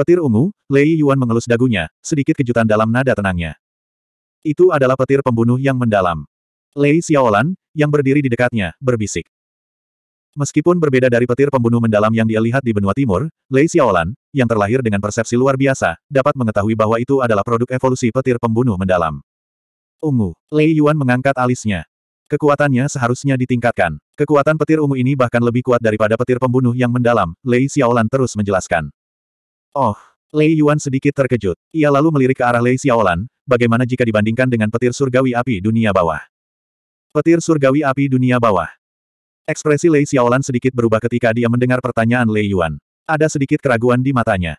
Petir ungu, Lei Yuan mengelus dagunya, sedikit kejutan dalam nada tenangnya. Itu adalah petir pembunuh yang mendalam. Lei Xiaolan, yang berdiri di dekatnya, berbisik. Meskipun berbeda dari petir pembunuh mendalam yang dia lihat di benua timur, Lei Xiaolan, yang terlahir dengan persepsi luar biasa, dapat mengetahui bahwa itu adalah produk evolusi petir pembunuh mendalam. Ungu. Lei Yuan mengangkat alisnya. Kekuatannya seharusnya ditingkatkan. Kekuatan petir ungu ini bahkan lebih kuat daripada petir pembunuh yang mendalam, Lei Xiaolan terus menjelaskan. Oh, Lei Yuan sedikit terkejut. Ia lalu melirik ke arah Lei Xiaolan, bagaimana jika dibandingkan dengan petir surgawi api dunia bawah. Petir surgawi api dunia bawah. Ekspresi Lei Xiaolan sedikit berubah ketika dia mendengar pertanyaan Lei Yuan. Ada sedikit keraguan di matanya.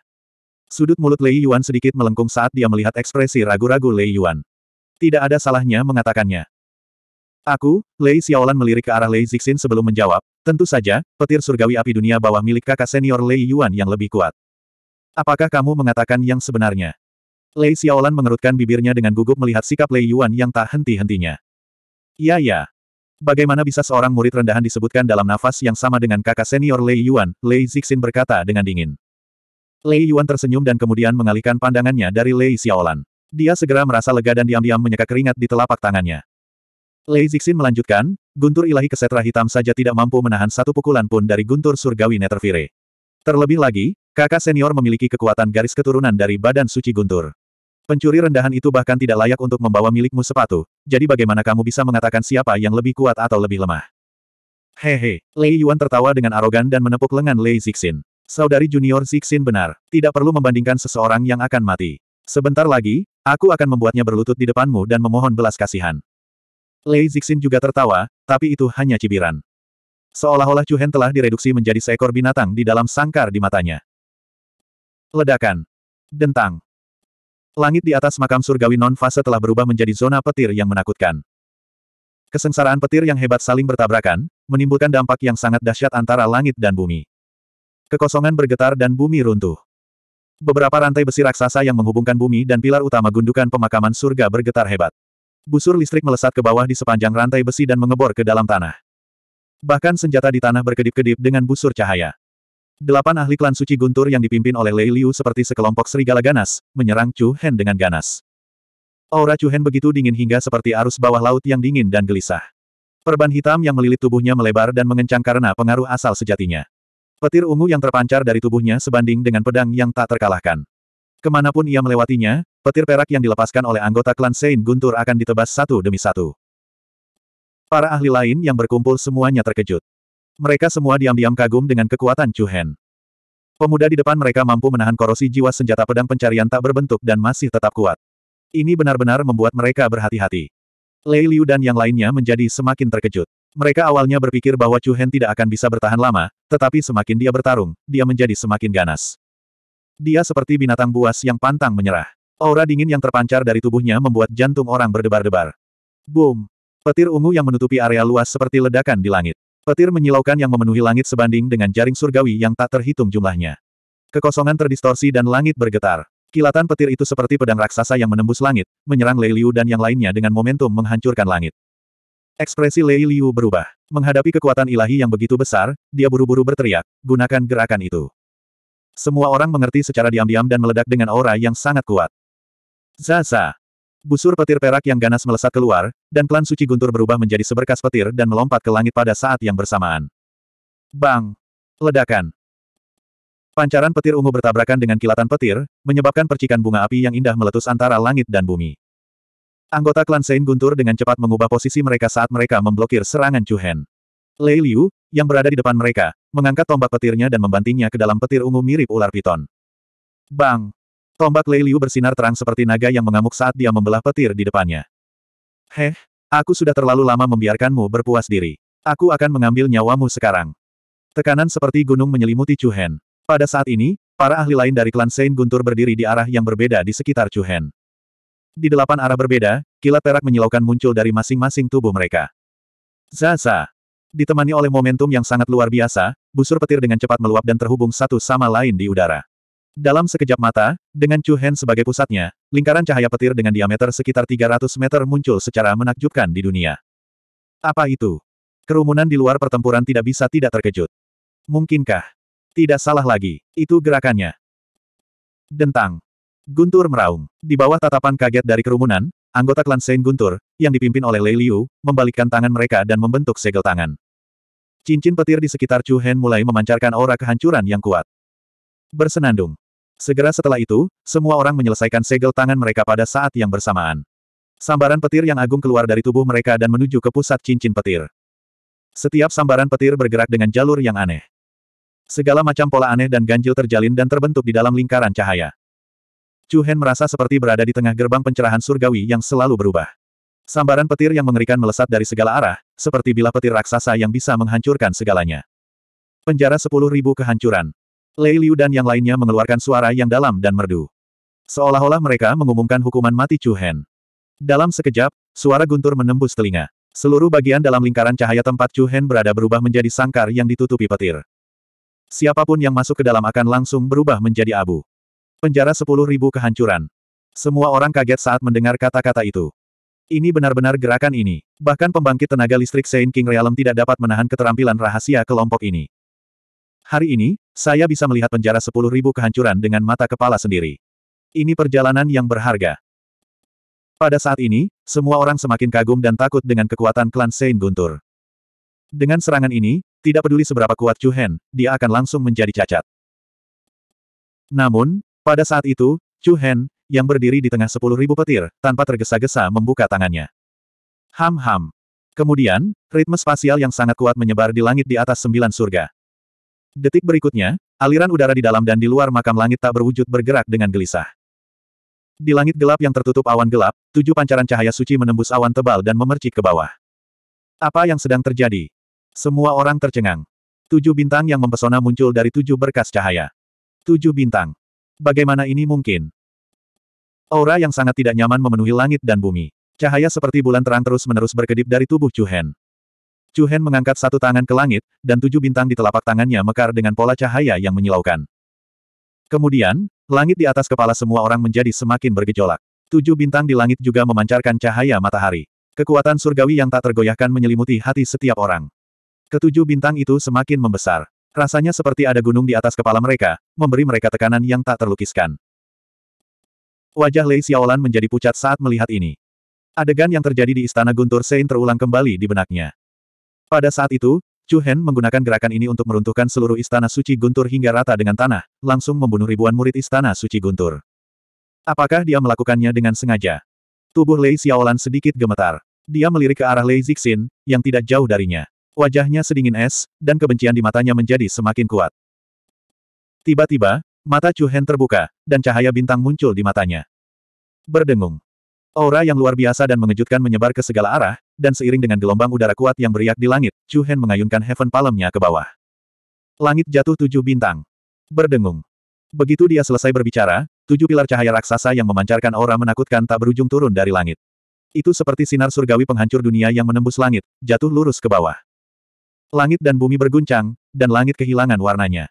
Sudut mulut Lei Yuan sedikit melengkung saat dia melihat ekspresi ragu-ragu Lei Yuan. Tidak ada salahnya mengatakannya. Aku, Lei Xiaolan melirik ke arah Lei Zixin sebelum menjawab, tentu saja, petir surgawi api dunia bawah milik kakak senior Lei Yuan yang lebih kuat. Apakah kamu mengatakan yang sebenarnya? Lei Xiaolan mengerutkan bibirnya dengan gugup melihat sikap Lei Yuan yang tak henti-hentinya. Ya ya. Bagaimana bisa seorang murid rendahan disebutkan dalam nafas yang sama dengan kakak senior Lei Yuan, Lei Zixin berkata dengan dingin. Lei Yuan tersenyum dan kemudian mengalihkan pandangannya dari Lei Xiaolan. Dia segera merasa lega dan diam-diam menyeka keringat di telapak tangannya. Lei Zixin melanjutkan, guntur ilahi kesetra hitam saja tidak mampu menahan satu pukulan pun dari guntur surgawi Netherfire. Terlebih lagi, kakak senior memiliki kekuatan garis keturunan dari badan suci guntur. Pencuri rendahan itu bahkan tidak layak untuk membawa milikmu sepatu, jadi bagaimana kamu bisa mengatakan siapa yang lebih kuat atau lebih lemah? Hehe, Lei Yuan tertawa dengan arogan dan menepuk lengan Lei Zixin. Saudari junior Zixin benar, tidak perlu membandingkan seseorang yang akan mati. Sebentar lagi, aku akan membuatnya berlutut di depanmu dan memohon belas kasihan. Lei Zixin juga tertawa, tapi itu hanya cibiran. Seolah-olah Chu Hen telah direduksi menjadi seekor binatang di dalam sangkar di matanya. Ledakan. Dentang. Langit di atas makam surgawi non-fase telah berubah menjadi zona petir yang menakutkan. Kesengsaraan petir yang hebat saling bertabrakan, menimbulkan dampak yang sangat dahsyat antara langit dan bumi. Kekosongan bergetar dan bumi runtuh. Beberapa rantai besi raksasa yang menghubungkan bumi dan pilar utama gundukan pemakaman surga bergetar hebat. Busur listrik melesat ke bawah di sepanjang rantai besi dan mengebor ke dalam tanah. Bahkan senjata di tanah berkedip-kedip dengan busur cahaya. Delapan ahli klan suci guntur yang dipimpin oleh Lei Liu seperti sekelompok serigala ganas, menyerang Chu Hen dengan ganas. Aura Chu Hen begitu dingin hingga seperti arus bawah laut yang dingin dan gelisah. Perban hitam yang melilit tubuhnya melebar dan mengencang karena pengaruh asal sejatinya. Petir ungu yang terpancar dari tubuhnya sebanding dengan pedang yang tak terkalahkan. Ke mana pun ia melewatinya, petir perak yang dilepaskan oleh anggota klan Sein Guntur akan ditebas satu demi satu. Para ahli lain yang berkumpul semuanya terkejut. Mereka semua diam-diam kagum dengan kekuatan Chu Hen. Pemuda di depan mereka mampu menahan korosi jiwa senjata pedang pencarian tak berbentuk dan masih tetap kuat. Ini benar-benar membuat mereka berhati-hati. Lei Liu dan yang lainnya menjadi semakin terkejut. Mereka awalnya berpikir bahwa Chu Hen tidak akan bisa bertahan lama, tetapi semakin dia bertarung, dia menjadi semakin ganas. Dia seperti binatang buas yang pantang menyerah. Aura dingin yang terpancar dari tubuhnya membuat jantung orang berdebar-debar. Boom! Petir ungu yang menutupi area luas seperti ledakan di langit. Petir menyilaukan yang memenuhi langit sebanding dengan jaring surgawi yang tak terhitung jumlahnya. Kekosongan terdistorsi dan langit bergetar. Kilatan petir itu seperti pedang raksasa yang menembus langit, menyerang Lei Liu dan yang lainnya dengan momentum menghancurkan langit. Ekspresi Lei Liu berubah. Menghadapi kekuatan ilahi yang begitu besar, dia buru-buru berteriak, gunakan gerakan itu. Semua orang mengerti secara diam-diam dan meledak dengan aura yang sangat kuat. Zaza. Busur petir perak yang ganas melesat keluar, dan klan suci guntur berubah menjadi seberkas petir dan melompat ke langit pada saat yang bersamaan. Bang! Ledakan! Pancaran petir ungu bertabrakan dengan kilatan petir, menyebabkan percikan bunga api yang indah meletus antara langit dan bumi. Anggota klan Sein Guntur dengan cepat mengubah posisi mereka saat mereka memblokir serangan Chu Hen. Lei Liu, yang berada di depan mereka, mengangkat tombak petirnya dan membantingnya ke dalam petir ungu mirip ular piton. Bang! Tombak Lei Liu bersinar terang seperti naga yang mengamuk saat dia membelah petir di depannya. Heh, aku sudah terlalu lama membiarkanmu berpuas diri. Aku akan mengambil nyawamu sekarang. Tekanan seperti gunung menyelimuti Chu Hen. Pada saat ini, para ahli lain dari klan Sein Guntur berdiri di arah yang berbeda di sekitar Chu Hen. Di delapan arah berbeda, kilat perak menyilaukan muncul dari masing-masing tubuh mereka. Zaza. Ditemani oleh momentum yang sangat luar biasa, busur petir dengan cepat meluap dan terhubung satu sama lain di udara. Dalam sekejap mata, dengan Chu Hen sebagai pusatnya, lingkaran cahaya petir dengan diameter sekitar 300 meter muncul secara menakjubkan di dunia. Apa itu? Kerumunan di luar pertempuran tidak bisa tidak terkejut. Mungkinkah? Tidak salah lagi, itu gerakannya. Dentang. Guntur meraung. Di bawah tatapan kaget dari kerumunan, anggota klan Saint Guntur, yang dipimpin oleh Lei Liu, membalikkan tangan mereka dan membentuk segel tangan. Cincin petir di sekitar Chu Hen mulai memancarkan aura kehancuran yang kuat. Bersenandung. Segera setelah itu, semua orang menyelesaikan segel tangan mereka pada saat yang bersamaan. Sambaran petir yang agung keluar dari tubuh mereka dan menuju ke pusat cincin petir. Setiap sambaran petir bergerak dengan jalur yang aneh. Segala macam pola aneh dan ganjil terjalin dan terbentuk di dalam lingkaran cahaya. Chu Hen merasa seperti berada di tengah gerbang pencerahan surgawi yang selalu berubah. Sambaran petir yang mengerikan melesat dari segala arah, seperti bilah petir raksasa yang bisa menghancurkan segalanya. Penjara sepuluh ribu kehancuran. Lei Liu dan yang lainnya mengeluarkan suara yang dalam dan merdu. Seolah-olah mereka mengumumkan hukuman mati Chu Hen. Dalam sekejap, suara guntur menembus telinga. Seluruh bagian dalam lingkaran cahaya tempat Chu Hen berada berubah menjadi sangkar yang ditutupi petir. Siapa pun yang masuk ke dalam akan langsung berubah menjadi abu. Penjara sepuluh ribu kehancuran. Semua orang kaget saat mendengar kata-kata itu. Ini benar-benar gerakan ini. Bahkan pembangkit tenaga listrik Saint King Realm tidak dapat menahan keterampilan rahasia kelompok ini. Hari ini, saya bisa melihat penjara sepuluh ribu kehancuran dengan mata kepala sendiri. Ini perjalanan yang berharga. Pada saat ini, semua orang semakin kagum dan takut dengan kekuatan klan Saint Guntur. Dengan serangan ini, tidak peduli seberapa kuat Chu Hen, dia akan langsung menjadi cacat. Namun, pada saat itu, Chu Hen, yang berdiri di tengah sepuluh ribu petir, tanpa tergesa-gesa membuka tangannya. Ham-ham. Kemudian, ritme spasial yang sangat kuat menyebar di langit di atas sembilan surga. Detik berikutnya, aliran udara di dalam dan di luar makam langit tak berwujud bergerak dengan gelisah. Di langit gelap yang tertutup awan gelap, tujuh pancaran cahaya suci menembus awan tebal dan memercik ke bawah. Apa yang sedang terjadi? Semua orang tercengang. Tujuh bintang yang mempesona muncul dari tujuh berkas cahaya. Tujuh bintang. Bagaimana ini mungkin? Aura yang sangat tidak nyaman memenuhi langit dan bumi. Cahaya seperti bulan terang terus-menerus berkedip dari tubuh Chu Hen. Chu Hen mengangkat satu tangan ke langit, dan tujuh bintang di telapak tangannya mekar dengan pola cahaya yang menyilaukan. Kemudian, langit di atas kepala semua orang menjadi semakin bergejolak. Tujuh bintang di langit juga memancarkan cahaya matahari. Kekuatan surgawi yang tak tergoyahkan menyelimuti hati setiap orang. Ketujuh bintang itu semakin membesar. Rasanya seperti ada gunung di atas kepala mereka, memberi mereka tekanan yang tak terlukiskan. Wajah Lei Xiaolan menjadi pucat saat melihat ini. Adegan yang terjadi di Istana Guntur Sein terulang kembali di benaknya. Pada saat itu, Chu Hen menggunakan gerakan ini untuk meruntuhkan seluruh istana suci Guntur hingga rata dengan tanah, langsung membunuh ribuan murid istana suci Guntur. Apakah dia melakukannya dengan sengaja? Tubuh Lei Xiaolan sedikit gemetar. Dia melirik ke arah Lei Zixin, yang tidak jauh darinya. Wajahnya sedingin es, dan kebencian di matanya menjadi semakin kuat. Tiba-tiba, mata Chu Hen terbuka, dan cahaya bintang muncul di matanya. Berdengung. Aura yang luar biasa dan mengejutkan menyebar ke segala arah, dan seiring dengan gelombang udara kuat yang beriak di langit, Chu Hen mengayunkan Heaven Palm-nya ke bawah. Langit jatuh tujuh bintang. Berdengung. Begitu dia selesai berbicara, tujuh pilar cahaya raksasa yang memancarkan aura menakutkan tak berujung turun dari langit. Itu seperti sinar surgawi penghancur dunia yang menembus langit, jatuh lurus ke bawah. Langit dan bumi berguncang, dan langit kehilangan warnanya.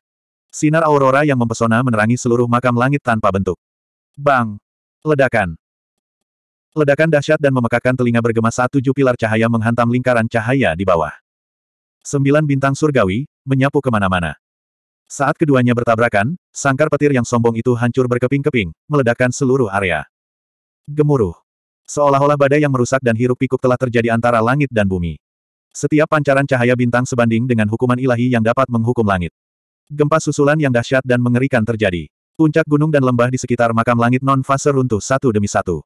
Sinar aurora yang mempesona menerangi seluruh makam langit tanpa bentuk. Bang! Ledakan. Ledakan dahsyat dan memekakkan telinga bergema saat tujuh pilar cahaya menghantam lingkaran cahaya di bawah. Sembilan bintang surgawi, menyapu ke mana-mana. Saat keduanya bertabrakan, sangkar petir yang sombong itu hancur berkeping-keping, meledakkan seluruh area. Gemuruh. Seolah-olah badai yang merusak dan hiruk pikuk telah terjadi antara langit dan bumi. Setiap pancaran cahaya bintang sebanding dengan hukuman ilahi yang dapat menghukum langit. Gempa susulan yang dahsyat dan mengerikan terjadi. Puncak gunung dan lembah di sekitar makam langit non-fase runtuh satu demi satu.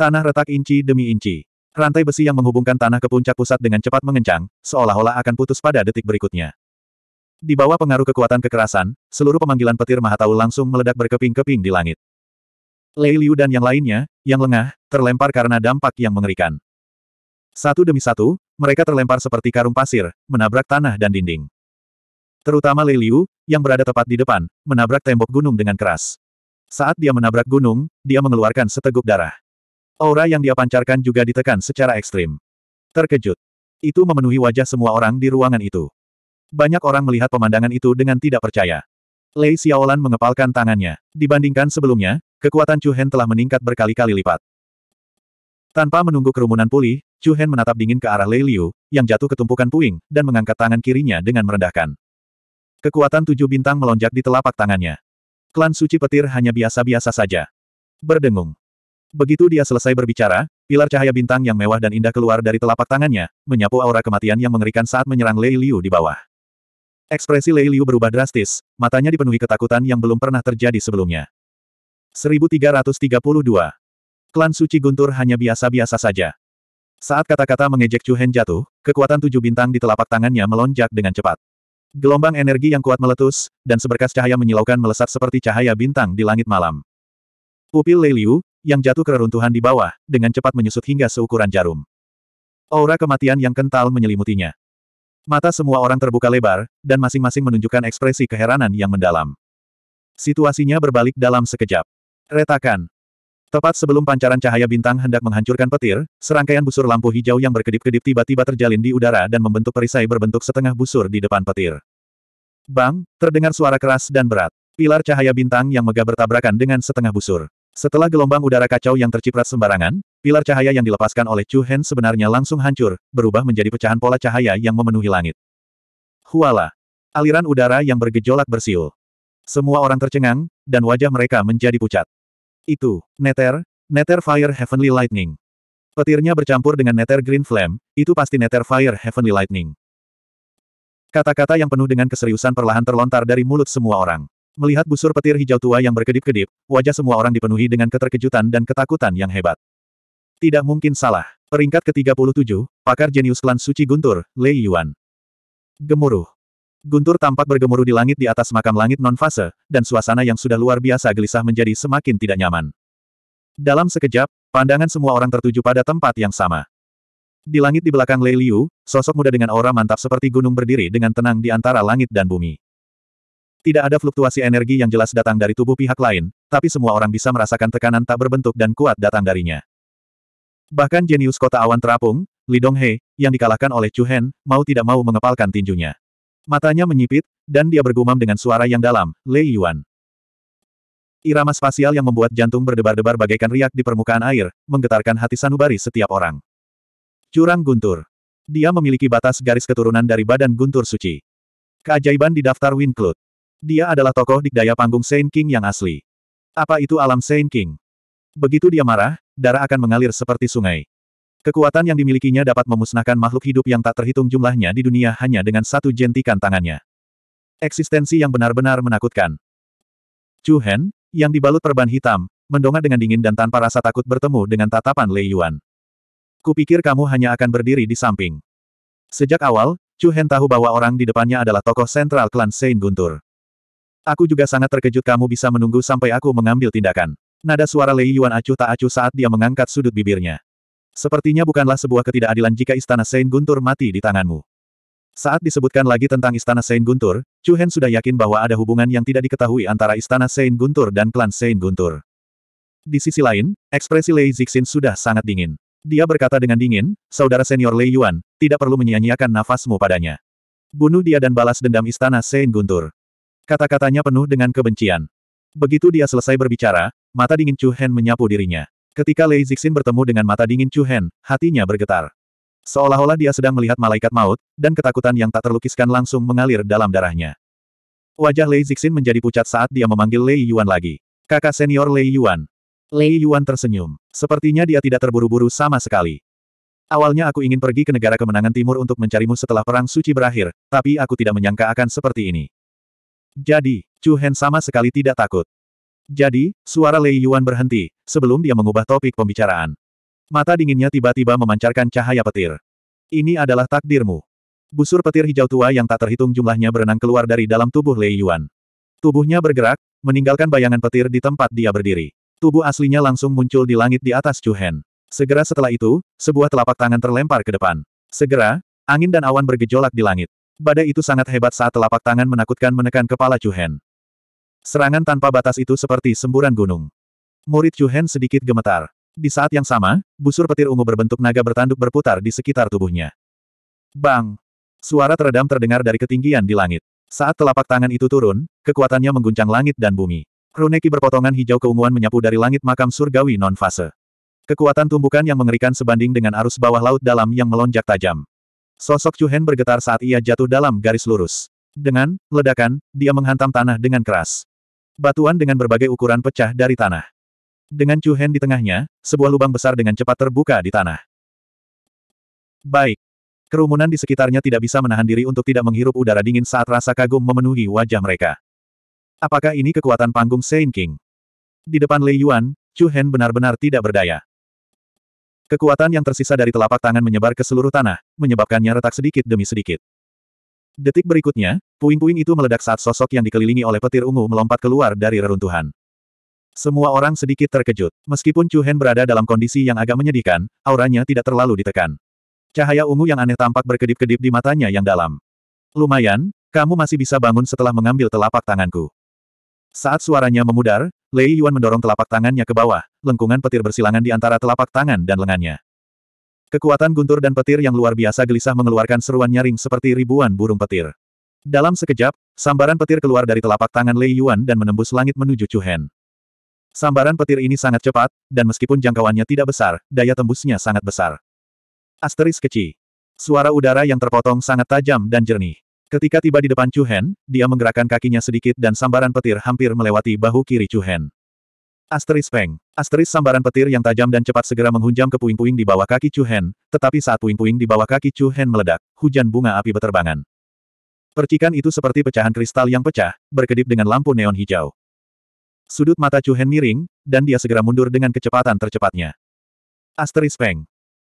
Tanah retak inci demi inci. Rantai besi yang menghubungkan tanah ke puncak pusat dengan cepat mengencang, seolah-olah akan putus pada detik berikutnya. Di bawah pengaruh kekuatan kekerasan, seluruh pemanggilan petir Mahatau langsung meledak berkeping-keping di langit. Lei Liu dan yang lainnya, yang lengah, terlempar karena dampak yang mengerikan. Satu demi satu, mereka terlempar seperti karung pasir, menabrak tanah dan dinding. Terutama Lei Liu, yang berada tepat di depan, menabrak tembok gunung dengan keras. Saat dia menabrak gunung, dia mengeluarkan seteguk darah. Aura yang dia pancarkan juga ditekan secara ekstrim. Terkejut. Itu memenuhi wajah semua orang di ruangan itu. Banyak orang melihat pemandangan itu dengan tidak percaya. Lei Xiaolan mengepalkan tangannya. Dibandingkan sebelumnya, kekuatan Chu Hen telah meningkat berkali-kali lipat. Tanpa menunggu kerumunan pulih, Chu Hen menatap dingin ke arah Lei Liu, yang jatuh ke tumpukan puing, dan mengangkat tangan kirinya dengan merendahkan. Kekuatan tujuh bintang melonjak di telapak tangannya. Klan suci petir hanya biasa-biasa saja. Berdengung. Begitu dia selesai berbicara, pilar cahaya bintang yang mewah dan indah keluar dari telapak tangannya, menyapu aura kematian yang mengerikan saat menyerang Lei Liu di bawah. Ekspresi Lei Liu berubah drastis, matanya dipenuhi ketakutan yang belum pernah terjadi sebelumnya. 1332. Klan Suci Guntur hanya biasa-biasa saja. Saat kata-kata mengejek Chu Hen jatuh, kekuatan tujuh bintang di telapak tangannya melonjak dengan cepat. Gelombang energi yang kuat meletus, dan seberkas cahaya menyilaukan melesat seperti cahaya bintang di langit malam. Pupil Lei Liu, yang jatuh ke reruntuhan di bawah, dengan cepat menyusut hingga seukuran jarum. Aura kematian yang kental menyelimutinya. Mata semua orang terbuka lebar, dan masing-masing menunjukkan ekspresi keheranan yang mendalam. Situasinya berbalik dalam sekejap. Retakan. Tepat sebelum pancaran cahaya bintang hendak menghancurkan petir, serangkaian busur lampu hijau yang berkedip-kedip tiba-tiba terjalin di udara dan membentuk perisai berbentuk setengah busur di depan petir. Bang, terdengar suara keras dan berat. Pilar cahaya bintang yang megah bertabrakan dengan setengah busur. Setelah gelombang udara kacau yang terciprat sembarangan, pilar cahaya yang dilepaskan oleh Chu Hen sebenarnya langsung hancur, berubah menjadi pecahan pola cahaya yang memenuhi langit. Huala. Aliran udara yang bergejolak bersiul. Semua orang tercengang, dan wajah mereka menjadi pucat. Itu, Nether, Nether Fire Heavenly Lightning. Petirnya bercampur dengan Nether Green Flame, itu pasti Nether Fire Heavenly Lightning. Kata-kata yang penuh dengan keseriusan perlahan terlontar dari mulut semua orang. Melihat busur petir hijau tua yang berkedip-kedip, wajah semua orang dipenuhi dengan keterkejutan dan ketakutan yang hebat. Tidak mungkin salah. Peringkat ke-37, pakar jenius klan suci Guntur, Lei Yuan. Gemuruh. Guntur tampak bergemuruh di langit di atas makam langit non-fase, dan suasana yang sudah luar biasa gelisah menjadi semakin tidak nyaman. Dalam sekejap, pandangan semua orang tertuju pada tempat yang sama. Di langit di belakang Lei Liu, sosok muda dengan aura mantap seperti gunung berdiri dengan tenang di antara langit dan bumi. Tidak ada fluktuasi energi yang jelas datang dari tubuh pihak lain, tapi semua orang bisa merasakan tekanan tak berbentuk dan kuat datang darinya. Bahkan jenius kota awan terapung, Li Donghe, yang dikalahkan oleh Chu Hen, mau tidak mau mengepalkan tinjunya. Matanya menyipit, dan dia bergumam dengan suara yang dalam, Lei Yuan. Irama spasial yang membuat jantung berdebar-debar bagaikan riak di permukaan air, menggetarkan hati sanubari setiap orang. Jurang Guntur. Dia memiliki batas garis keturunan dari badan Guntur Suci. Keajaiban di daftar Wincloud. Dia adalah tokoh dikdaya panggung Saint King yang asli. Apa itu alam Saint King? Begitu dia marah, darah akan mengalir seperti sungai. Kekuatan yang dimilikinya dapat memusnahkan makhluk hidup yang tak terhitung jumlahnya di dunia hanya dengan satu jentikan tangannya. Eksistensi yang benar-benar menakutkan. Chu Hen, yang dibalut perban hitam, mendongak dengan dingin dan tanpa rasa takut bertemu dengan tatapan Lei Yuan. Kupikir kamu hanya akan berdiri di samping. Sejak awal, Chu Hen tahu bahwa orang di depannya adalah tokoh sentral klan Saint Guntur. Aku juga sangat terkejut kamu bisa menunggu sampai aku mengambil tindakan. Nada suara Lei Yuan acuh tak acuh saat dia mengangkat sudut bibirnya. Sepertinya bukanlah sebuah ketidakadilan jika Istana Saint Guntur mati di tanganmu. Saat disebutkan lagi tentang Istana Saint Guntur, Chu Hen sudah yakin bahwa ada hubungan yang tidak diketahui antara Istana Saint Guntur dan klan Saint Guntur. Di sisi lain, ekspresi Lei Zixin sudah sangat dingin. Dia berkata dengan dingin, saudara senior Lei Yuan, tidak perlu menyia-nyiakan nafasmu padanya. Bunuh dia dan balas dendam Istana Saint Guntur. Kata-katanya penuh dengan kebencian. Begitu dia selesai berbicara, mata dingin Chu Hen menyapu dirinya. Ketika Lei Zixin bertemu dengan mata dingin Chu Hen, hatinya bergetar. Seolah-olah dia sedang melihat malaikat maut, dan ketakutan yang tak terlukiskan langsung mengalir dalam darahnya. Wajah Lei Zixin menjadi pucat saat dia memanggil Lei Yuan lagi. Kakak senior Lei Yuan. Lei Yuan tersenyum. Sepertinya dia tidak terburu-buru sama sekali. Awalnya aku ingin pergi ke negara kemenangan timur untuk mencarimu setelah perang suci berakhir, tapi aku tidak menyangka akan seperti ini. Jadi, Chu Hen sama sekali tidak takut. Jadi, suara Lei Yuan berhenti, sebelum dia mengubah topik pembicaraan. Mata dinginnya tiba-tiba memancarkan cahaya petir. Ini adalah takdirmu. Busur petir hijau tua yang tak terhitung jumlahnya berenang keluar dari dalam tubuh Lei Yuan. Tubuhnya bergerak, meninggalkan bayangan petir di tempat dia berdiri. Tubuh aslinya langsung muncul di langit di atas Chu Hen. Segera setelah itu, sebuah telapak tangan terlempar ke depan. Segera, angin dan awan bergejolak di langit. Badai itu sangat hebat saat telapak tangan menakutkan menekan kepala Chu Hen. Serangan tanpa batas itu seperti semburan gunung. Murid Chu Hen sedikit gemetar. Di saat yang sama, busur petir ungu berbentuk naga bertanduk berputar di sekitar tubuhnya. Bang! Suara teredam terdengar dari ketinggian di langit. Saat telapak tangan itu turun, kekuatannya mengguncang langit dan bumi. Runeki berpotongan hijau keunguan menyapu dari langit makam surgawi non-fase. Kekuatan tumbukan yang mengerikan sebanding dengan arus bawah laut dalam yang melonjak tajam. Sosok Chu Hen bergetar saat ia jatuh dalam garis lurus. Dengan ledakan, dia menghantam tanah dengan keras. Batuan dengan berbagai ukuran pecah dari tanah. Dengan Chu Hen di tengahnya, sebuah lubang besar dengan cepat terbuka di tanah. Baik. Kerumunan di sekitarnya tidak bisa menahan diri untuk tidak menghirup udara dingin saat rasa kagum memenuhi wajah mereka. Apakah ini kekuatan panggung Saint King? Di depan Lei Yuan, Chu Hen benar-benar tidak berdaya. Kekuatan yang tersisa dari telapak tangan menyebar ke seluruh tanah, menyebabkannya retak sedikit demi sedikit. Detik berikutnya, puing-puing itu meledak saat sosok yang dikelilingi oleh petir ungu melompat keluar dari reruntuhan. Semua orang sedikit terkejut. Meskipun Chu Hen berada dalam kondisi yang agak menyedihkan, auranya tidak terlalu ditekan. Cahaya ungu yang aneh tampak berkedip-kedip di matanya yang dalam. Lumayan, kamu masih bisa bangun setelah mengambil telapak tanganku. Saat suaranya memudar, Lei Yuan mendorong telapak tangannya ke bawah, lengkungan petir bersilangan di antara telapak tangan dan lengannya. Kekuatan guntur dan petir yang luar biasa gelisah mengeluarkan seruan nyaring seperti ribuan burung petir. Dalam sekejap, sambaran petir keluar dari telapak tangan Lei Yuan dan menembus langit menuju Chu Hen. Sambaran petir ini sangat cepat, dan meskipun jangkauannya tidak besar, daya tembusnya sangat besar. Asteris kecil. Suara udara yang terpotong sangat tajam dan jernih. Ketika tiba di depan Chu Hen, dia menggerakkan kakinya sedikit dan sambaran petir hampir melewati bahu kiri Chu Hen. Asteris Peng. Asteris sambaran petir yang tajam dan cepat segera menghunjam ke puing-puing di bawah kaki Chu Hen, tetapi saat puing-puing di bawah kaki Chu Hen meledak, hujan bunga api beterbangan. Percikan itu seperti pecahan kristal yang pecah, berkedip dengan lampu neon hijau. Sudut mata Chu Hen miring, dan dia segera mundur dengan kecepatan tercepatnya. Asteris Peng.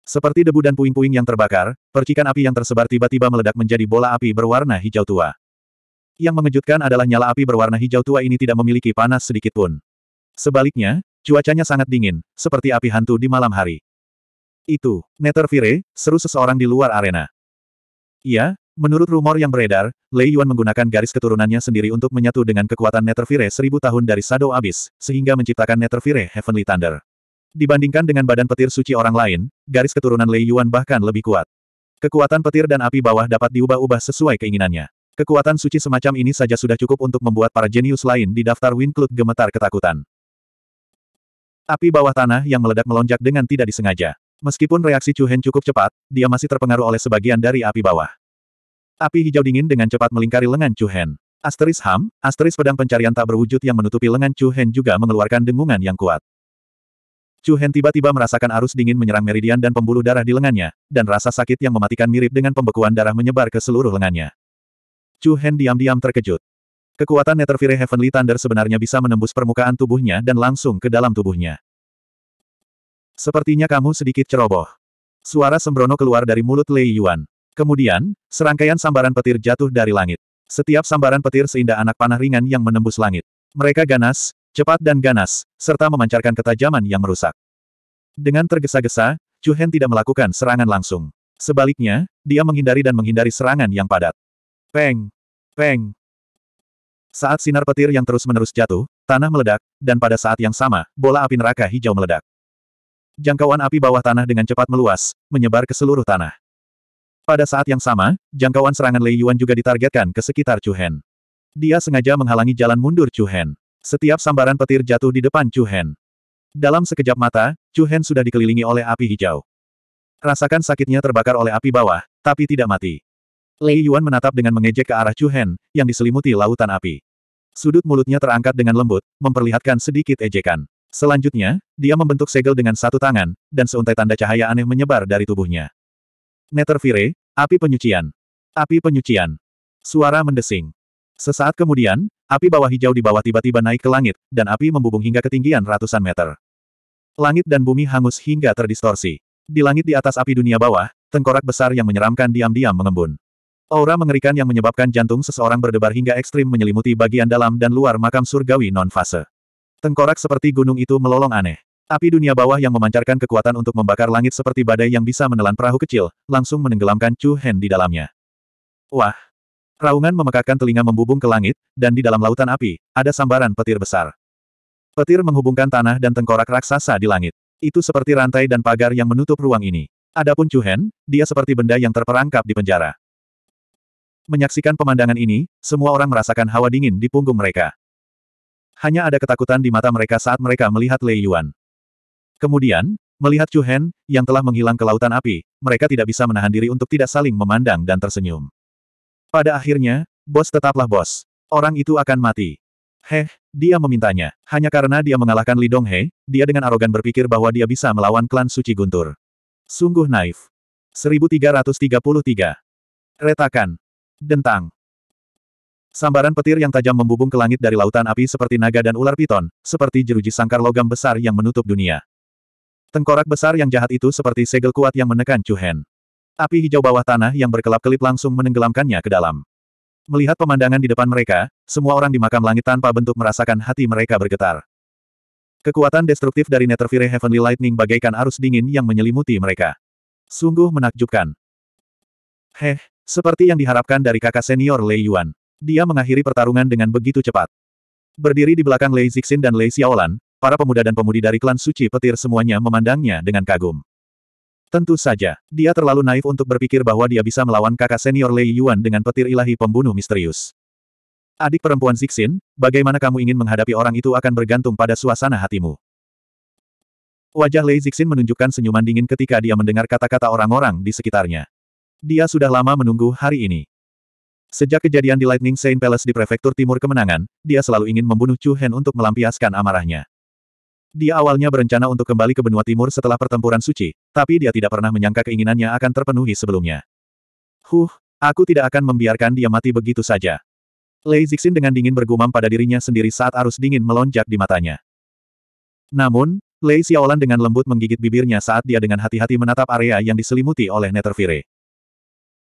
Seperti debu dan puing-puing yang terbakar, percikan api yang tersebar tiba-tiba meledak menjadi bola api berwarna hijau tua. Yang mengejutkan adalah nyala api berwarna hijau tua ini tidak memiliki panas sedikit pun. Sebaliknya, cuacanya sangat dingin, seperti api hantu di malam hari. Itu, Netherfire, seru seseorang di luar arena. Iya, Menurut rumor yang beredar, Lei Yuan menggunakan garis keturunannya sendiri untuk menyatu dengan kekuatan Netherfire seribu tahun dari Shadow Abyss, sehingga menciptakan Netherfire Heavenly Thunder. Dibandingkan dengan badan petir suci orang lain, garis keturunan Lei Yuan bahkan lebih kuat. Kekuatan petir dan api bawah dapat diubah-ubah sesuai keinginannya. Kekuatan suci semacam ini saja sudah cukup untuk membuat para jenius lain di daftar Winclud gemetar ketakutan. Api bawah tanah yang meledak melonjak dengan tidak disengaja. Meskipun reaksi Chu Hen cukup cepat, dia masih terpengaruh oleh sebagian dari api bawah. Api hijau dingin dengan cepat melingkari lengan Chu Hen. Asteris Ham, asteris pedang pencarian tak berwujud yang menutupi lengan Chu Hen juga mengeluarkan dengungan yang kuat. Chu Hen tiba-tiba merasakan arus dingin menyerang meridian dan pembuluh darah di lengannya, dan rasa sakit yang mematikan mirip dengan pembekuan darah menyebar ke seluruh lengannya. Chu Hen diam-diam terkejut. Kekuatan Netherfire Heavenly Thunder sebenarnya bisa menembus permukaan tubuhnya dan langsung ke dalam tubuhnya. Sepertinya kamu sedikit ceroboh. Suara sembrono keluar dari mulut Lei Yuan. Kemudian, serangkaian sambaran petir jatuh dari langit. Setiap sambaran petir seindah anak panah ringan yang menembus langit. Mereka ganas, cepat dan ganas, serta memancarkan ketajaman yang merusak. Dengan tergesa-gesa, Chu Hen tidak melakukan serangan langsung. Sebaliknya, dia menghindari dan menghindari serangan yang padat. Peng! Peng! Saat sinar petir yang terus-menerus jatuh, tanah meledak, dan pada saat yang sama, bola api neraka hijau meledak. Jangkauan api bawah tanah dengan cepat meluas, menyebar ke seluruh tanah. Pada saat yang sama, jangkauan serangan Lei Yuan juga ditargetkan ke sekitar Chu Hen. Dia sengaja menghalangi jalan mundur Chu Hen. Setiap sambaran petir jatuh di depan Chu Hen. Dalam sekejap mata, Chu Hen sudah dikelilingi oleh api hijau. Rasakan sakitnya terbakar oleh api bawah, tapi tidak mati. Lei Yuan menatap dengan mengejek ke arah Chu Hen, yang diselimuti lautan api. Sudut mulutnya terangkat dengan lembut, memperlihatkan sedikit ejekan. Selanjutnya, dia membentuk segel dengan satu tangan, dan seuntai tanda cahaya aneh menyebar dari tubuhnya. Netherfire, api penyucian. Api penyucian. Suara mendesing. Sesaat kemudian, api bawah hijau di bawah tiba-tiba naik ke langit, dan api membubung hingga ketinggian ratusan meter. Langit dan bumi hangus hingga terdistorsi. Di langit di atas api dunia bawah, tengkorak besar yang menyeramkan diam-diam mengembun. Aura mengerikan yang menyebabkan jantung seseorang berdebar hingga ekstrim menyelimuti bagian dalam dan luar makam surgawi non-fase. Tengkorak seperti gunung itu melolong aneh. Api dunia bawah yang memancarkan kekuatan untuk membakar langit seperti badai yang bisa menelan perahu kecil, langsung menenggelamkan Chu Hen di dalamnya. Wah! Raungan memekakkan telinga membubung ke langit, dan di dalam lautan api, ada sambaran petir besar. Petir menghubungkan tanah dan tengkorak raksasa di langit. Itu seperti rantai dan pagar yang menutup ruang ini. Adapun Chu Hen, dia seperti benda yang terperangkap di penjara. Menyaksikan pemandangan ini, semua orang merasakan hawa dingin di punggung mereka. Hanya ada ketakutan di mata mereka saat mereka melihat Lei Yuan. Kemudian, melihat Chu Hen, yang telah menghilang ke lautan api, mereka tidak bisa menahan diri untuk tidak saling memandang dan tersenyum. Pada akhirnya, bos tetaplah bos. Orang itu akan mati. Heh, dia memintanya. Hanya karena dia mengalahkan Li Donghe, dia dengan arogan berpikir bahwa dia bisa melawan klan suci Guntur. Sungguh naif. 1333. Retakan. Dentang. Sambaran petir yang tajam membubung ke langit dari lautan api seperti naga dan ular piton, seperti jeruji sangkar logam besar yang menutup dunia. Tengkorak besar yang jahat itu seperti segel kuat yang menekan Chu Hen. Api hijau bawah tanah yang berkelap-kelip langsung menenggelamkannya ke dalam. Melihat pemandangan di depan mereka, semua orang di makam langit tanpa bentuk merasakan hati mereka bergetar. Kekuatan destruktif dari Netherfire Heavenly Lightning bagaikan arus dingin yang menyelimuti mereka. Sungguh menakjubkan. Heh, seperti yang diharapkan dari kakak senior Lei Yuan. Dia mengakhiri pertarungan dengan begitu cepat. Berdiri di belakang Lei Zixin dan Lei Xiaolan, para pemuda dan pemudi dari klan suci petir semuanya memandangnya dengan kagum. Tentu saja, dia terlalu naif untuk berpikir bahwa dia bisa melawan kakak senior Lei Yuan dengan petir ilahi pembunuh misterius. Adik perempuan Zixin, bagaimana kamu ingin menghadapi orang itu akan bergantung pada suasana hatimu. Wajah Lei Zixin menunjukkan senyuman dingin ketika dia mendengar kata-kata orang-orang di sekitarnya. Dia sudah lama menunggu hari ini. Sejak kejadian di Lightning Saint Palace di prefektur timur kemenangan, dia selalu ingin membunuh Chu Hen untuk melampiaskan amarahnya. Dia awalnya berencana untuk kembali ke benua timur setelah pertempuran suci, tapi dia tidak pernah menyangka keinginannya akan terpenuhi sebelumnya. Huh, aku tidak akan membiarkan dia mati begitu saja. Lei Zixin dengan dingin bergumam pada dirinya sendiri saat arus dingin melonjak di matanya. Namun, Lei Xiaolan dengan lembut menggigit bibirnya saat dia dengan hati-hati menatap area yang diselimuti oleh Netherfire.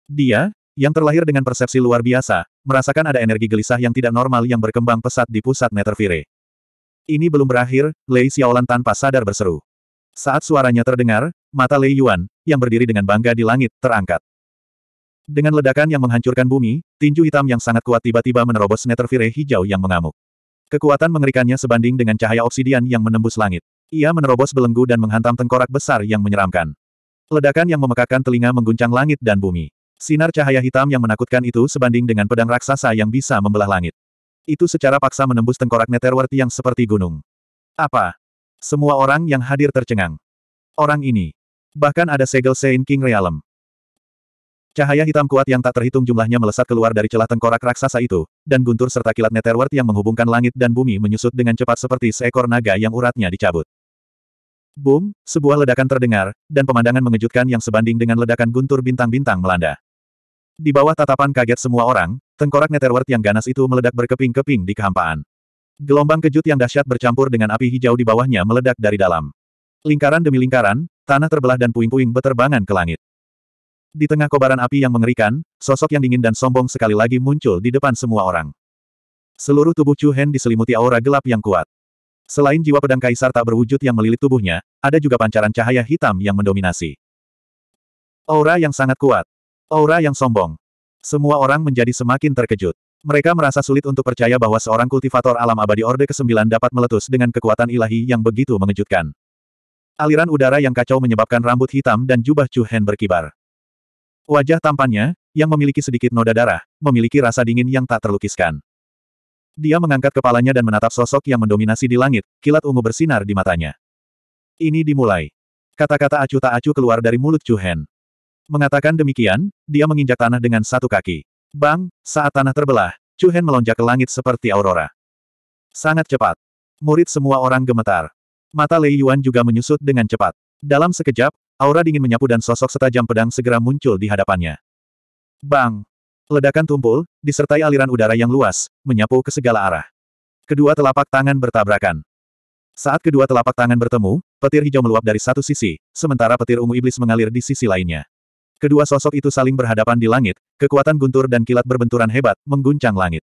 Dia, yang terlahir dengan persepsi luar biasa, merasakan ada energi gelisah yang tidak normal yang berkembang pesat di pusat Netherfire. Ini belum berakhir, Lei Xiaolan tanpa sadar berseru. Saat suaranya terdengar, mata Lei Yuan, yang berdiri dengan bangga di langit, terangkat. Dengan ledakan yang menghancurkan bumi, tinju hitam yang sangat kuat tiba-tiba menerobos Netherfire hijau yang mengamuk. Kekuatan mengerikannya sebanding dengan cahaya obsidian yang menembus langit. Ia menerobos belenggu dan menghantam tengkorak besar yang menyeramkan. Ledakan yang memekakkan telinga mengguncang langit dan bumi. Sinar cahaya hitam yang menakutkan itu sebanding dengan pedang raksasa yang bisa membelah langit. Itu secara paksa menembus tengkorak Netherworld yang seperti gunung. Apa? Semua orang yang hadir tercengang. Orang ini. Bahkan ada segel Saint King Realm. Cahaya hitam kuat yang tak terhitung jumlahnya melesat keluar dari celah tengkorak raksasa itu, dan guntur serta kilat Netherworld yang menghubungkan langit dan bumi menyusut dengan cepat seperti seekor naga yang uratnya dicabut. Boom, sebuah ledakan terdengar, dan pemandangan mengejutkan yang sebanding dengan ledakan guntur bintang-bintang melanda. Di bawah tatapan kaget semua orang, Tengkorak Netherworld yang ganas itu meledak berkeping-keping di kehampaan. Gelombang kejut yang dahsyat bercampur dengan api hijau di bawahnya meledak dari dalam. Lingkaran demi lingkaran, tanah terbelah dan puing-puing beterbangan ke langit. Di tengah kobaran api yang mengerikan, sosok yang dingin dan sombong sekali lagi muncul di depan semua orang. Seluruh tubuh Chu Hen diselimuti aura gelap yang kuat. Selain jiwa pedang kaisar tak berwujud yang melilit tubuhnya, ada juga pancaran cahaya hitam yang mendominasi. Aura yang sangat kuat. Aura yang sombong. Semua orang menjadi semakin terkejut. Mereka merasa sulit untuk percaya bahwa seorang kultivator alam abadi Orde ke-9 dapat meletus dengan kekuatan ilahi yang begitu mengejutkan. Aliran udara yang kacau menyebabkan rambut hitam dan jubah Chu Hen berkibar. Wajah tampannya, yang memiliki sedikit noda darah, memiliki rasa dingin yang tak terlukiskan. Dia mengangkat kepalanya dan menatap sosok yang mendominasi di langit, kilat ungu bersinar di matanya. Ini dimulai. Kata-kata acuh tak acuh keluar dari mulut Chu Hen. Mengatakan demikian, dia menginjak tanah dengan satu kaki. Bang, saat tanah terbelah, Chu Hen melonjak ke langit seperti aurora. Sangat cepat. Murid semua orang gemetar. Mata Lei Yuan juga menyusut dengan cepat. Dalam sekejap, aura dingin menyapu dan sosok setajam pedang segera muncul di hadapannya. Bang! Ledakan tumpul, disertai aliran udara yang luas, menyapu ke segala arah. Kedua telapak tangan bertabrakan. Saat kedua telapak tangan bertemu, petir hijau meluap dari satu sisi, sementara petir ungu iblis mengalir di sisi lainnya. Kedua sosok itu saling berhadapan di langit, kekuatan guntur dan kilat berbenturan hebat, mengguncang langit.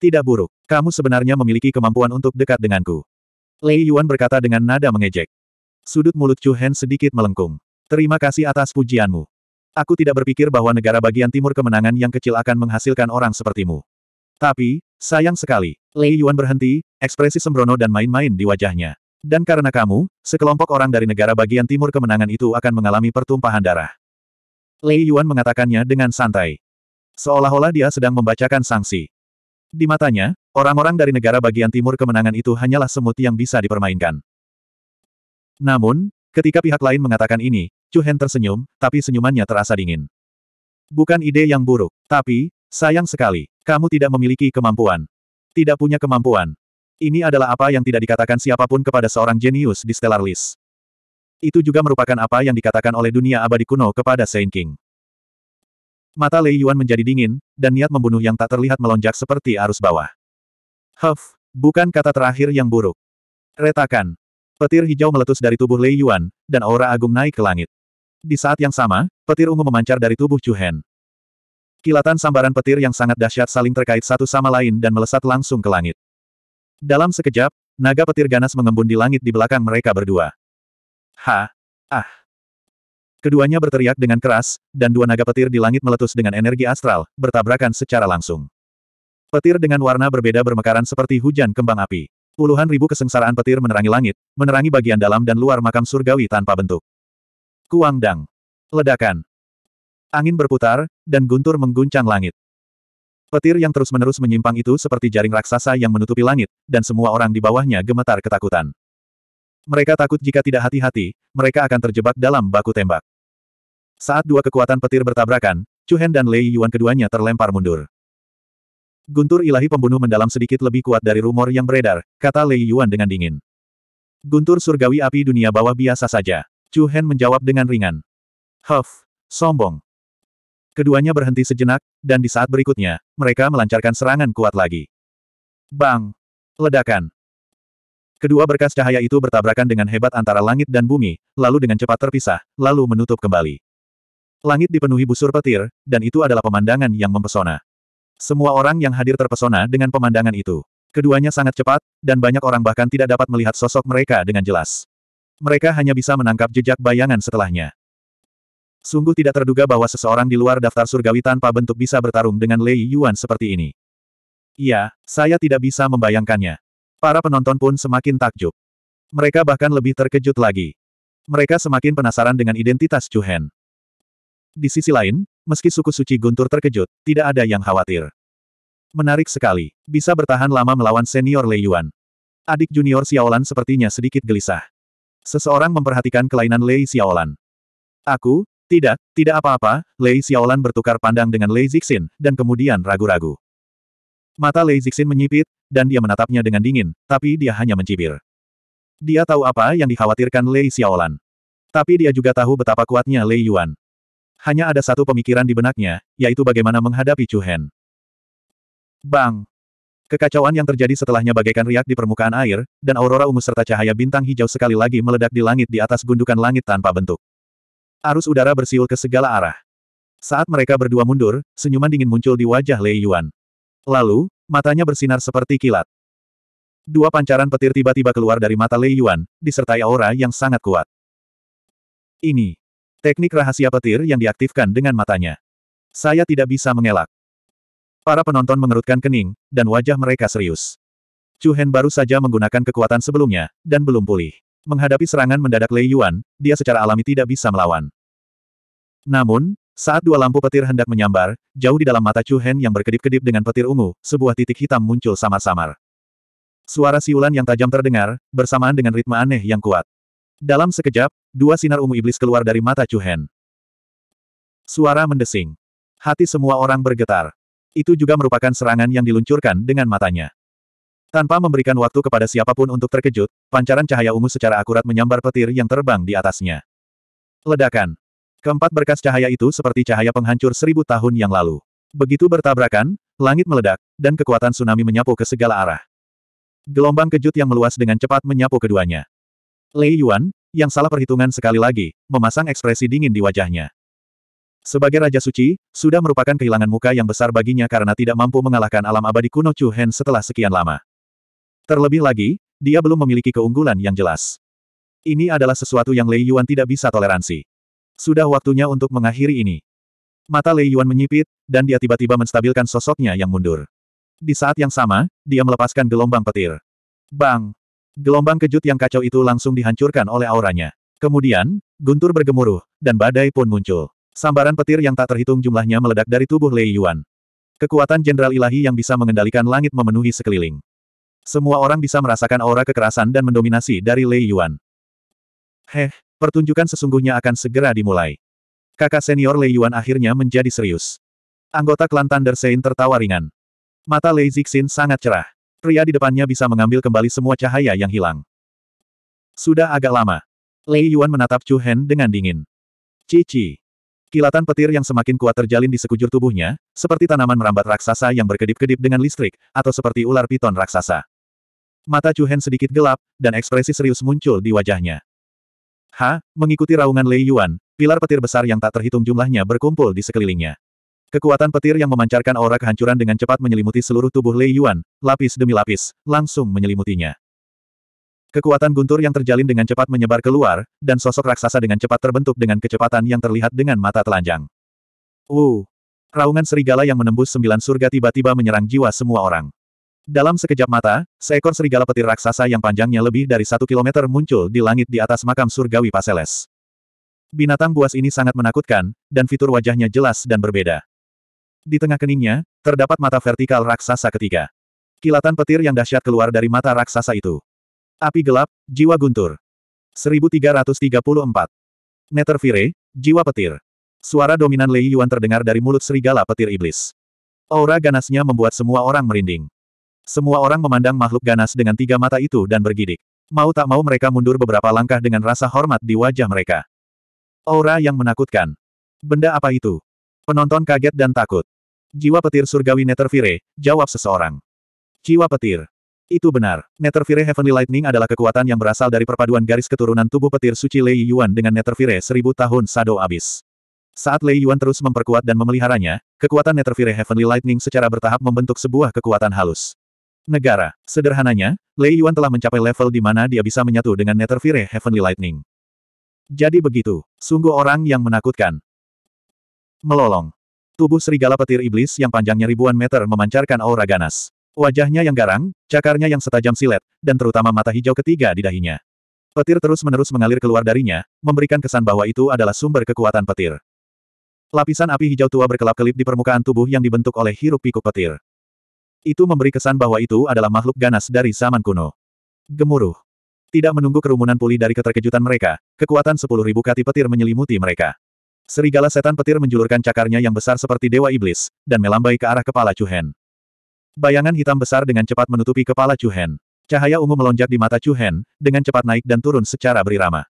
Tidak buruk, kamu sebenarnya memiliki kemampuan untuk dekat denganku. Lei Yuan berkata dengan nada mengejek. Sudut mulut Chu Hen sedikit melengkung. Terima kasih atas pujianmu. Aku tidak berpikir bahwa negara bagian timur kemenangan yang kecil akan menghasilkan orang sepertimu. Tapi, sayang sekali, Lei Yuan berhenti, ekspresi sembrono dan main-main di wajahnya. Dan karena kamu, sekelompok orang dari negara bagian timur kemenangan itu akan mengalami pertumpahan darah. Lei Yuan mengatakannya dengan santai. Seolah-olah dia sedang membacakan sanksi. Di matanya, orang-orang dari negara bagian timur kemenangan itu hanyalah semut yang bisa dipermainkan. Namun, ketika pihak lain mengatakan ini, Chu Hen tersenyum, tapi senyumannya terasa dingin. Bukan ide yang buruk, tapi, sayang sekali, kamu tidak memiliki kemampuan. Tidak punya kemampuan. Ini adalah apa yang tidak dikatakan siapa pun kepada seorang jenius di Stellar List. Itu juga merupakan apa yang dikatakan oleh dunia abadi kuno kepada Saint King. Mata Lei Yuan menjadi dingin, dan niat membunuh yang tak terlihat melonjak seperti arus bawah. Huff, bukan kata terakhir yang buruk. Retakan. Petir hijau meletus dari tubuh Lei Yuan, dan aura agung naik ke langit. Di saat yang sama, petir ungu memancar dari tubuh Chu Hen. Kilatan sambaran petir yang sangat dahsyat saling terkait satu sama lain dan melesat langsung ke langit. Dalam sekejap, naga petir ganas mengembun di langit di belakang mereka berdua. Ha! Ah! Keduanya berteriak dengan keras, dan dua naga petir di langit meletus dengan energi astral, bertabrakan secara langsung. Petir dengan warna berbeda bermekaran seperti hujan kembang api. Puluhan ribu kesengsaraan petir menerangi langit, menerangi bagian dalam dan luar makam surgawi tanpa bentuk. Kuang Dang. Ledakan. Angin berputar, dan guntur mengguncang langit. Petir yang terus-menerus menyimpang itu seperti jaring raksasa yang menutupi langit, dan semua orang di bawahnya gemetar ketakutan. Mereka takut jika tidak hati-hati, mereka akan terjebak dalam baku tembak. Saat dua kekuatan petir bertabrakan, Chu Hen dan Lei Yuan keduanya terlempar mundur. Guntur ilahi pembunuh mendalam sedikit lebih kuat dari rumor yang beredar, kata Lei Yuan dengan dingin. Guntur surgawi api dunia bawah biasa saja. Chu Hen menjawab dengan ringan. Huff, sombong. Keduanya berhenti sejenak, dan di saat berikutnya, mereka melancarkan serangan kuat lagi. Bang! Ledakan! Kedua berkas cahaya itu bertabrakan dengan hebat antara langit dan bumi, lalu dengan cepat terpisah, lalu menutup kembali. Langit dipenuhi busur petir, dan itu adalah pemandangan yang mempesona. Semua orang yang hadir terpesona dengan pemandangan itu. Keduanya sangat cepat, dan banyak orang bahkan tidak dapat melihat sosok mereka dengan jelas. Mereka hanya bisa menangkap jejak bayangan setelahnya. Sungguh tidak terduga bahwa seseorang di luar daftar surgawi tanpa bentuk bisa bertarung dengan Lei Yuan seperti ini. Iya, saya tidak bisa membayangkannya. Para penonton pun semakin takjub. Mereka bahkan lebih terkejut lagi. Mereka semakin penasaran dengan identitas Chu Hen. Di sisi lain, meski suku suci Guntur terkejut, tidak ada yang khawatir. Menarik sekali, bisa bertahan lama melawan senior Lei Yuan. Adik junior Xiaolan sepertinya sedikit gelisah. Seseorang memperhatikan kelainan Lei Xiaolan. Aku, tidak, tidak apa-apa, Lei Xiaolan bertukar pandang dengan Lei Zixin, dan kemudian ragu-ragu. Mata Lei Zixin menyipit, dan dia menatapnya dengan dingin, tapi dia hanya mencibir. Dia tahu apa yang dikhawatirkan Lei Xiaolan. Tapi dia juga tahu betapa kuatnya Lei Yuan. Hanya ada satu pemikiran di benaknya, yaitu bagaimana menghadapi Chu Hen. Bang! Kekacauan yang terjadi setelahnya bagaikan riak di permukaan air, dan aurora ungu serta cahaya bintang hijau sekali lagi meledak di langit di atas gundukan langit tanpa bentuk. Arus udara bersiul ke segala arah. Saat mereka berdua mundur, senyuman dingin muncul di wajah Lei Yuan. Lalu, matanya bersinar seperti kilat. Dua pancaran petir tiba-tiba keluar dari mata Lei Yuan, disertai aura yang sangat kuat. Ini. Teknik rahasia petir yang diaktifkan dengan matanya. Saya tidak bisa mengelak. Para penonton mengerutkan kening, dan wajah mereka serius. Chu Hen baru saja menggunakan kekuatan sebelumnya, dan belum pulih. Menghadapi serangan mendadak Lei Yuan, dia secara alami tidak bisa melawan. Namun, saat dua lampu petir hendak menyambar, jauh di dalam mata Chu Hen yang berkedip-kedip dengan petir ungu, sebuah titik hitam muncul samar-samar. Suara siulan yang tajam terdengar, bersamaan dengan ritme aneh yang kuat. Dalam sekejap, dua sinar ungu iblis keluar dari mata Chu Hen. Suara mendesing. Hati semua orang bergetar. Itu juga merupakan serangan yang diluncurkan dengan matanya. Tanpa memberikan waktu kepada siapa pun untuk terkejut, pancaran cahaya ungu secara akurat menyambar petir yang terbang di atasnya. Ledakan. Keempat berkas cahaya itu seperti cahaya penghancur seribu tahun yang lalu. Begitu bertabrakan, langit meledak, dan kekuatan tsunami menyapu ke segala arah. Gelombang kejut yang meluas dengan cepat menyapu keduanya. Lei Yuan, yang salah perhitungan sekali lagi, memasang ekspresi dingin di wajahnya. Sebagai Raja Suci, sudah merupakan kehilangan muka yang besar baginya karena tidak mampu mengalahkan alam abadi kuno Chu Hen setelah sekian lama. Terlebih lagi, dia belum memiliki keunggulan yang jelas. Ini adalah sesuatu yang Lei Yuan tidak bisa toleransi. Sudah waktunya untuk mengakhiri ini. Mata Lei Yuan menyipit, dan dia tiba-tiba menstabilkan sosoknya yang mundur. Di saat yang sama, dia melepaskan gelombang petir. Bang! Gelombang kejut yang kacau itu langsung dihancurkan oleh auranya. Kemudian, guntur bergemuruh, dan badai pun muncul. Sambaran petir yang tak terhitung jumlahnya meledak dari tubuh Lei Yuan. Kekuatan jenderal ilahi yang bisa mengendalikan langit memenuhi sekeliling. Semua orang bisa merasakan aura kekerasan dan mendominasi dari Lei Yuan. Heh, pertunjukan sesungguhnya akan segera dimulai. Kakak senior Lei Yuan akhirnya menjadi serius. Anggota klan Thunder Sein tertawa ringan. Mata Lei Zixin sangat cerah. Pria di depannya bisa mengambil kembali semua cahaya yang hilang. Sudah agak lama. Lei Yuan menatap Chu Hen dengan dingin. Cici. Kilatan petir yang semakin kuat terjalin di sekujur tubuhnya, seperti tanaman merambat raksasa yang berkedip-kedip dengan listrik, atau seperti ular piton raksasa. Mata Chu Hen sedikit gelap, dan ekspresi serius muncul di wajahnya. Ha, mengikuti raungan Lei Yuan, pilar petir besar yang tak terhitung jumlahnya berkumpul di sekelilingnya. Kekuatan petir yang memancarkan aura kehancuran dengan cepat menyelimuti seluruh tubuh Lei Yuan, lapis demi lapis, langsung menyelimutinya. Kekuatan guntur yang terjalin dengan cepat menyebar keluar, dan sosok raksasa dengan cepat terbentuk dengan kecepatan yang terlihat dengan mata telanjang. Uh! Raungan serigala yang menembus sembilan surga tiba-tiba menyerang jiwa semua orang. Dalam sekejap mata, seekor serigala petir raksasa yang panjangnya lebih dari satu kilometer muncul di langit di atas makam surgawi Paseles. Binatang buas ini sangat menakutkan, dan fitur wajahnya jelas dan berbeda. Di tengah keningnya, terdapat mata vertikal raksasa ketiga. Kilatan petir yang dahsyat keluar dari mata raksasa itu. Api gelap, jiwa guntur. 1334. Netherfire, jiwa petir. Suara dominan Lei Yuan terdengar dari mulut serigala petir iblis. Aura ganasnya membuat semua orang merinding. Semua orang memandang makhluk ganas dengan tiga mata itu dan bergidik. Mau tak mau mereka mundur beberapa langkah dengan rasa hormat di wajah mereka. Aura yang menakutkan. Benda apa itu? Penonton kaget dan takut. Jiwa petir surgawi Netherfire, jawab seseorang. Jiwa petir. Itu benar. Netherfire Heavenly Lightning adalah kekuatan yang berasal dari perpaduan garis keturunan tubuh petir suci Lei Yuan dengan Netherfire seribu tahun Sado Abis. Saat Lei Yuan terus memperkuat dan memeliharanya, kekuatan Netherfire Heavenly Lightning secara bertahap membentuk sebuah kekuatan halus. Negara. Sederhananya, Lei Yuan telah mencapai level di mana dia bisa menyatu dengan Netherfire Heavenly Lightning. Jadi begitu. Sungguh orang yang menakutkan. Melolong. Tubuh serigala petir iblis yang panjangnya ribuan meter memancarkan aura ganas. Wajahnya yang garang, cakarnya yang setajam silet, dan terutama mata hijau ketiga di dahinya. Petir terus-menerus mengalir keluar darinya, memberikan kesan bahwa itu adalah sumber kekuatan petir. Lapisan api hijau tua berkelap-kelip di permukaan tubuh yang dibentuk oleh hiruk pikuk petir. Itu memberi kesan bahwa itu adalah makhluk ganas dari zaman kuno. Gemuruh. Tidak menunggu kerumunan pulih dari keterkejutan mereka, kekuatan sepuluh ribu kati petir menyelimuti mereka. Serigala setan petir menjulurkan cakarnya yang besar seperti dewa iblis, dan melambai ke arah kepala Chuhen. Bayangan hitam besar dengan cepat menutupi kepala Chuhen. Cahaya ungu melonjak di mata Chuhen, dengan cepat naik dan turun secara berirama.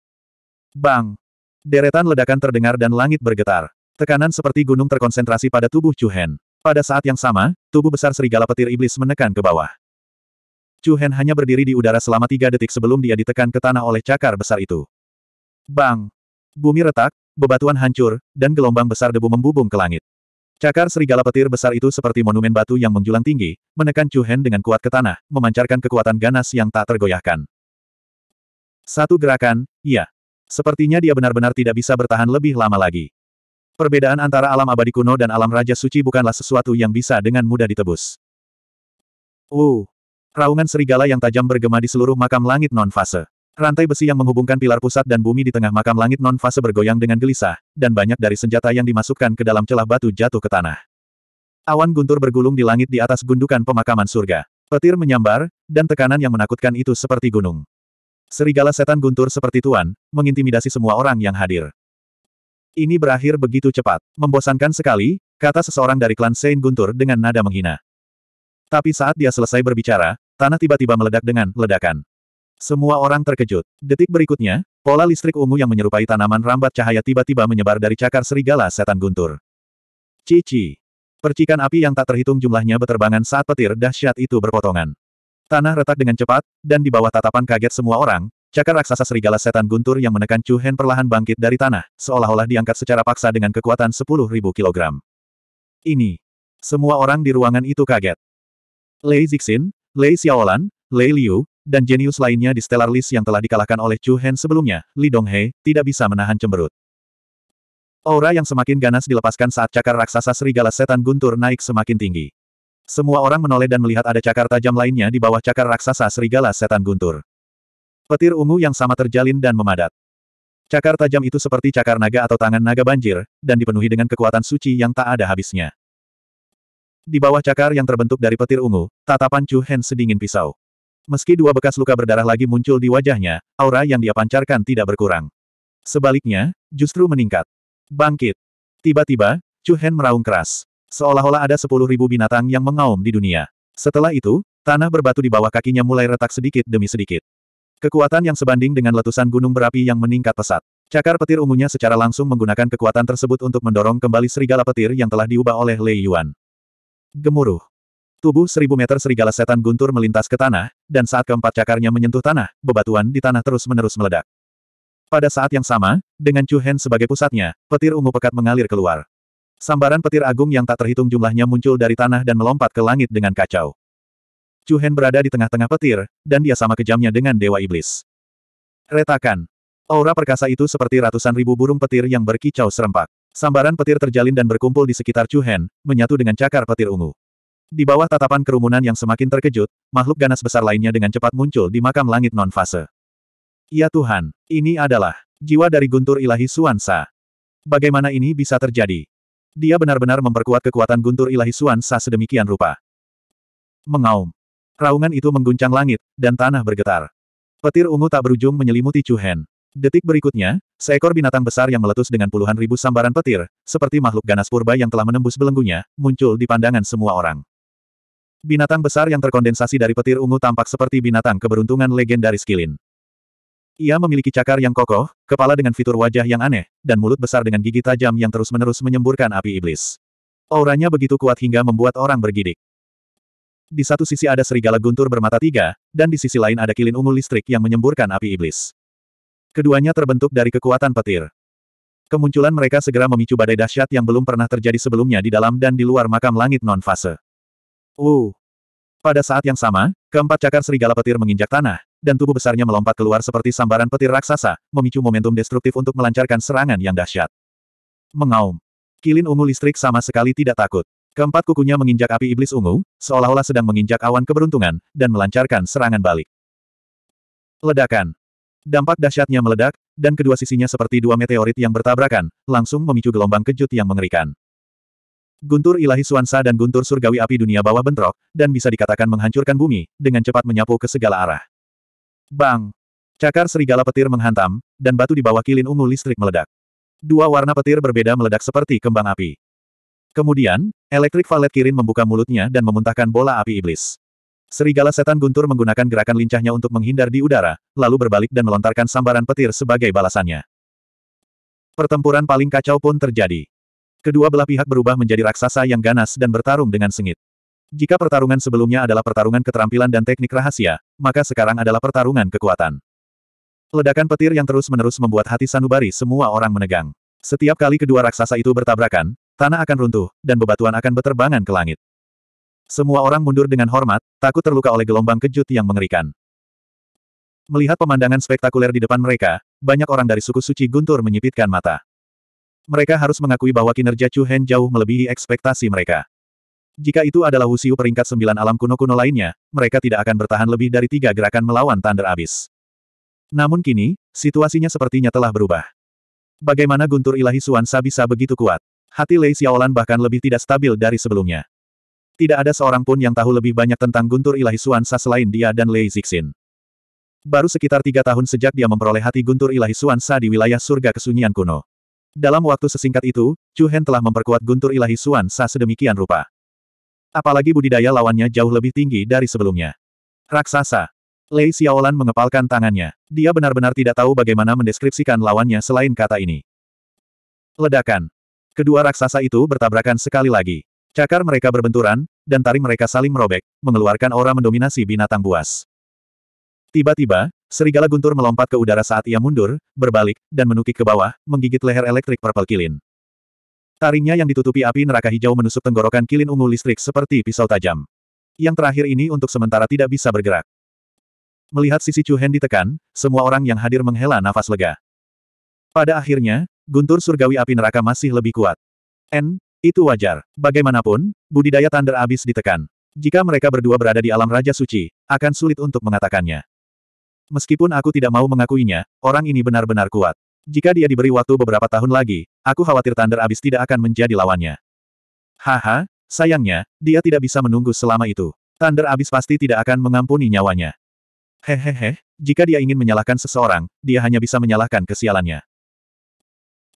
Bang! Deretan ledakan terdengar dan langit bergetar. Tekanan seperti gunung terkonsentrasi pada tubuh Chuhen. Pada saat yang sama, tubuh besar serigala petir iblis menekan ke bawah. Chuhen hanya berdiri di udara selama tiga detik sebelum dia ditekan ke tanah oleh cakar besar itu. Bang! Bumi retak, bebatuan hancur, dan gelombang besar debu membubung ke langit. Cakar serigala petir besar itu seperti monumen batu yang menjulang tinggi, menekan Chu Hen dengan kuat ke tanah, memancarkan kekuatan ganas yang tak tergoyahkan. Satu gerakan, iya. Sepertinya dia benar-benar tidak bisa bertahan lebih lama lagi. Perbedaan antara alam abadi kuno dan alam raja suci bukanlah sesuatu yang bisa dengan mudah ditebus. Uh! Raungan serigala yang tajam bergema di seluruh makam langit non-fase. Rantai besi yang menghubungkan pilar pusat dan bumi di tengah makam langit non-fase bergoyang dengan gelisah, dan banyak dari senjata yang dimasukkan ke dalam celah batu jatuh ke tanah. Awan guntur bergulung di langit di atas gundukan pemakaman surga. Petir menyambar, dan tekanan yang menakutkan itu seperti gunung. Serigala setan guntur seperti tuan, mengintimidasi semua orang yang hadir. Ini berakhir begitu cepat. Membosankan sekali, kata seseorang dari klan Saint Guntur dengan nada menghina. Tapi saat dia selesai berbicara, tanah tiba-tiba meledak dengan ledakan. Semua orang terkejut. Detik berikutnya, pola listrik ungu yang menyerupai tanaman rambat cahaya tiba-tiba menyebar dari cakar serigala setan guntur. Cici. Percikan api yang tak terhitung jumlahnya beterbangan saat petir dahsyat itu berpotongan. Tanah retak dengan cepat, dan di bawah tatapan kaget semua orang, cakar raksasa serigala setan guntur yang menekan Chu Hen perlahan bangkit dari tanah, seolah-olah diangkat secara paksa dengan kekuatan 10.000 kilogram. Ini. Semua orang di ruangan itu kaget. Lei Zixin, Lei Xiaolan, Lei Liu, dan jenius lainnya di Stellar List yang telah dikalahkan oleh Chu Hen sebelumnya, Li Donghe, tidak bisa menahan cemberut. Aura yang semakin ganas dilepaskan saat cakar raksasa serigala setan guntur naik semakin tinggi. Semua orang menoleh dan melihat ada cakar tajam lainnya di bawah cakar raksasa serigala setan guntur. Petir ungu yang sama terjalin dan memadat. Cakar tajam itu seperti cakar naga atau tangan naga banjir, dan dipenuhi dengan kekuatan suci yang tak ada habisnya. Di bawah cakar yang terbentuk dari petir ungu, tatapan Chu Hen sedingin pisau. Meski dua bekas luka berdarah lagi muncul di wajahnya, aura yang dia pancarkan tidak berkurang. Sebaliknya, justru meningkat. Bangkit. Tiba-tiba, Chu Hen meraung keras. Seolah-olah ada sepuluh ribu binatang yang mengaum di dunia. Setelah itu, tanah berbatu di bawah kakinya mulai retak sedikit demi sedikit. Kekuatan yang sebanding dengan letusan gunung berapi yang meningkat pesat. Cakar petir ungunya secara langsung menggunakan kekuatan tersebut untuk mendorong kembali serigala petir yang telah diubah oleh Lei Yuan. Gemuruh. Tubuh seribu meter serigala setan guntur melintas ke tanah, dan saat keempat cakarnya menyentuh tanah, bebatuan di tanah terus-menerus meledak. Pada saat yang sama, dengan Chu Hen sebagai pusatnya, petir ungu pekat mengalir keluar. Sambaran petir agung yang tak terhitung jumlahnya muncul dari tanah dan melompat ke langit dengan kacau. Chu Hen berada di tengah-tengah petir, dan dia sama kejamnya dengan Dewa Iblis. Retakan. Aura perkasa itu seperti ratusan ribu burung petir yang berkicau serempak. Sambaran petir terjalin dan berkumpul di sekitar Chu Hen, menyatu dengan cakar petir ungu. Di bawah tatapan kerumunan yang semakin terkejut, makhluk ganas besar lainnya dengan cepat muncul di makam langit non-fase. Ya Tuhan, ini adalah jiwa dari guntur ilahi Suansa. Bagaimana ini bisa terjadi? Dia benar-benar memperkuat kekuatan guntur ilahi Suansa sedemikian rupa. Mengaum. Raungan itu mengguncang langit, dan tanah bergetar. Petir ungu tak berujung menyelimuti Chuhen. Detik berikutnya, seekor binatang besar yang meletus dengan puluhan ribu sambaran petir, seperti makhluk ganas purba yang telah menembus belenggunya, muncul di pandangan semua orang. Binatang besar yang terkondensasi dari petir ungu tampak seperti binatang keberuntungan legendaris kilin. Ia memiliki cakar yang kokoh, kepala dengan fitur wajah yang aneh, dan mulut besar dengan gigi tajam yang terus-menerus menyemburkan api iblis. Auranya begitu kuat hingga membuat orang bergidik. Di satu sisi ada serigala guntur bermata tiga, dan di sisi lain ada kilin ungu listrik yang menyemburkan api iblis. Keduanya terbentuk dari kekuatan petir. Kemunculan mereka segera memicu badai dahsyat yang belum pernah terjadi sebelumnya di dalam dan di luar makam langit non-fase. Uh. Pada saat yang sama, keempat cakar serigala petir menginjak tanah, dan tubuh besarnya melompat keluar seperti sambaran petir raksasa, memicu momentum destruktif untuk melancarkan serangan yang dahsyat. Mengaum. Kilin ungu listrik sama sekali tidak takut. Keempat kukunya menginjak api iblis ungu, seolah-olah sedang menginjak awan keberuntungan, dan melancarkan serangan balik. Ledakan. Dampak dahsyatnya meledak, dan kedua sisinya seperti dua meteorit yang bertabrakan, langsung memicu gelombang kejut yang mengerikan. Guntur ilahi Suansa dan guntur surgawi api dunia bawah bentrok, dan bisa dikatakan menghancurkan bumi, dengan cepat menyapu ke segala arah. Bang! Cakar serigala petir menghantam, dan batu di bawah kilin ungu listrik meledak. Dua warna petir berbeda meledak seperti kembang api. Kemudian, elektrik valet kirin membuka mulutnya dan memuntahkan bola api iblis. Serigala setan guntur menggunakan gerakan lincahnya untuk menghindar di udara, lalu berbalik dan melontarkan sambaran petir sebagai balasannya. Pertempuran paling kacau pun terjadi. Kedua belah pihak berubah menjadi raksasa yang ganas dan bertarung dengan sengit. Jika pertarungan sebelumnya adalah pertarungan keterampilan dan teknik rahasia, maka sekarang adalah pertarungan kekuatan. Ledakan petir yang terus-menerus membuat hati sanubari semua orang menegang. Setiap kali kedua raksasa itu bertabrakan, tanah akan runtuh, dan bebatuan akan berterbangan ke langit. Semua orang mundur dengan hormat, takut terluka oleh gelombang kejut yang mengerikan. Melihat pemandangan spektakuler di depan mereka, banyak orang dari suku suci Guntur menyipitkan mata. Mereka harus mengakui bahwa kinerja Chu Hen jauh melebihi ekspektasi mereka. Jika itu adalah Wusiu peringkat sembilan alam kuno-kuno lainnya, mereka tidak akan bertahan lebih dari tiga gerakan melawan Thunder Abyss. Namun kini, situasinya sepertinya telah berubah. Bagaimana guntur ilahi Suansa bisa begitu kuat? Hati Lei Xiaolan bahkan lebih tidak stabil dari sebelumnya. Tidak ada seorang pun yang tahu lebih banyak tentang guntur ilahi Suansa selain dia dan Lei Zixin. Baru sekitar tiga tahun sejak dia memperoleh hati guntur ilahi Suansa di wilayah surga kesunyian kuno. Dalam waktu sesingkat itu, Chu Hen telah memperkuat guntur ilahi Suan Sa sedemikian rupa. Apalagi budidaya lawannya jauh lebih tinggi dari sebelumnya. Raksasa. Lei Xiaolan mengepalkan tangannya. Dia benar-benar tidak tahu bagaimana mendeskripsikan lawannya selain kata ini. Ledakan. Kedua raksasa itu bertabrakan sekali lagi. Cakar mereka berbenturan, dan taring mereka saling merobek, mengeluarkan aura mendominasi binatang buas. Tiba-tiba, serigala guntur melompat ke udara saat ia mundur, berbalik, dan menukik ke bawah, menggigit leher elektrik purple kilin. Taringnya yang ditutupi api neraka hijau menusuk tenggorokan kilin ungu listrik seperti pisau tajam. Yang terakhir ini untuk sementara tidak bisa bergerak. Melihat sisi Chu Hen ditekan, semua orang yang hadir menghela nafas lega. Pada akhirnya, guntur surgawi api neraka masih lebih kuat. N, itu wajar. Bagaimanapun, budidaya Thunder Abyss ditekan. Jika mereka berdua berada di alam Raja Suci, akan sulit untuk mengatakannya. Meskipun aku tidak mau mengakuinya, orang ini benar-benar kuat. Jika dia diberi waktu beberapa tahun lagi, aku khawatir Thunder Abyss tidak akan menjadi lawannya. Haha, sayangnya, dia tidak bisa menunggu selama itu. Thunder Abyss pasti tidak akan mengampuni nyawanya. Hehehe, jika dia ingin menyalahkan seseorang, dia hanya bisa menyalahkan kesialannya.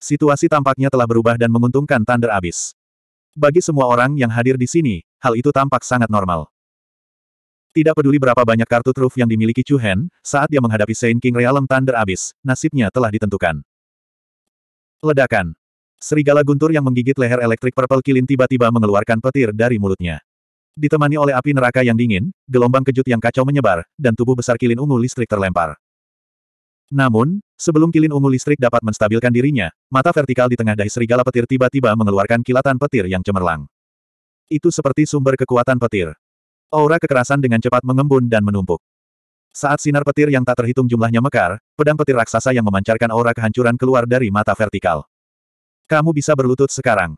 Situasi tampaknya telah berubah dan menguntungkan Thunder Abyss. Bagi semua orang yang hadir di sini, hal itu tampak sangat normal. Tidak peduli berapa banyak kartu truf yang dimiliki Chu Hen, saat dia menghadapi Saint King Realm Thunder Abyss, nasibnya telah ditentukan. Ledakan. Serigala guntur yang menggigit leher elektrik purple kilin tiba-tiba mengeluarkan petir dari mulutnya. Ditemani oleh api neraka yang dingin, gelombang kejut yang kacau menyebar, dan tubuh besar kilin ungu listrik terlempar. Namun, sebelum kilin ungu listrik dapat menstabilkan dirinya, mata vertikal di tengah dahi serigala petir tiba-tiba mengeluarkan kilatan petir yang cemerlang. Itu seperti sumber kekuatan petir. Aura kekerasan dengan cepat mengembun dan menumpuk. Saat sinar petir yang tak terhitung jumlahnya mekar, pedang petir raksasa yang memancarkan aura kehancuran keluar dari mata vertikal. Kamu bisa berlutut sekarang.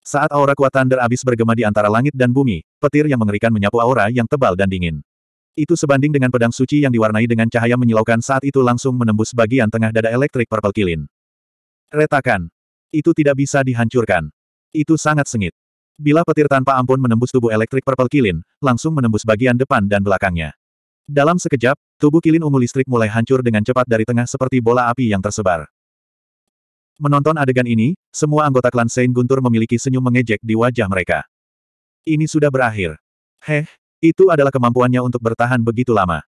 Saat aura kuat Thunder abis bergema di antara langit dan bumi, petir yang mengerikan menyapu aura yang tebal dan dingin. Itu sebanding dengan pedang suci yang diwarnai dengan cahaya menyilaukan saat itu langsung menembus bagian tengah dada elektrik purple kilin. Retakan. Itu tidak bisa dihancurkan. Itu sangat sengit. Bila petir tanpa ampun menembus tubuh elektrik purple kilin, langsung menembus bagian depan dan belakangnya. Dalam sekejap, tubuh kilin ungu listrik mulai hancur dengan cepat dari tengah seperti bola api yang tersebar. Menonton adegan ini, semua anggota klan Saint Guntur memiliki senyum mengejek di wajah mereka. Ini sudah berakhir. Heh, itu adalah kemampuannya untuk bertahan begitu lama.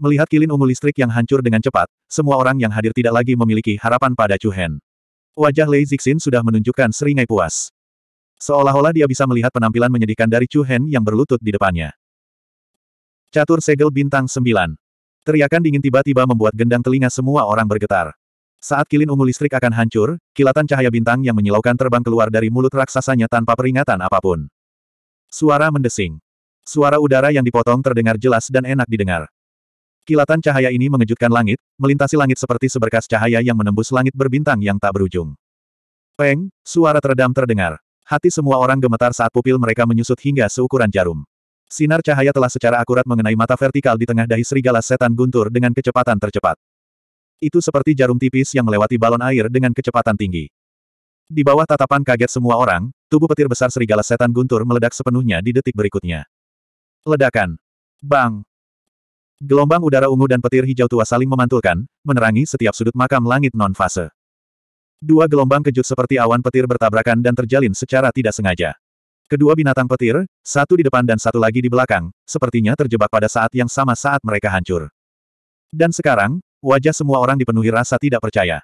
Melihat kilin ungu listrik yang hancur dengan cepat, semua orang yang hadir tidak lagi memiliki harapan pada Chu Hen. Wajah Lei Zixin sudah menunjukkan seringai puas. Seolah-olah dia bisa melihat penampilan menyedihkan dari Chu Hen yang berlutut di depannya. Catur segel bintang sembilan. Teriakan dingin tiba-tiba membuat gendang telinga semua orang bergetar. Saat kilin ungu listrik akan hancur, kilatan cahaya bintang yang menyilaukan terbang keluar dari mulut raksasanya tanpa peringatan apa pun. Suara mendesing. Suara udara yang dipotong terdengar jelas dan enak didengar. Kilatan cahaya ini mengejutkan langit, melintasi langit seperti seberkas cahaya yang menembus langit berbintang yang tak berujung. Peng, suara teredam terdengar. Hati semua orang gemetar saat pupil mereka menyusut hingga seukuran jarum. Sinar cahaya telah secara akurat mengenai mata vertikal di tengah dahi serigala setan guntur dengan kecepatan tercepat. Itu seperti jarum tipis yang melewati balon air dengan kecepatan tinggi. Di bawah tatapan kaget semua orang, tubuh petir besar serigala setan guntur meledak sepenuhnya di detik berikutnya. Ledakan. Bang. Gelombang udara ungu dan petir hijau tua saling memantulkan, menerangi setiap sudut makam langit non-fase. Dua gelombang kejut seperti awan petir bertabrakan dan terjalin secara tidak sengaja. Kedua binatang petir, satu di depan dan satu lagi di belakang, sepertinya terjebak pada saat yang sama saat mereka hancur. Dan sekarang, wajah semua orang dipenuhi rasa tidak percaya.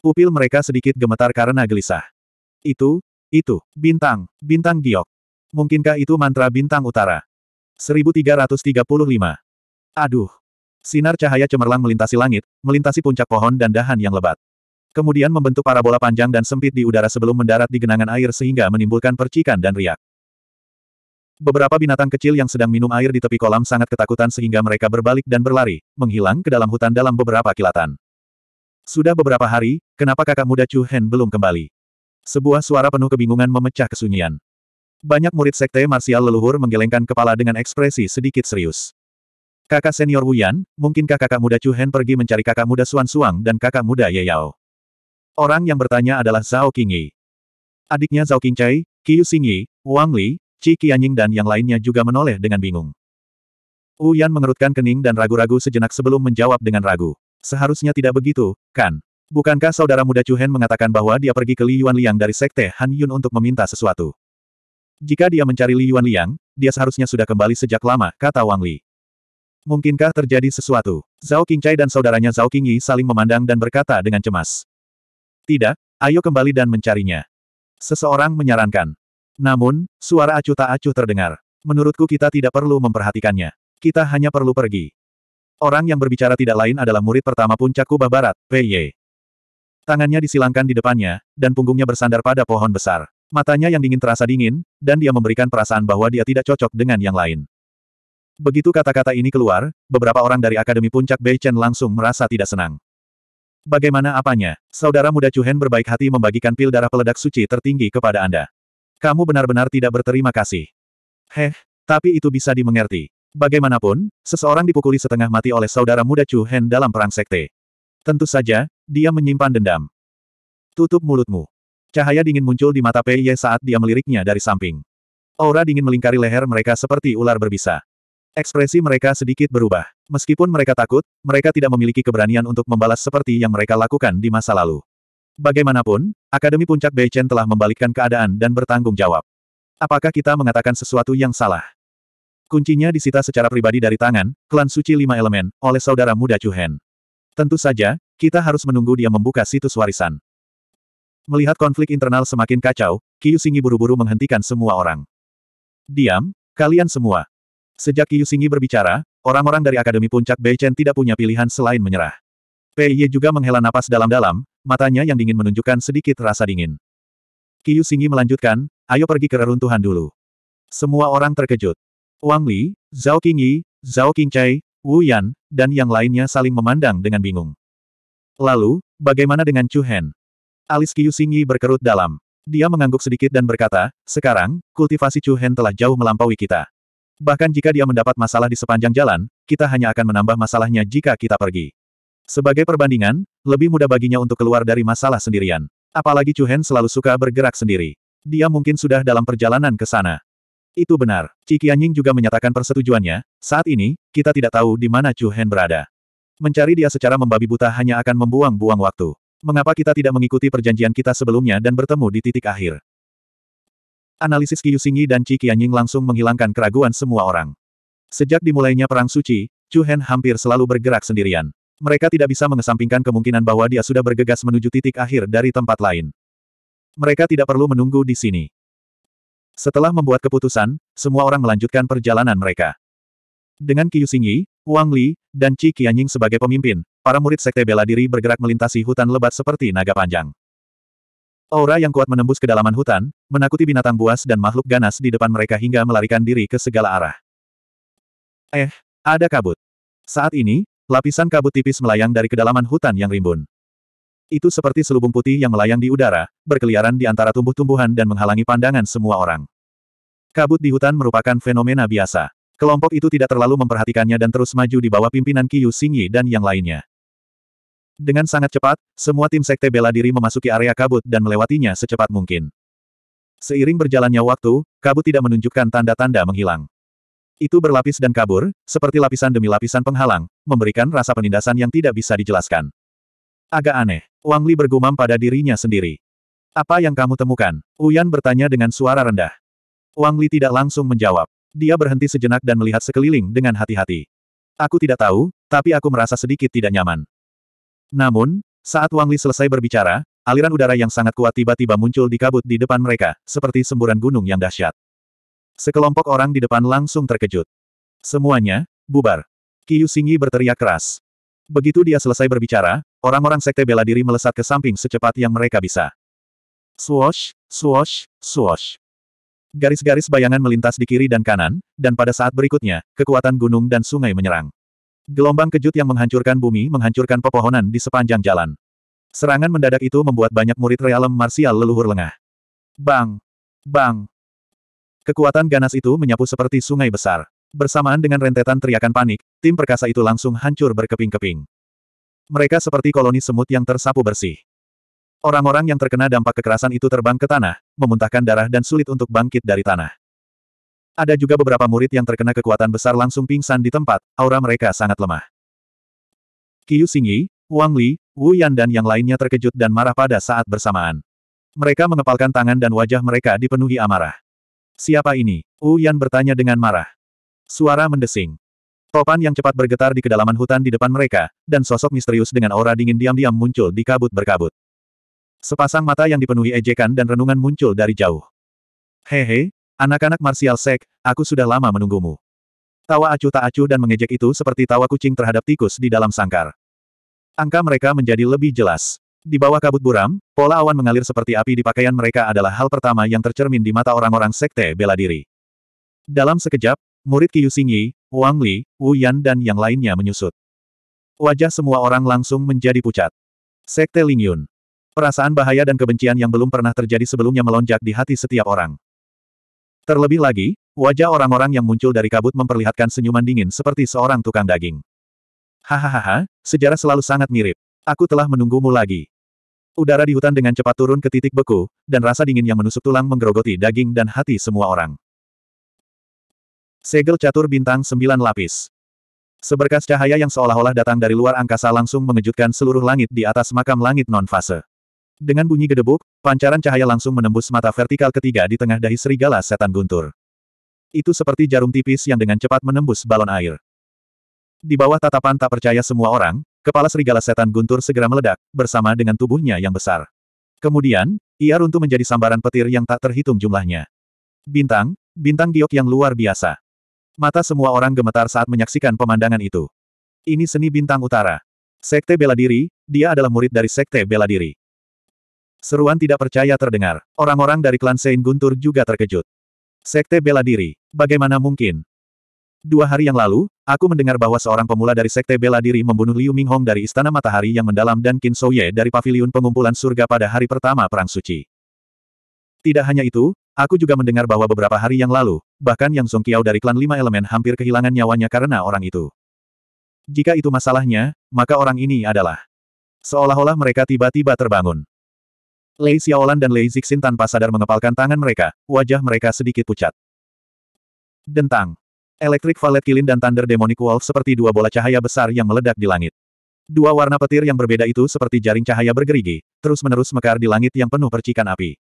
Pupil mereka sedikit gemetar karena gelisah. Itu, itu, bintang, bintang giok. Mungkinkah itu mantra bintang utara? 1335. Aduh. Sinar cahaya cemerlang melintasi langit, melintasi puncak pohon dan dahan yang lebat. Kemudian membentuk parabola panjang dan sempit di udara sebelum mendarat di genangan air sehingga menimbulkan percikan dan riak. Beberapa binatang kecil yang sedang minum air di tepi kolam sangat ketakutan sehingga mereka berbalik dan berlari, menghilang ke dalam hutan dalam beberapa kilatan. Sudah beberapa hari, kenapa kakak muda Chu Hen belum kembali? Sebuah suara penuh kebingungan memecah kesunyian. Banyak murid sekte marsial leluhur menggelengkan kepala dengan ekspresi sedikit serius. Kakak senior Wu Yan, mungkinkah kakak muda Chu Hen pergi mencari kakak muda Suan Suang dan kakak muda Ye Yao? Orang yang bertanya adalah Zhao Qingyi. Adiknya Zhao Qingcai, Qiu Xingyi, Wang Li, Qi Qianying dan yang lainnya juga menoleh dengan bingung. Wu Yan mengerutkan kening dan ragu-ragu sejenak sebelum menjawab dengan ragu. Seharusnya tidak begitu, kan? Bukankah saudara muda Chu Hen mengatakan bahwa dia pergi ke Li Yuan Liang dari Sekte Han Yun untuk meminta sesuatu? Jika dia mencari Li Yuan Liang, dia seharusnya sudah kembali sejak lama, kata Wang Li. Mungkinkah terjadi sesuatu? Zhao Qingcai dan saudaranya Zhao Qingyi saling memandang dan berkata dengan cemas. Tidak, ayo kembali dan mencarinya. Seseorang menyarankan. Namun, suara acuh tak acuh terdengar. Menurutku kita tidak perlu memperhatikannya. Kita hanya perlu pergi. Orang yang berbicara tidak lain adalah murid pertama puncak kubah barat, Pei Tangannya disilangkan di depannya, dan punggungnya bersandar pada pohon besar. Matanya yang dingin terasa dingin, dan dia memberikan perasaan bahwa dia tidak cocok dengan yang lain. Begitu kata-kata ini keluar, beberapa orang dari Akademi Puncak Bei Chen langsung merasa tidak senang. Bagaimana apanya, saudara muda Chuhen berbaik hati membagikan pil darah peledak suci tertinggi kepada Anda. Kamu benar-benar tidak berterima kasih. Heh, tapi itu bisa dimengerti. Bagaimanapun, seseorang dipukuli setengah mati oleh saudara muda Chu Hen dalam perang sekte. Tentu saja, dia menyimpan dendam. Tutup mulutmu. Cahaya dingin muncul di mata Pei Ye saat dia meliriknya dari samping. Aura dingin melingkari leher mereka seperti ular berbisa. Ekspresi mereka sedikit berubah. Meskipun mereka takut, mereka tidak memiliki keberanian untuk membalas seperti yang mereka lakukan di masa lalu. Bagaimanapun, Akademi Puncak Beichen telah membalikkan keadaan dan bertanggung jawab. Apakah kita mengatakan sesuatu yang salah? Kuncinya disita secara pribadi dari tangan, klan suci lima elemen, oleh saudara muda Chu Hen. Tentu saja, kita harus menunggu dia membuka situs warisan. Melihat konflik internal semakin kacau, Xingyi buru-buru menghentikan semua orang. Diam, kalian semua. Sejak Xingyi berbicara, orang-orang dari Akademi Puncak Beichen tidak punya pilihan selain menyerah. Pei Ye juga menghela napas dalam-dalam, matanya yang dingin menunjukkan sedikit rasa dingin. Xingyi melanjutkan, ayo pergi ke reruntuhan dulu. Semua orang terkejut. Wang Li, Zhao Qingyi, Zhao Qingcai, Wu Yan, dan yang lainnya saling memandang dengan bingung. Lalu, bagaimana dengan Chu Hen? Alis Qiu Xingyi berkerut dalam. Dia mengangguk sedikit dan berkata, sekarang, kultivasi Chu Hen telah jauh melampaui kita. Bahkan jika dia mendapat masalah di sepanjang jalan, kita hanya akan menambah masalahnya jika kita pergi. Sebagai perbandingan, lebih mudah baginya untuk keluar dari masalah sendirian. Apalagi Chu Hen selalu suka bergerak sendiri. Dia mungkin sudah dalam perjalanan ke sana. Itu benar. Qi Qianying juga menyatakan persetujuannya, saat ini, kita tidak tahu di mana Chu Hen berada. Mencari dia secara membabi buta hanya akan membuang-buang waktu. Mengapa kita tidak mengikuti perjanjian kita sebelumnya dan bertemu di titik akhir? Analisis Qiu Xingyi dan Qi Qianying langsung menghilangkan keraguan semua orang. Sejak dimulainya Perang Suci, Chu Hen hampir selalu bergerak sendirian. Mereka tidak bisa mengesampingkan kemungkinan bahwa dia sudah bergegas menuju titik akhir dari tempat lain. Mereka tidak perlu menunggu di sini. Setelah membuat keputusan, semua orang melanjutkan perjalanan mereka. Dengan Qiu Xingyi, Wang Li, dan Qi Qianying sebagai pemimpin, para murid Sekte Bela Diri bergerak melintasi hutan lebat seperti naga panjang. Aura yang kuat menembus kedalaman hutan, menakuti binatang buas dan makhluk ganas di depan mereka hingga melarikan diri ke segala arah. Eh, ada kabut. Saat ini, Lapisan kabut tipis melayang dari kedalaman hutan yang rimbun. Itu seperti selubung putih yang melayang di udara, berkeliaran di antara tumbuh-tumbuhan dan menghalangi pandangan semua orang. Kabut di hutan merupakan fenomena biasa. Kelompok itu tidak terlalu memperhatikannya dan terus maju di bawah pimpinan Qiu Xingyi dan yang lainnya. Dengan sangat cepat, semua tim sekte bela diri memasuki area kabut dan melewatinya secepat mungkin. Seiring berjalannya waktu, kabut tidak menunjukkan tanda-tanda menghilang. Itu berlapis dan kabur, seperti lapisan demi lapisan penghalang, memberikan rasa penindasan yang tidak bisa dijelaskan. Agak aneh, Wang Li bergumam pada dirinya sendiri. Apa yang kamu temukan? Uyan bertanya dengan suara rendah. Wang Li tidak langsung menjawab. Dia berhenti sejenak dan melihat sekeliling dengan hati-hati. Aku tidak tahu, tapi aku merasa sedikit tidak nyaman. Namun, saat Wang Li selesai berbicara, aliran udara yang sangat kuat tiba-tiba muncul di kabut di depan mereka, seperti semburan gunung yang dahsyat. Sekelompok orang di depan langsung terkejut. Semuanya, bubar. Qiu Xingyi berteriak keras. Begitu dia selesai berbicara, orang-orang sekte bela diri melesat ke samping secepat yang mereka bisa. Swoosh, swoosh, swoosh. Garis-garis bayangan melintas di kiri dan kanan, dan pada saat berikutnya, kekuatan gunung dan sungai menyerang. Gelombang kejut yang menghancurkan bumi menghancurkan pepohonan di sepanjang jalan. Serangan mendadak itu membuat banyak murid realem marsial leluhur lengah. Bang! Bang! Kekuatan ganas itu menyapu seperti sungai besar. Bersamaan dengan rentetan teriakan panik, tim perkasa itu langsung hancur berkeping-keping. Mereka seperti koloni semut yang tersapu bersih. Orang-orang yang terkena dampak kekerasan itu terbang ke tanah, memuntahkan darah dan sulit untuk bangkit dari tanah. Ada juga beberapa murid yang terkena kekuatan besar langsung pingsan di tempat, aura mereka sangat lemah. Qiu Xingyi, Wang Li, Wu Yan dan yang lainnya terkejut dan marah pada saat bersamaan. Mereka mengepalkan tangan dan wajah mereka dipenuhi amarah. Siapa ini? Wu Yan bertanya dengan marah. Suara mendesing. Topan yang cepat bergetar di kedalaman hutan di depan mereka, dan sosok misterius dengan aura dingin diam-diam muncul di kabut berkabut. Sepasang mata yang dipenuhi ejekan dan renungan muncul dari jauh. Hehe, anak-anak martial sek, aku sudah lama menunggumu. Tawa acuh tak acuh dan mengejek itu seperti tawa kucing terhadap tikus di dalam sangkar. Angka mereka menjadi lebih jelas. Di bawah kabut buram, pola awan mengalir seperti api di pakaian mereka adalah hal pertama yang tercermin di mata orang-orang sekte bela diri. Dalam sekejap, murid Qiu Xingyi, Wang Li, Wu Yan dan yang lainnya menyusut. Wajah semua orang langsung menjadi pucat. Sekte Ling Yun. Perasaan bahaya dan kebencian yang belum pernah terjadi sebelumnya melonjak di hati setiap orang. Terlebih lagi, wajah orang-orang yang muncul dari kabut memperlihatkan senyuman dingin seperti seorang tukang daging. Hahaha, sejarah selalu sangat mirip. Aku telah menunggumu lagi. Udara di hutan dengan cepat turun ke titik beku, dan rasa dingin yang menusuk tulang menggerogoti daging dan hati semua orang. Segel catur bintang sembilan lapis. Seberkas cahaya yang seolah-olah datang dari luar angkasa langsung mengejutkan seluruh langit di atas makam langit non-fase. Dengan bunyi gedebuk, pancaran cahaya langsung menembus mata vertikal ketiga di tengah dahi serigala setan guntur. Itu seperti jarum tipis yang dengan cepat menembus balon air. Di bawah tatapan tak percaya semua orang, kepala serigala setan guntur segera meledak, bersama dengan tubuhnya yang besar. Kemudian, ia runtuh menjadi sambaran petir yang tak terhitung jumlahnya. Bintang, bintang giok yang luar biasa. Mata semua orang gemetar saat menyaksikan pemandangan itu. Ini seni bintang utara. Sekte bela diri, dia adalah murid dari Sekte bela diri. Seruan tidak percaya terdengar. Orang-orang dari klan Sein Guntur juga terkejut. Sekte bela diri. Bagaimana mungkin? Dua hari yang lalu, aku mendengar bahwa seorang pemula dari Sekte bela diri membunuh Liu Minghong dari Istana Matahari yang mendalam dan Qin Souye dari Paviliun Pengumpulan Surga pada hari pertama Perang Suci. Tidak hanya itu, aku juga mendengar bahwa beberapa hari yang lalu, bahkan Yang Song Qiao dari klan Lima Elemen hampir kehilangan nyawanya karena orang itu. Jika itu masalahnya, maka orang ini adalah. Seolah-olah mereka tiba-tiba terbangun. Lei Xiaolan dan Lei Zixin tanpa sadar mengepalkan tangan mereka, wajah mereka sedikit pucat. Dentang. Electric Valet Kilin dan Thunder Demonic Wolf seperti dua bola cahaya besar yang meledak di langit. Dua warna petir yang berbeda itu seperti jaring cahaya bergerigi, terus-menerus mekar di langit yang penuh percikan api.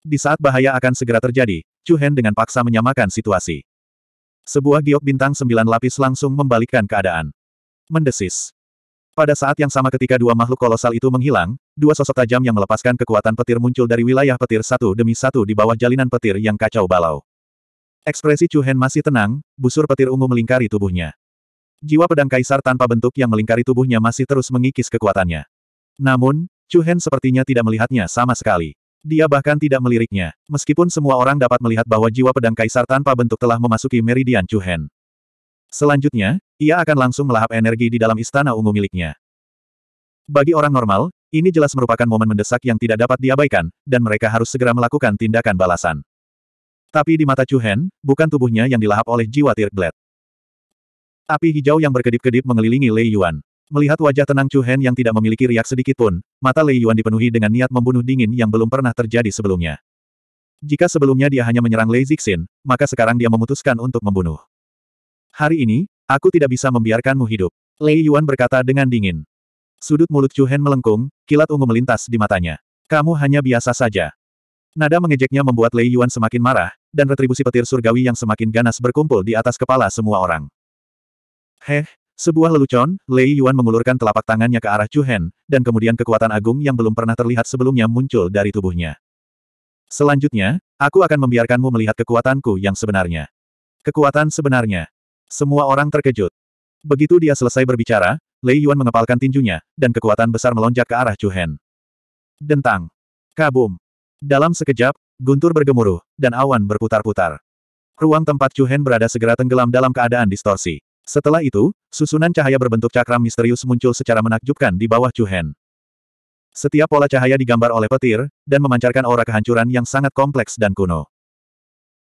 Di saat bahaya akan segera terjadi, Chu Hen dengan paksa menyamakan situasi. Sebuah giok bintang sembilan lapis langsung membalikkan keadaan. Mendesis. Pada saat yang sama ketika dua makhluk kolosal itu menghilang, dua sosok tajam yang melepaskan kekuatan petir muncul dari wilayah petir satu demi satu di bawah jalinan petir yang kacau balau. Ekspresi Chu Hen masih tenang, busur petir ungu melingkari tubuhnya. Jiwa pedang kaisar tanpa bentuk yang melingkari tubuhnya masih terus mengikis kekuatannya. Namun, Chu Hen sepertinya tidak melihatnya sama sekali. Dia bahkan tidak meliriknya, meskipun semua orang dapat melihat bahwa jiwa pedang kaisar tanpa bentuk telah memasuki meridian Chuhen. Selanjutnya, ia akan langsung melahap energi di dalam istana ungu miliknya. Bagi orang normal, ini jelas merupakan momen mendesak yang tidak dapat diabaikan, dan mereka harus segera melakukan tindakan balasan. Tapi di mata Chuhen, bukan tubuhnya yang dilahap oleh jiwa Tirk Api hijau yang berkedip-kedip mengelilingi Lei Yuan. Melihat wajah tenang Chu Hen yang tidak memiliki riak sedikit pun, mata Lei Yuan dipenuhi dengan niat membunuh dingin yang belum pernah terjadi sebelumnya. Jika sebelumnya dia hanya menyerang Lei Zixin, maka sekarang dia memutuskan untuk membunuh. Hari ini, aku tidak bisa membiarkanmu hidup. Lei Yuan berkata dengan dingin. Sudut mulut Chu Hen melengkung, kilat ungu melintas di matanya. Kamu hanya biasa saja. Nada mengejeknya membuat Lei Yuan semakin marah, dan retribusi petir surgawi yang semakin ganas berkumpul di atas kepala semua orang. Heh, sebuah lelucon, Lei Yuan mengulurkan telapak tangannya ke arah Chu Hen, dan kemudian kekuatan agung yang belum pernah terlihat sebelumnya muncul dari tubuhnya. Selanjutnya, aku akan membiarkanmu melihat kekuatanku yang sebenarnya. Kekuatan sebenarnya. Semua orang terkejut. Begitu dia selesai berbicara, Lei Yuan mengepalkan tinjunya, dan kekuatan besar melonjak ke arah Chu Hen. Dentang. Kabum. Dalam sekejap, guntur bergemuruh, dan awan berputar-putar. Ruang tempat Chu Hen berada segera tenggelam dalam keadaan distorsi. Setelah itu, susunan cahaya berbentuk cakram misterius muncul secara menakjubkan di bawah Chu Hen. Setiap pola cahaya digambar oleh petir, dan memancarkan aura kehancuran yang sangat kompleks dan kuno.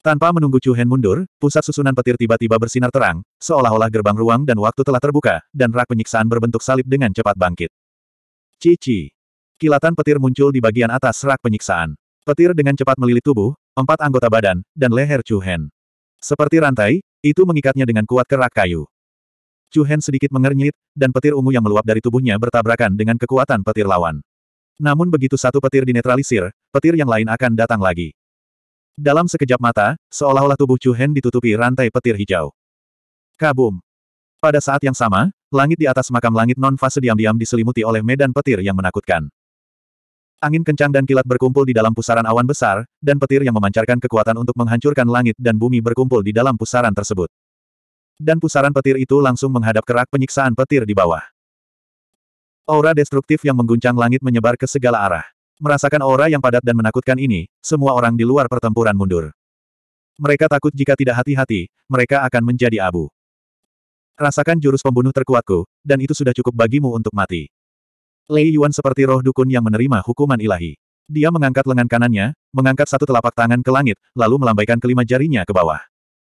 Tanpa menunggu Chu Hen mundur, pusat susunan petir tiba-tiba bersinar terang, seolah-olah gerbang ruang dan waktu telah terbuka, dan rak penyiksaan berbentuk salib dengan cepat bangkit. Cici. Kilatan petir muncul di bagian atas rak penyiksaan. Petir dengan cepat melilit tubuh, empat anggota badan, dan leher Chu Hen. Seperti rantai, itu mengikatnya dengan kuat kerak kayu. Chu Hen sedikit mengernyit, dan petir ungu yang meluap dari tubuhnya bertabrakan dengan kekuatan petir lawan. Namun begitu satu petir dinetralisir, petir yang lain akan datang lagi. Dalam sekejap mata, seolah-olah tubuh Chu Hen ditutupi rantai petir hijau. Kabum! Pada saat yang sama, langit di atas makam langit non-fase diam-diam diselimuti oleh medan petir yang menakutkan. Angin kencang dan kilat berkumpul di dalam pusaran awan besar, dan petir yang memancarkan kekuatan untuk menghancurkan langit dan bumi berkumpul di dalam pusaran tersebut. Dan pusaran petir itu langsung menghadap kerak penyiksaan petir di bawah. Aura destruktif yang mengguncang langit menyebar ke segala arah. Merasakan aura yang padat dan menakutkan ini, semua orang di luar pertempuran mundur. Mereka takut jika tidak hati-hati, mereka akan menjadi abu. Rasakan jurus pembunuh terkuatku, dan itu sudah cukup bagimu untuk mati. Lei Yuan seperti roh dukun yang menerima hukuman ilahi. Dia mengangkat lengan kanannya, mengangkat satu telapak tangan ke langit, lalu melambaikan kelima jarinya ke bawah.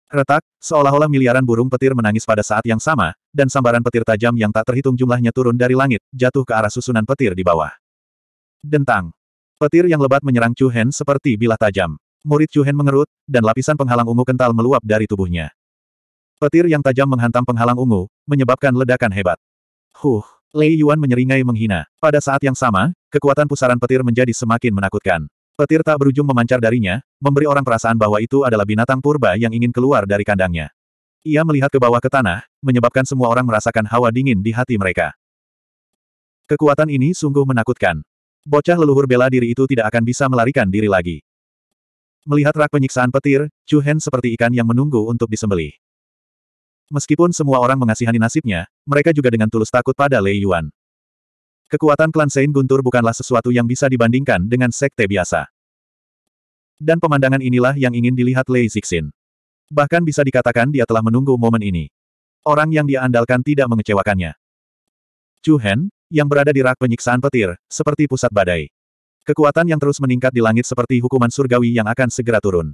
Retak, seolah-olah miliaran burung petir menangis pada saat yang sama, dan sambaran petir tajam yang tak terhitung jumlahnya turun dari langit, jatuh ke arah susunan petir di bawah. Dentang. Petir yang lebat menyerang Chu Hen seperti bilah tajam. Murid Chu Hen mengerut, dan lapisan penghalang ungu kental meluap dari tubuhnya. Petir yang tajam menghantam penghalang ungu, menyebabkan ledakan hebat. Huh! Lei Yuan menyeringai menghina. Pada saat yang sama, kekuatan pusaran petir menjadi semakin menakutkan. Petir tak berujung memancar darinya, memberi orang perasaan bahwa itu adalah binatang purba yang ingin keluar dari kandangnya. Ia melihat ke bawah ke tanah, menyebabkan semua orang merasakan hawa dingin di hati mereka. Kekuatan ini sungguh menakutkan. Bocah leluhur bela diri itu tidak akan bisa melarikan diri lagi. Melihat rak penyiksaan petir, Chu Hen seperti ikan yang menunggu untuk disembelih. Meskipun semua orang mengasihani nasibnya, mereka juga dengan tulus takut pada Lei Yuan. Kekuatan klan Sein Guntur bukanlah sesuatu yang bisa dibandingkan dengan sekte biasa. Dan pemandangan inilah yang ingin dilihat Lei Zixin. Bahkan bisa dikatakan dia telah menunggu momen ini. Orang yang dia andalkan tidak mengecewakannya. Chu Hen, yang berada di rak penyiksaan petir, seperti pusat badai. Kekuatan yang terus meningkat di langit seperti hukuman surgawi yang akan segera turun.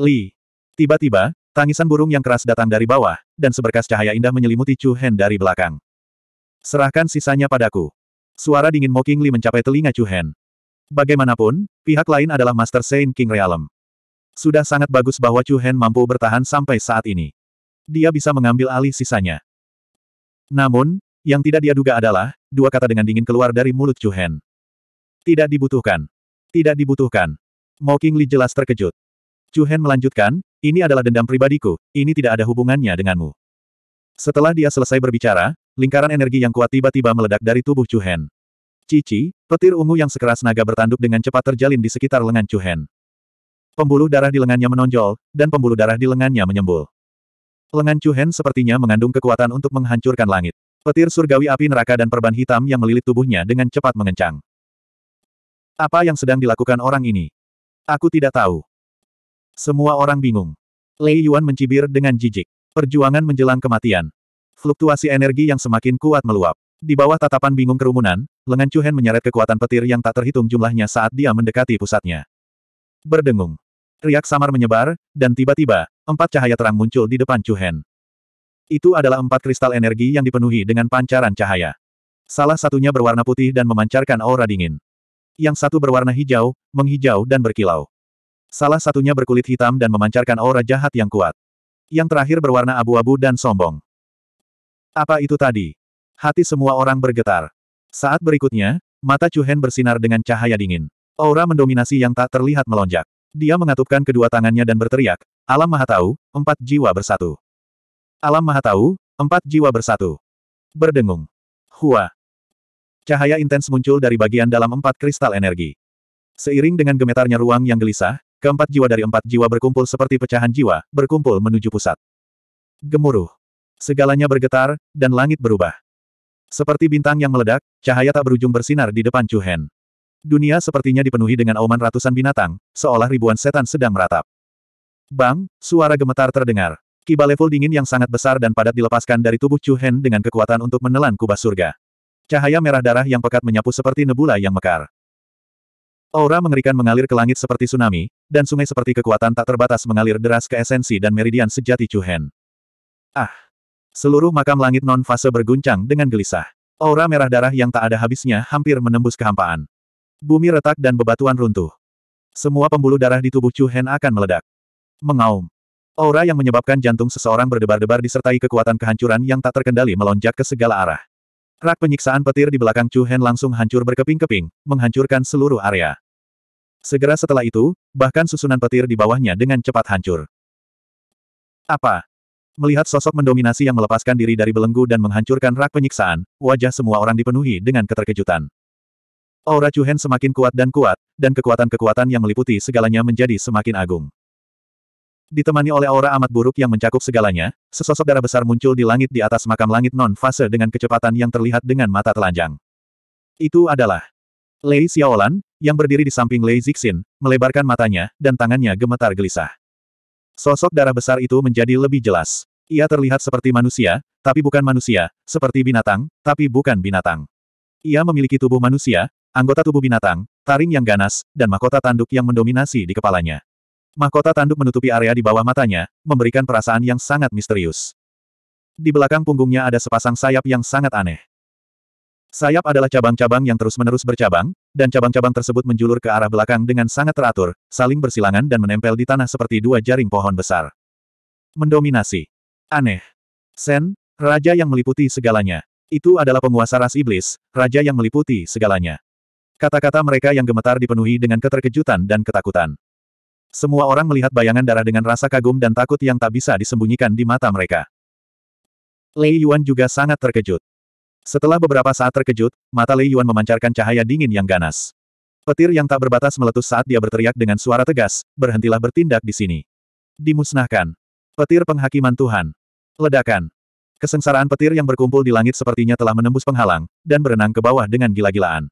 Li. Tiba-tiba, tangisan burung yang keras datang dari bawah, dan seberkas cahaya indah menyelimuti Chu Hen dari belakang. Serahkan sisanya padaku. Suara dingin Mocking Li mencapai telinga Chu Hen. Bagaimanapun, pihak lain adalah Master Saint King Realm. Sudah sangat bagus bahwa Chu Hen mampu bertahan sampai saat ini. Dia bisa mengambil alih sisanya. Namun, yang tidak dia duga adalah, dua kata dengan dingin keluar dari mulut Chu Hen. Tidak dibutuhkan. Tidak dibutuhkan. Mocking Li jelas terkejut. Chu Hen melanjutkan, ini adalah dendam pribadiku, ini tidak ada hubungannya denganmu. Setelah dia selesai berbicara, lingkaran energi yang kuat tiba-tiba meledak dari tubuh Chu Hen. Cici, petir ungu yang sekeras naga bertanduk dengan cepat terjalin di sekitar lengan Chu Hen. Pembuluh darah di lengannya menonjol, dan pembuluh darah di lengannya menyembul. Lengan Chu Hen sepertinya mengandung kekuatan untuk menghancurkan langit. Petir surgawi api neraka dan perban hitam yang melilit tubuhnya dengan cepat mengencang. Apa yang sedang dilakukan orang ini? Aku tidak tahu. Semua orang bingung. Lei Yuan mencibir dengan jijik. Perjuangan menjelang kematian. Fluktuasi energi yang semakin kuat meluap. Di bawah tatapan bingung kerumunan, lengan Chu Hen menyeret kekuatan petir yang tak terhitung jumlahnya saat dia mendekati pusatnya. Berdengung. Riak samar menyebar, dan tiba-tiba, empat cahaya terang muncul di depan Chu Hen. Itu adalah empat kristal energi yang dipenuhi dengan pancaran cahaya. Salah satunya berwarna putih dan memancarkan aura dingin. Yang satu berwarna hijau, menghijau dan berkilau. Salah satunya berkulit hitam dan memancarkan aura jahat yang kuat. Yang terakhir berwarna abu-abu dan sombong. Apa itu tadi? Hati semua orang bergetar. Saat berikutnya, mata Chu Hen bersinar dengan cahaya dingin. Aura mendominasi yang tak terlihat melonjak. Dia mengatupkan kedua tangannya dan berteriak, Alam Maha Tahu, empat jiwa bersatu. Alam Maha Tahu, empat jiwa bersatu. Berdengung. Hua. Cahaya intens muncul dari bagian dalam empat kristal energi. Seiring dengan gemetarnya ruang yang gelisah, Keempat jiwa dari empat jiwa berkumpul seperti pecahan jiwa, berkumpul menuju pusat. Gemuruh. Segalanya bergetar, dan langit berubah. Seperti bintang yang meledak, cahaya tak berujung bersinar di depan Chu Hen. Dunia sepertinya dipenuhi dengan auman ratusan binatang, seolah ribuan setan sedang meratap. Bang, suara gemetar terdengar. Kiba level dingin yang sangat besar dan padat dilepaskan dari tubuh Chu Hen dengan kekuatan untuk menelan kubah surga. Cahaya merah darah yang pekat menyapu seperti nebula yang mekar. Aura mengerikan mengalir ke langit seperti tsunami, dan sungai seperti kekuatan tak terbatas mengalir deras ke esensi dan meridian sejati Chuhen. Ah! Seluruh makam langit non-fase berguncang dengan gelisah. Aura merah darah yang tak ada habisnya hampir menembus kehampaan. Bumi retak dan bebatuan runtuh. Semua pembuluh darah di tubuh Chuhen akan meledak. Mengaum. Aura yang menyebabkan jantung seseorang berdebar-debar disertai kekuatan kehancuran yang tak terkendali melonjak ke segala arah. Rak penyiksaan petir di belakang Chu Hen langsung hancur berkeping-keping, menghancurkan seluruh area. Segera setelah itu, bahkan susunan petir di bawahnya dengan cepat hancur. Apa? Melihat sosok mendominasi yang melepaskan diri dari belenggu dan menghancurkan rak penyiksaan, wajah semua orang dipenuhi dengan keterkejutan. Aura Chuhen semakin kuat dan kuat, dan kekuatan-kekuatan yang meliputi segalanya menjadi semakin agung. Ditemani oleh aura amat buruk yang mencakup segalanya, sesosok darah besar muncul di langit di atas makam langit non-fase dengan kecepatan yang terlihat dengan mata telanjang. Itu adalah Lei Xiaolan, yang berdiri di samping Lei Zixin, melebarkan matanya, dan tangannya gemetar gelisah. Sosok darah besar itu menjadi lebih jelas. Ia terlihat seperti manusia, tapi bukan manusia, seperti binatang, tapi bukan binatang. Ia memiliki tubuh manusia, anggota tubuh binatang, taring yang ganas, dan mahkota tanduk yang mendominasi di kepalanya. Mahkota tanduk menutupi area di bawah matanya, memberikan perasaan yang sangat misterius. Di belakang punggungnya ada sepasang sayap yang sangat aneh. Sayap adalah cabang-cabang yang terus-menerus bercabang, dan cabang-cabang tersebut menjulur ke arah belakang dengan sangat teratur, saling bersilangan dan menempel di tanah seperti dua jaring pohon besar. Mendominasi. Aneh. Sen, raja yang meliputi segalanya. Itu adalah penguasa ras iblis, raja yang meliputi segalanya. Kata-kata mereka yang gemetar dipenuhi dengan keterkejutan dan ketakutan. Semua orang melihat bayangan darah dengan rasa kagum dan takut yang tak bisa disembunyikan di mata mereka. Lei Yuan juga sangat terkejut. Setelah beberapa saat terkejut, mata Lei Yuan memancarkan cahaya dingin yang ganas. Petir yang tak berbatas meletus saat dia berteriak dengan suara tegas, berhentilah bertindak di sini. Dimusnahkan. Petir penghakiman Tuhan. Ledakan. Kesengsaraan petir yang berkumpul di langit sepertinya telah menembus penghalang, dan berenang ke bawah dengan gila-gilaan.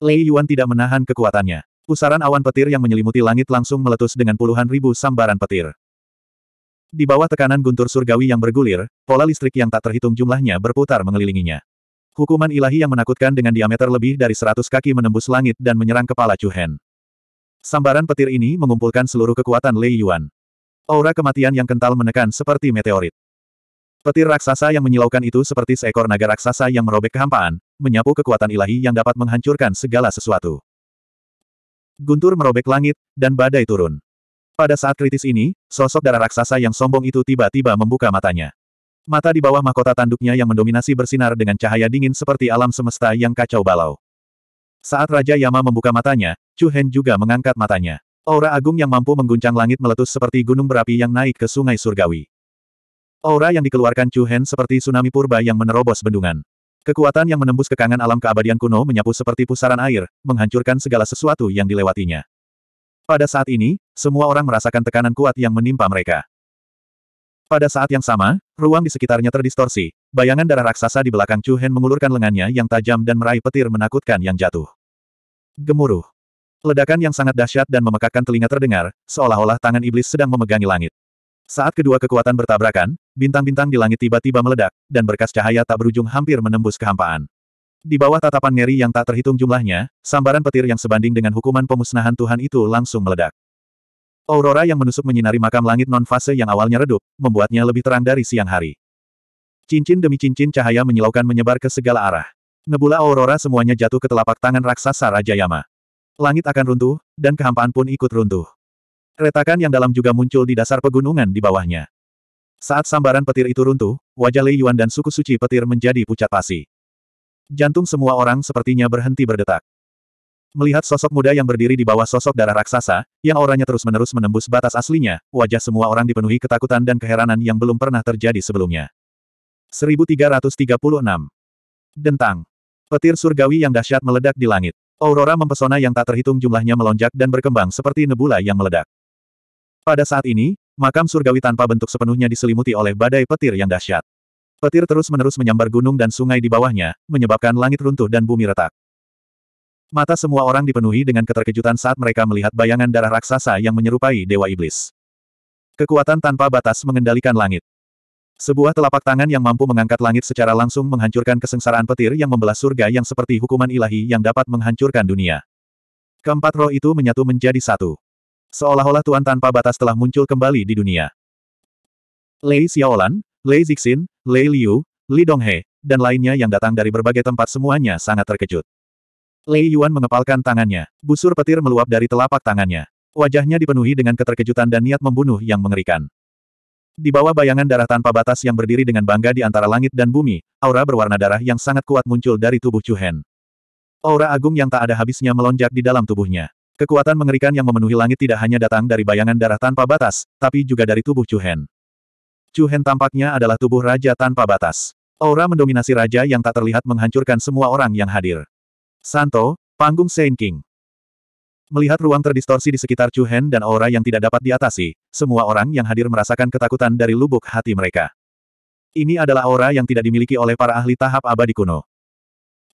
Lei Yuan tidak menahan kekuatannya. Pusaran awan petir yang menyelimuti langit langsung meletus dengan puluhan ribu sambaran petir. Di bawah tekanan guntur surgawi yang bergulir, pola listrik yang tak terhitung jumlahnya berputar mengelilinginya. Hukuman ilahi yang menakutkan dengan diameter lebih dari seratus kaki menembus langit dan menyerang kepala Chu Hen. Sambaran petir ini mengumpulkan seluruh kekuatan Lei Yuan. Aura kematian yang kental menekan seperti meteorit. Petir raksasa yang menyilaukan itu seperti seekor naga raksasa yang merobek kehampaan, menyapu kekuatan ilahi yang dapat menghancurkan segala sesuatu. Guntur merobek langit, dan badai turun. Pada saat kritis ini, sosok darah raksasa yang sombong itu tiba-tiba membuka matanya. Mata di bawah mahkota tanduknya yang mendominasi bersinar dengan cahaya dingin seperti alam semesta yang kacau balau. Saat Raja Yama membuka matanya, Chu Hen juga mengangkat matanya. Aura agung yang mampu mengguncang langit meletus seperti gunung berapi yang naik ke sungai surgawi. Aura yang dikeluarkan Chu Hen seperti tsunami purba yang menerobos bendungan. Kekuatan yang menembus kekangan alam keabadian kuno menyapu seperti pusaran air, menghancurkan segala sesuatu yang dilewatinya. Pada saat ini, semua orang merasakan tekanan kuat yang menimpa mereka. Pada saat yang sama, ruang di sekitarnya terdistorsi. Bayangan darah raksasa di belakang Chu Hen mengulurkan lengannya yang tajam dan meraih petir menakutkan yang jatuh. Gemuruh. Ledakan yang sangat dahsyat dan memekakkan telinga terdengar, seolah-olah tangan iblis sedang memegangi langit. Saat kedua kekuatan bertabrakan, bintang-bintang di langit tiba-tiba meledak, dan berkas cahaya tak berujung hampir menembus kehampaan. Di bawah tatapan ngeri yang tak terhitung jumlahnya, sambaran petir yang sebanding dengan hukuman pemusnahan Tuhan itu langsung meledak. Aurora yang menusuk menyinari makam langit non-fase yang awalnya redup, membuatnya lebih terang dari siang hari. Cincin demi cincin cahaya menyilaukan menyebar ke segala arah. Nebula Aurora semuanya jatuh ke telapak tangan raksasa Raja Yama. Langit akan runtuh, dan kehampaan pun ikut runtuh. Retakan yang dalam juga muncul di dasar pegunungan di bawahnya. Saat sambaran petir itu runtuh, wajah Lei Yuan dan suku suci petir menjadi pucat pasi. Jantung semua orang sepertinya berhenti berdetak. Melihat sosok muda yang berdiri di bawah sosok darah raksasa, yang auranya terus-menerus menembus batas aslinya, wajah semua orang dipenuhi ketakutan dan keheranan yang belum pernah terjadi sebelumnya. 1336. Dentang. Petir surgawi yang dahsyat meledak di langit. Aurora mempesona yang tak terhitung jumlahnya melonjak dan berkembang seperti nebula yang meledak. Pada saat ini, makam surgawi tanpa bentuk sepenuhnya diselimuti oleh badai petir yang dahsyat. Petir terus-menerus menyambar gunung dan sungai di bawahnya, menyebabkan langit runtuh dan bumi retak. Mata semua orang dipenuhi dengan keterkejutan saat mereka melihat bayangan darah raksasa yang menyerupai Dewa Iblis. Kekuatan tanpa batas mengendalikan langit. Sebuah telapak tangan yang mampu mengangkat langit secara langsung menghancurkan kesengsaraan petir yang membelah surga yang seperti hukuman ilahi yang dapat menghancurkan dunia. Keempat roh itu menyatu menjadi satu. Seolah-olah Tuan tanpa batas telah muncul kembali di dunia. Lei Xiaolan, Lei Zixin, Lei Liu, Li Donghe, dan lainnya yang datang dari berbagai tempat semuanya sangat terkejut. Lei Yuan mengepalkan tangannya. Busur petir meluap dari telapak tangannya. Wajahnya dipenuhi dengan keterkejutan dan niat membunuh yang mengerikan. Di bawah bayangan darah tanpa batas yang berdiri dengan bangga di antara langit dan bumi, aura berwarna darah yang sangat kuat muncul dari tubuh Chu Hen. Aura agung yang tak ada habisnya melonjak di dalam tubuhnya. Kekuatan mengerikan yang memenuhi langit tidak hanya datang dari bayangan darah tanpa batas, tapi juga dari tubuh Chu Hen. Tampaknya adalah tubuh raja tanpa batas. Aura mendominasi raja yang tak terlihat menghancurkan semua orang yang hadir. Santo, panggung Saint King. Melihat ruang terdistorsi di sekitar Chu Hen dan aura yang tidak dapat diatasi, semua orang yang hadir merasakan ketakutan dari lubuk hati mereka. Ini adalah aura yang tidak dimiliki oleh para ahli tahap abadi kuno.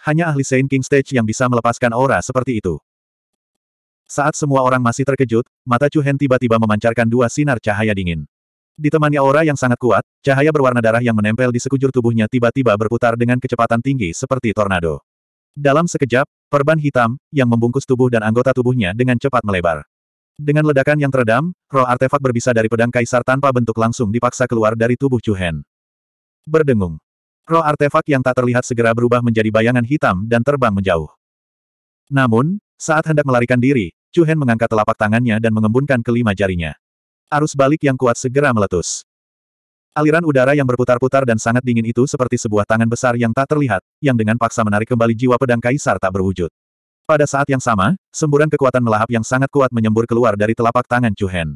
Hanya ahli Saint King Stage yang bisa melepaskan aura seperti itu. Saat semua orang masih terkejut, mata Chu Hen tiba-tiba memancarkan dua sinar cahaya dingin. Ditemani aura yang sangat kuat, cahaya berwarna darah yang menempel di sekujur tubuhnya tiba-tiba berputar dengan kecepatan tinggi seperti tornado. Dalam sekejap, perban hitam, yang membungkus tubuh dan anggota tubuhnya dengan cepat melebar. Dengan ledakan yang teredam, roh artefak berbisa dari pedang kaisar tanpa bentuk langsung dipaksa keluar dari tubuh Chu Hen. Berdengung. Roh artefak yang tak terlihat segera berubah menjadi bayangan hitam dan terbang menjauh. Namun, saat hendak melarikan diri, Chu Hen mengangkat telapak tangannya dan mengembunkan kelima jarinya. Arus balik yang kuat segera meletus. Aliran udara yang berputar-putar dan sangat dingin itu seperti sebuah tangan besar yang tak terlihat, yang dengan paksa menarik kembali jiwa pedang kaisar tak berwujud. Pada saat yang sama, semburan kekuatan melahap yang sangat kuat menyembur keluar dari telapak tangan Chu Hen.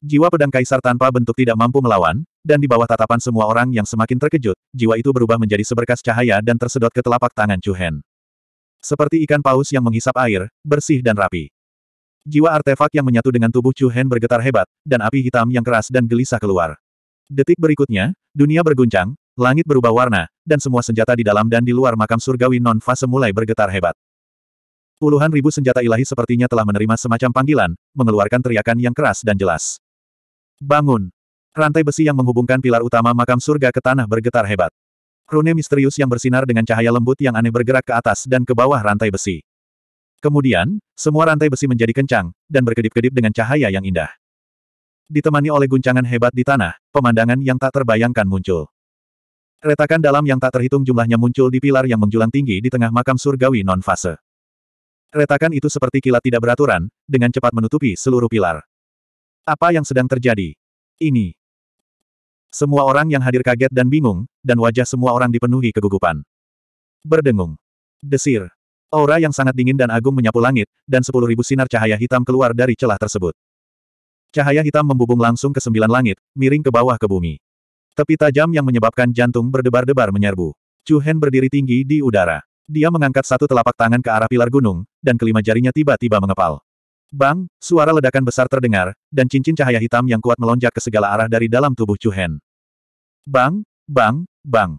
Jiwa pedang kaisar tanpa bentuk tidak mampu melawan, dan di bawah tatapan semua orang yang semakin terkejut, jiwa itu berubah menjadi seberkas cahaya dan tersedot ke telapak tangan Chu Hen. Seperti ikan paus yang menghisap air, bersih dan rapi. Jiwa artefak yang menyatu dengan tubuh Chu Hen bergetar hebat, dan api hitam yang keras dan gelisah keluar. Detik berikutnya, dunia berguncang, langit berubah warna, dan semua senjata di dalam dan di luar makam surgawi non-fase mulai bergetar hebat. Puluhan ribu senjata ilahi sepertinya telah menerima semacam panggilan, mengeluarkan teriakan yang keras dan jelas. Bangun! Rantai besi yang menghubungkan pilar utama makam surga ke tanah bergetar hebat. Rune misterius yang bersinar dengan cahaya lembut yang aneh bergerak ke atas dan ke bawah rantai besi. Kemudian, semua rantai besi menjadi kencang, dan berkedip-kedip dengan cahaya yang indah. Ditemani oleh guncangan hebat di tanah, pemandangan yang tak terbayangkan muncul. Retakan dalam yang tak terhitung jumlahnya muncul di pilar yang menjulang tinggi di tengah makam surgawi non-fase. Retakan itu seperti kilat tidak beraturan, dengan cepat menutupi seluruh pilar. Apa yang sedang terjadi? Ini. Semua orang yang hadir kaget dan bingung, dan wajah semua orang dipenuhi kegugupan. Berdengung. Desir. Aura yang sangat dingin dan agung menyapu langit, dan sepuluh ribu sinar cahaya hitam keluar dari celah tersebut. Cahaya hitam membubung langsung ke sembilan langit, miring ke bawah ke bumi. Tepi tajam yang menyebabkan jantung berdebar-debar menyerbu. Chu Hen berdiri tinggi di udara. Dia mengangkat satu telapak tangan ke arah pilar gunung, dan kelima jarinya tiba-tiba mengepal. Bang, suara ledakan besar terdengar, dan cincin cahaya hitam yang kuat melonjak ke segala arah dari dalam tubuh Chu Hen. Bang, bang, bang.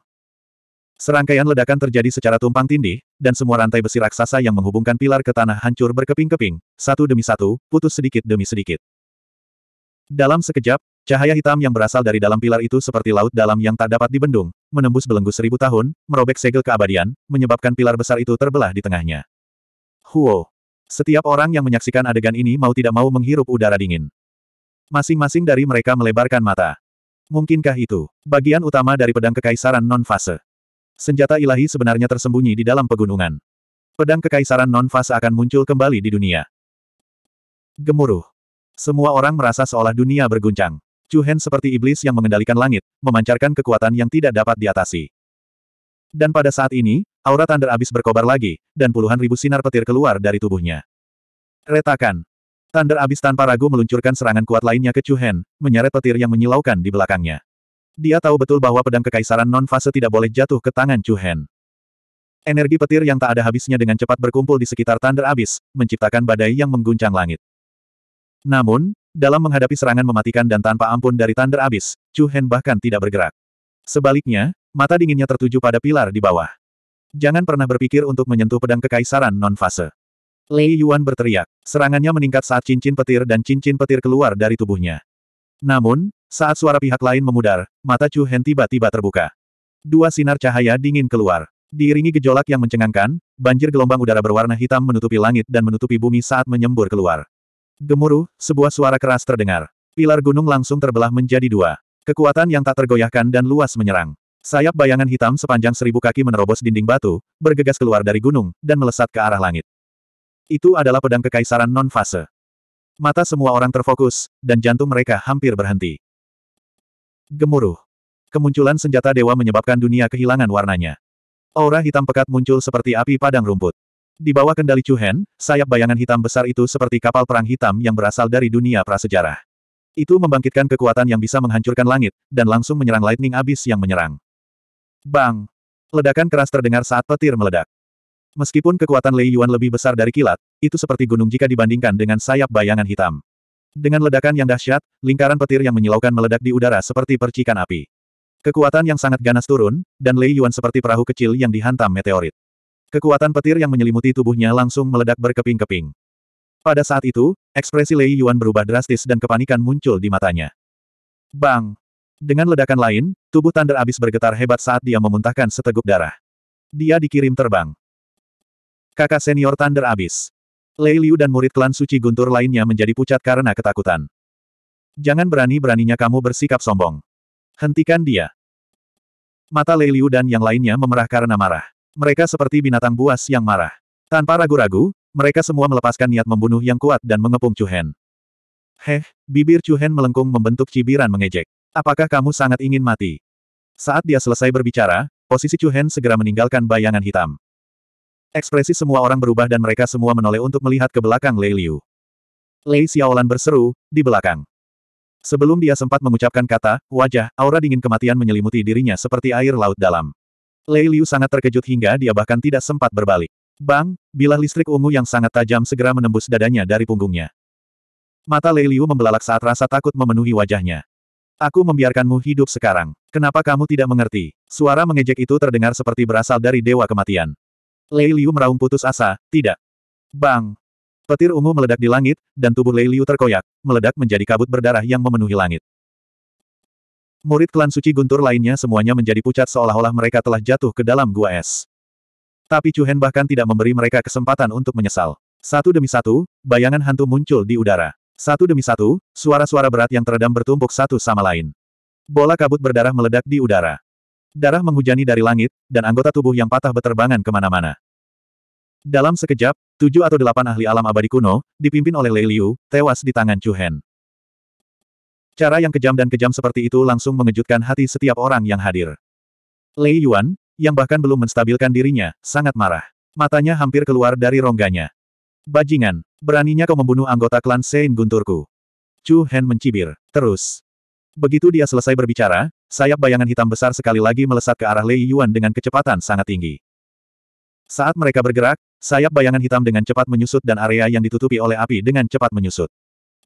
Serangkaian ledakan terjadi secara tumpang tindih, dan semua rantai besi raksasa yang menghubungkan pilar ke tanah hancur berkeping-keping, satu demi satu, putus sedikit demi sedikit. Dalam sekejap, Cahaya hitam yang berasal dari dalam pilar itu seperti laut dalam yang tak dapat dibendung, menembus belenggu seribu tahun, merobek segel keabadian, menyebabkan pilar besar itu terbelah di tengahnya. Huo! Setiap orang yang menyaksikan adegan ini mau tidak mau menghirup udara dingin. Masing-masing dari mereka melebarkan mata. Mungkinkah itu bagian utama dari pedang kekaisaran non-fase? Senjata ilahi sebenarnya tersembunyi di dalam pegunungan. Pedang kekaisaran non-fase akan muncul kembali di dunia. Gemuruh. Semua orang merasa seolah dunia berguncang. Chu Hen seperti iblis yang mengendalikan langit, memancarkan kekuatan yang tidak dapat diatasi. Dan pada saat ini, aura Thunder Abyss berkobar lagi, dan puluhan ribu sinar petir keluar dari tubuhnya. Retakan. Thunder Abyss tanpa ragu meluncurkan serangan kuat lainnya ke Chu Hen, menyeret petir yang menyilaukan di belakangnya. Dia tahu betul bahwa pedang kekaisaran non-fase tidak boleh jatuh ke tangan Chu Hen. Energi petir yang tak ada habisnya dengan cepat berkumpul di sekitar Thunder Abyss, menciptakan badai yang mengguncang langit. Namun, dalam menghadapi serangan mematikan dan tanpa ampun dari Thunder Abyss, Chu Hen bahkan tidak bergerak. Sebaliknya, mata dinginnya tertuju pada pilar di bawah. Jangan pernah berpikir untuk menyentuh pedang kekaisaran non-fase. Lei Yuan berteriak. Serangannya meningkat saat cincin petir dan cincin petir keluar dari tubuhnya. Namun, saat suara pihak lain memudar, mata Chu Hen tiba-tiba terbuka. Dua sinar cahaya dingin keluar. Diiringi gejolak yang mencengangkan, banjir gelombang udara berwarna hitam menutupi langit dan menutupi bumi saat menyembur keluar. Gemuruh, sebuah suara keras terdengar. Pilar gunung langsung terbelah menjadi dua. Kekuatan yang tak tergoyahkan dan luas menyerang. Sayap bayangan hitam sepanjang seribu kaki menerobos dinding batu, bergegas keluar dari gunung, dan melesat ke arah langit. Itu adalah pedang kekaisaran non-fase. Mata semua orang terfokus, dan jantung mereka hampir berhenti. Gemuruh. Kemunculan senjata dewa menyebabkan dunia kehilangan warnanya. Aura hitam pekat muncul seperti api padang rumput. Di bawah kendali Chu Hen, sayap bayangan hitam besar itu seperti kapal perang hitam yang berasal dari dunia prasejarah. Itu membangkitkan kekuatan yang bisa menghancurkan langit, dan langsung menyerang Lightning Abyss yang menyerang. Bang! Ledakan keras terdengar saat petir meledak. Meskipun kekuatan Lei Yuan lebih besar dari kilat, itu seperti gunung jika dibandingkan dengan sayap bayangan hitam. Dengan ledakan yang dahsyat, lingkaran petir yang menyilaukan meledak di udara seperti percikan api. Kekuatan yang sangat ganas turun, dan Lei Yuan seperti perahu kecil yang dihantam meteorit. Kekuatan petir yang menyelimuti tubuhnya langsung meledak berkeping-keping. Pada saat itu, ekspresi Lei Yuan berubah drastis dan kepanikan muncul di matanya. Bang! Dengan ledakan lain, tubuh Thunder Abyss bergetar hebat saat dia memuntahkan seteguk darah. Dia dikirim terbang. Kakak senior Thunder Abyss. Lei Liu dan murid klan suci guntur lainnya menjadi pucat karena ketakutan. Jangan berani-beraninya kamu bersikap sombong. Hentikan dia. Mata Lei Liu dan yang lainnya memerah karena marah. Mereka seperti binatang buas yang marah. Tanpa ragu-ragu, mereka semua melepaskan niat membunuh yang kuat dan mengepung Chu Hen. Heh, bibir Chu Hen melengkung membentuk cibiran mengejek. Apakah kamu sangat ingin mati? Saat dia selesai berbicara, posisi Chu Hen segera meninggalkan bayangan hitam. Ekspresi semua orang berubah dan mereka semua menoleh untuk melihat ke belakang Lei Liu. Lei Xiaolan berseru, di belakang. Sebelum dia sempat mengucapkan kata, wajah, aura dingin kematian menyelimuti dirinya seperti air laut dalam. Lei Liu sangat terkejut hingga dia bahkan tidak sempat berbalik. Bang, bilah listrik ungu yang sangat tajam segera menembus dadanya dari punggungnya. Mata Lei Liu membelalak saat rasa takut memenuhi wajahnya. Aku membiarkanmu hidup sekarang. Kenapa kamu tidak mengerti? Suara mengejek itu terdengar seperti berasal dari Dewa Kematian. Lei Liu meraung putus asa, tidak. Bang! Petir ungu meledak di langit, dan tubuh Lei Liu terkoyak, meledak menjadi kabut berdarah yang memenuhi langit. Murid klan suci guntur lainnya semuanya menjadi pucat seolah-olah mereka telah jatuh ke dalam gua es. Tapi Chu Hen bahkan tidak memberi mereka kesempatan untuk menyesal. Satu demi satu, bayangan hantu muncul di udara. Satu demi satu, suara-suara berat yang teredam bertumpuk satu sama lain. Bola kabut berdarah meledak di udara. Darah menghujani dari langit, dan anggota tubuh yang patah beterbangan ke mana-mana. Dalam sekejap, tujuh atau delapan ahli alam abadi kuno, dipimpin oleh Lei Liu, tewas di tangan Chu Hen. Cara yang kejam dan kejam seperti itu langsung mengejutkan hati setiap orang yang hadir. Lei Yuan, yang bahkan belum menstabilkan dirinya, sangat marah. Matanya hampir keluar dari rongganya. Bajingan, beraninya kau membunuh anggota klan Sein Gunturku. Chu Hen mencibir. Terus. Begitu dia selesai berbicara, sayap bayangan hitam besar sekali lagi melesat ke arah Lei Yuan dengan kecepatan sangat tinggi. Saat mereka bergerak, sayap bayangan hitam dengan cepat menyusut dan area yang ditutupi oleh api dengan cepat menyusut.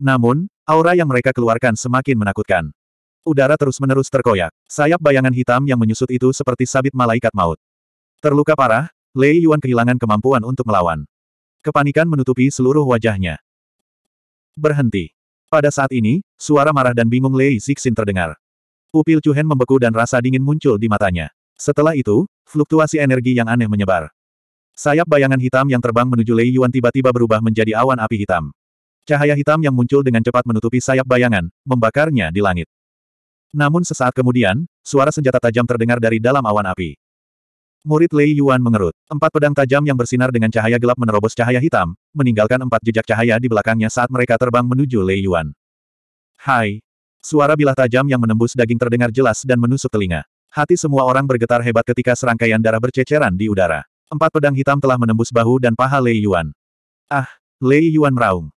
Namun, aura yang mereka keluarkan semakin menakutkan. Udara terus-menerus terkoyak. Sayap bayangan hitam yang menyusut itu seperti sabit malaikat maut. Terluka parah, Lei Yuan kehilangan kemampuan untuk melawan. Kepanikan menutupi seluruh wajahnya. Berhenti. Pada saat ini, suara marah dan bingung Lei Zixin terdengar. Pupil Chuhen membeku dan rasa dingin muncul di matanya. Setelah itu, fluktuasi energi yang aneh menyebar. Sayap bayangan hitam yang terbang menuju Lei Yuan tiba-tiba berubah menjadi awan api hitam. Cahaya hitam yang muncul dengan cepat menutupi sayap bayangan, membakarnya di langit. Namun sesaat kemudian, suara senjata tajam terdengar dari dalam awan api. Murid Lei Yuan mengerut. Empat pedang tajam yang bersinar dengan cahaya gelap menerobos cahaya hitam, meninggalkan empat jejak cahaya di belakangnya saat mereka terbang menuju Lei Yuan. Hai! Suara bilah tajam yang menembus daging terdengar jelas dan menusuk telinga. Hati semua orang bergetar hebat ketika serangkaian darah berceceran di udara. Empat pedang hitam telah menembus bahu dan paha Lei Yuan. Ah! Lei Yuan meraung.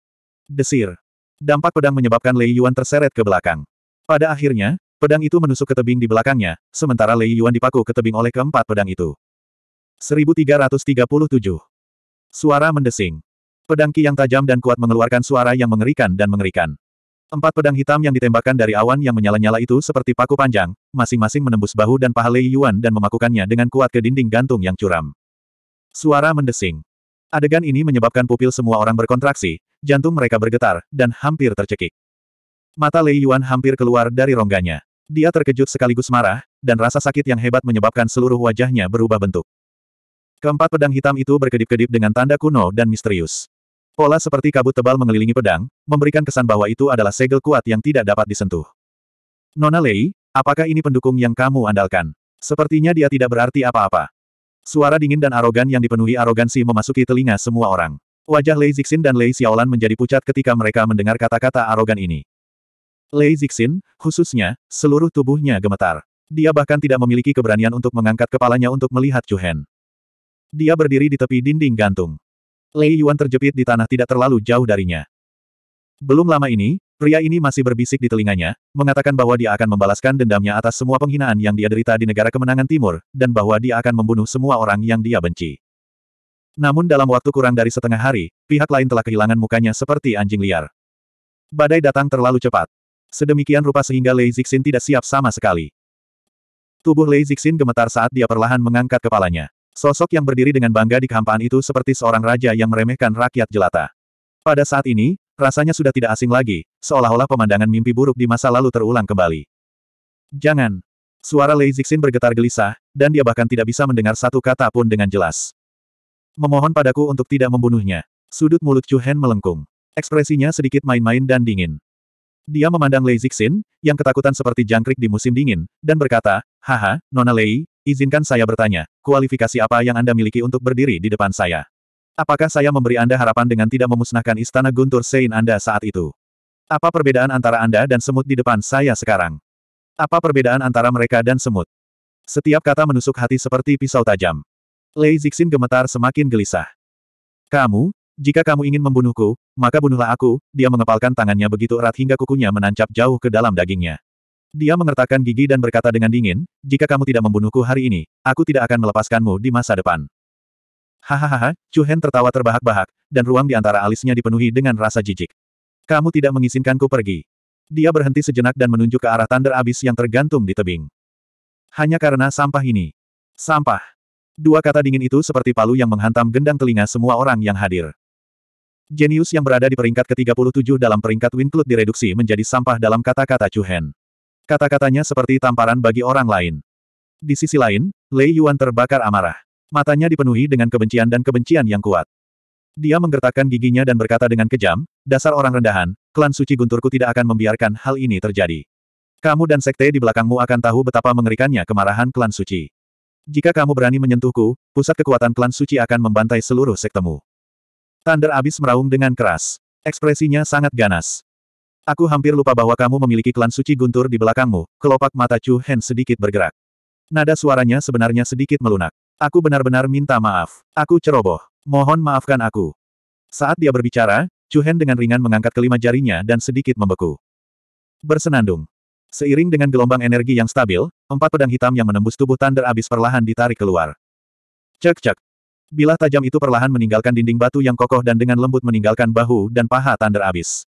Desir. Dampak pedang menyebabkan Lei Yuan terseret ke belakang. Pada akhirnya, Pedang itu menusuk ke tebing di belakangnya, sementara Lei Yuan dipaku ke tebing oleh keempat pedang itu. 1337. Suara mendesing. Pedang ki yang tajam dan kuat mengeluarkan suara yang mengerikan dan mengerikan. Empat pedang hitam yang ditembakkan dari awan yang menyala-nyala itu seperti paku panjang, masing-masing menembus bahu dan paha Lei Yuan dan memakukannya dengan kuat ke dinding gantung yang curam. Suara mendesing. Adegan ini menyebabkan pupil semua orang berkontraksi, jantung mereka bergetar, dan hampir tercekik. Mata Lei Yuan hampir keluar dari rongganya. Dia terkejut sekaligus marah, dan rasa sakit yang hebat menyebabkan seluruh wajahnya berubah bentuk. Keempat pedang hitam itu berkedip-kedip dengan tanda kuno dan misterius. Pola seperti kabut tebal mengelilingi pedang, memberikan kesan bahwa itu adalah segel kuat yang tidak dapat disentuh. Nona Lei, apakah ini pendukung yang kamu andalkan? Sepertinya dia tidak berarti apa-apa. Suara dingin dan arogan yang dipenuhi arogansi memasuki telinga semua orang. Wajah Lei Zixin dan Lei Xiaolan menjadi pucat ketika mereka mendengar kata-kata arogan ini. Lei Zixin, khususnya, seluruh tubuhnya gemetar. Dia bahkan tidak memiliki keberanian untuk mengangkat kepalanya untuk melihat Chu Hen. Dia berdiri di tepi dinding gantung. Lei Yuan terjepit di tanah tidak terlalu jauh darinya. Belum lama ini, pria ini masih berbisik di telinganya, mengatakan bahwa dia akan membalaskan dendamnya atas semua penghinaan yang dia derita di negara kemenangan timur, dan bahwa dia akan membunuh semua orang yang dia benci. Namun dalam waktu kurang dari setengah hari, pihak lain telah kehilangan mukanya seperti anjing liar. Badai datang terlalu cepat. Sedemikian rupa sehingga Lei Zixin tidak siap sama sekali. Tubuh Lei Zixin gemetar saat dia perlahan mengangkat kepalanya. Sosok yang berdiri dengan bangga di kehampaan itu seperti seorang raja yang meremehkan rakyat jelata. Pada saat ini, rasanya sudah tidak asing lagi, seolah-olah pemandangan mimpi buruk di masa lalu terulang kembali. Jangan. Suara Lei Zixin bergetar gelisah, dan dia bahkan tidak bisa mendengar satu kata pun dengan jelas. Memohon padaku untuk tidak membunuhnya. Sudut mulut Chu Hen melengkung. Ekspresinya sedikit main-main dan dingin. Dia memandang Lei Zixin, yang ketakutan seperti jangkrik di musim dingin, dan berkata, Haha, Nona Lei, izinkan saya bertanya, kualifikasi apa yang Anda miliki untuk berdiri di depan saya? Apakah saya memberi Anda harapan dengan tidak memusnahkan istana Guntur Sein Anda saat itu? Apa perbedaan antara Anda dan semut di depan saya sekarang? Apa perbedaan antara mereka dan semut? Setiap kata menusuk hati seperti pisau tajam. Lei Zixin gemetar semakin gelisah. Kamu, jika kamu ingin membunuhku, maka bunuhlah aku, dia mengepalkan tangannya begitu erat hingga kukunya menancap jauh ke dalam dagingnya. Dia mengertakkan gigi dan berkata dengan dingin, jika kamu tidak membunuhku hari ini, aku tidak akan melepaskanmu di masa depan. Hahaha, Chu Hen tertawa terbahak-bahak, dan ruang di antara alisnya dipenuhi dengan rasa jijik. Kamu tidak mengizinkanku pergi. Dia berhenti sejenak dan menunjuk ke arah Thunder Abyss yang tergantung di tebing. Hanya karena sampah ini. Sampah. Dua kata dingin itu seperti palu yang menghantam gendang telinga semua orang yang hadir. Genius yang berada di peringkat ke-37 dalam peringkat Winclud direduksi menjadi sampah dalam kata-kata Chu Hen. Kata-katanya seperti tamparan bagi orang lain. Di sisi lain, Lei Yuan terbakar amarah. Matanya dipenuhi dengan kebencian dan kebencian yang kuat. Dia menggertakkan giginya dan berkata dengan kejam, dasar orang rendahan, klan suci gunturku tidak akan membiarkan hal ini terjadi. Kamu dan sekte di belakangmu akan tahu betapa mengerikannya kemarahan klan suci. Jika kamu berani menyentuhku, pusat kekuatan klan suci akan membantai seluruh sektemu. Thunder Abyss meraung dengan keras. Ekspresinya sangat ganas. Aku hampir lupa bahwa kamu memiliki klan suci guntur di belakangmu, kelopak mata Chu Hen sedikit bergerak. Nada suaranya sebenarnya sedikit melunak. Aku benar-benar minta maaf. Aku ceroboh. Mohon maafkan aku. Saat dia berbicara, Chu Hen dengan ringan mengangkat kelima jarinya dan sedikit membeku. Bersenandung. Seiring dengan gelombang energi yang stabil, empat pedang hitam yang menembus tubuh Thunder Abyss perlahan ditarik keluar. Cek-cek. Bilah tajam itu perlahan meninggalkan dinding batu yang kokoh dan dengan lembut meninggalkan bahu dan paha Thunder Abyss.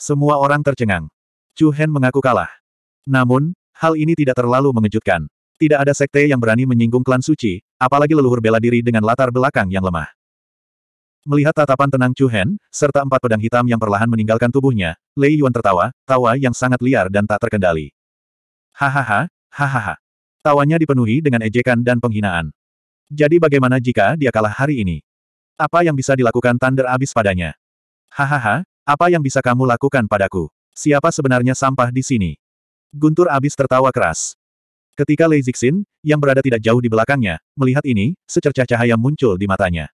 Semua orang tercengang. Chu Hen mengaku kalah. Namun, hal ini tidak terlalu mengejutkan. Tidak ada sekte yang berani menyinggung klan suci, apalagi leluhur bela diri dengan latar belakang yang lemah. Melihat tatapan tenang Chu Hen, serta empat pedang hitam yang perlahan meninggalkan tubuhnya, Lei Yuan tertawa, tawa yang sangat liar dan tak terkendali. Hahaha, hahaha. Tawanya dipenuhi dengan ejekan dan penghinaan. Jadi bagaimana jika dia kalah hari ini? Apa yang bisa dilakukan Thunder Abyss padanya? Hahaha, apa yang bisa kamu lakukan padaku? Siapa sebenarnya sampah di sini? Guntur Abyss tertawa keras. Ketika Lei Zixin, yang berada tidak jauh di belakangnya, melihat ini, secercah cahaya muncul di matanya.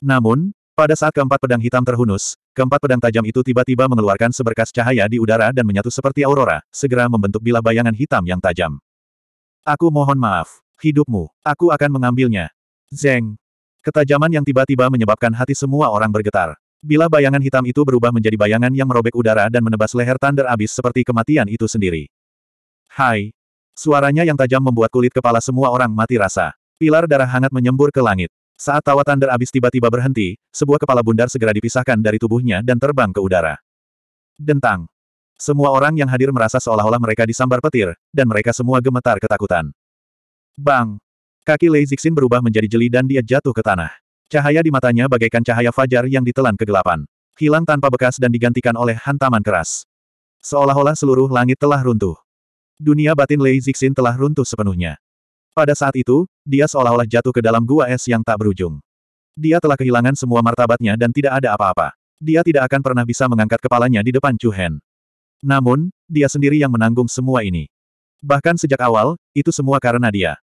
Namun, pada saat keempat pedang hitam terhunus, keempat pedang tajam itu tiba-tiba mengeluarkan seberkas cahaya di udara dan menyatu seperti aurora, segera membentuk bilah bayangan hitam yang tajam. Aku mohon maaf. Hidupmu. Aku akan mengambilnya. Zeng. Ketajaman yang tiba-tiba menyebabkan hati semua orang bergetar. Bilah bayangan hitam itu berubah menjadi bayangan yang merobek udara dan menebas leher Thunder Abyss seperti kematian itu sendiri. Hai. Suaranya yang tajam membuat kulit kepala semua orang mati rasa. Pilar darah hangat menyembur ke langit. Saat tawa Thunder Abyss tiba-tiba berhenti, sebuah kepala bundar segera dipisahkan dari tubuhnya dan terbang ke udara. Dentang. Semua orang yang hadir merasa seolah-olah mereka disambar petir, dan mereka semua gemetar ketakutan. Bang! Kaki Lei Zixin berubah menjadi jeli dan dia jatuh ke tanah. Cahaya di matanya bagaikan cahaya fajar yang ditelan kegelapan. Hilang tanpa bekas dan digantikan oleh hantaman keras. Seolah-olah seluruh langit telah runtuh. Dunia batin Lei Zixin telah runtuh sepenuhnya. Pada saat itu, dia seolah-olah jatuh ke dalam gua es yang tak berujung. Dia telah kehilangan semua martabatnya dan tidak ada apa-apa. Dia tidak akan pernah bisa mengangkat kepalanya di depan Chu Hen. Namun, dia sendiri yang menanggung semua ini. Bahkan sejak awal, itu semua karena dia.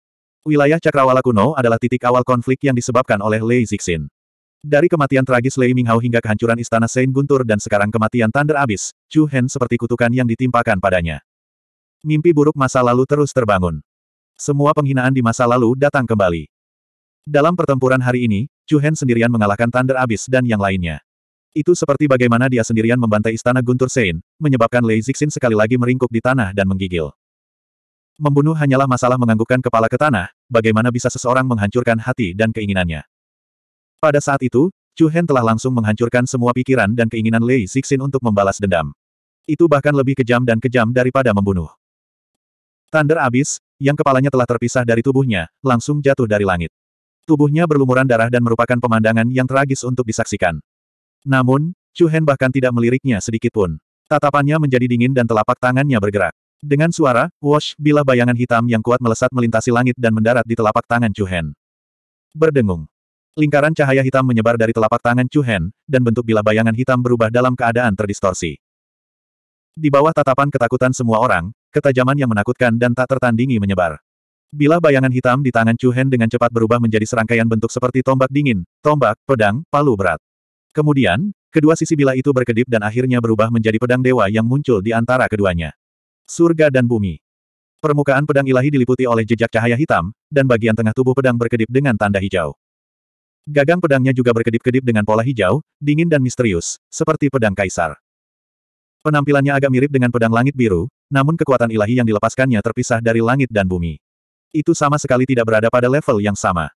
Wilayah Cakrawala kuno adalah titik awal konflik yang disebabkan oleh Lei Zixin. Dari kematian tragis Lei Minghao hingga kehancuran istana Saint Guntur dan sekarang kematian Thunder Abyss, Chu Hen seperti kutukan yang ditimpakan padanya. Mimpi buruk masa lalu terus terbangun. Semua penghinaan di masa lalu datang kembali. Dalam pertempuran hari ini, Chu Hen sendirian mengalahkan Thunder Abyss dan yang lainnya. Itu seperti bagaimana dia sendirian membantai istana Guntur Sein, menyebabkan Lei Zixin sekali lagi meringkuk di tanah dan menggigil. Membunuh hanyalah masalah menganggukkan kepala ke tanah, bagaimana bisa seseorang menghancurkan hati dan keinginannya. Pada saat itu, Chu Hen telah langsung menghancurkan semua pikiran dan keinginan Lei Zixin untuk membalas dendam. Itu bahkan lebih kejam dan kejam daripada membunuh. Thunder Abyss, yang kepalanya telah terpisah dari tubuhnya, langsung jatuh dari langit. Tubuhnya berlumuran darah dan merupakan pemandangan yang tragis untuk disaksikan. Namun, Chu Hen bahkan tidak meliriknya sedikitpun. Tatapannya menjadi dingin dan telapak tangannya bergerak. Dengan suara, wash, bilah bayangan hitam yang kuat melesat melintasi langit dan mendarat di telapak tangan Chu Hen. Berdengung. Lingkaran cahaya hitam menyebar dari telapak tangan Chu Hen, dan bentuk bilah bayangan hitam berubah dalam keadaan terdistorsi. Di bawah tatapan ketakutan semua orang, ketajaman yang menakutkan dan tak tertandingi menyebar. Bila bayangan hitam di tangan Chu Hen dengan cepat berubah menjadi serangkaian bentuk seperti tombak dingin, tombak, pedang, palu berat. Kemudian, kedua sisi bila itu berkedip dan akhirnya berubah menjadi pedang dewa yang muncul di antara keduanya. Surga dan bumi. Permukaan pedang ilahi diliputi oleh jejak cahaya hitam, dan bagian tengah tubuh pedang berkedip dengan tanda hijau. Gagang pedangnya juga berkedip-kedip dengan pola hijau, dingin dan misterius, seperti pedang kaisar. Penampilannya agak mirip dengan pedang langit biru, namun kekuatan ilahi yang dilepaskannya terpisah dari langit dan bumi. Itu sama sekali tidak berada pada level yang sama.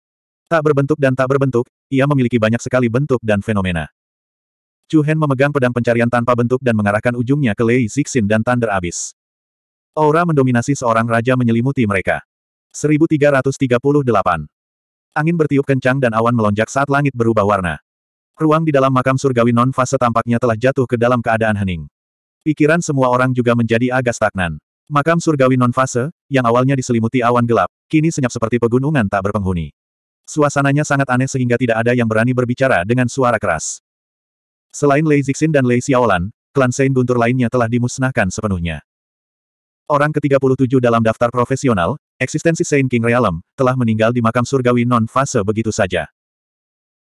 Tak berbentuk dan tak berbentuk, ia memiliki banyak sekali bentuk dan fenomena. Chu Hen memegang pedang pencarian tanpa bentuk dan mengarahkan ujungnya ke Lei Zixin dan Thunder Abyss. Aura mendominasi seorang raja menyelimuti mereka. 1338 Angin bertiup kencang dan awan melonjak saat langit berubah warna. Ruang di dalam makam surgawi non-fase tampaknya telah jatuh ke dalam keadaan hening. Pikiran semua orang juga menjadi agak stagnan. Makam surgawi non-fase, yang awalnya diselimuti awan gelap, kini senyap seperti pegunungan tak berpenghuni. Suasananya sangat aneh sehingga tidak ada yang berani berbicara dengan suara keras. Selain Lei Zixin dan Lei Xiaolan, klan Sein Guntur lainnya telah dimusnahkan sepenuhnya. Orang ke-37 dalam daftar profesional, Eksistensi Saint King Realm, telah meninggal di makam surgawi non-fase begitu saja.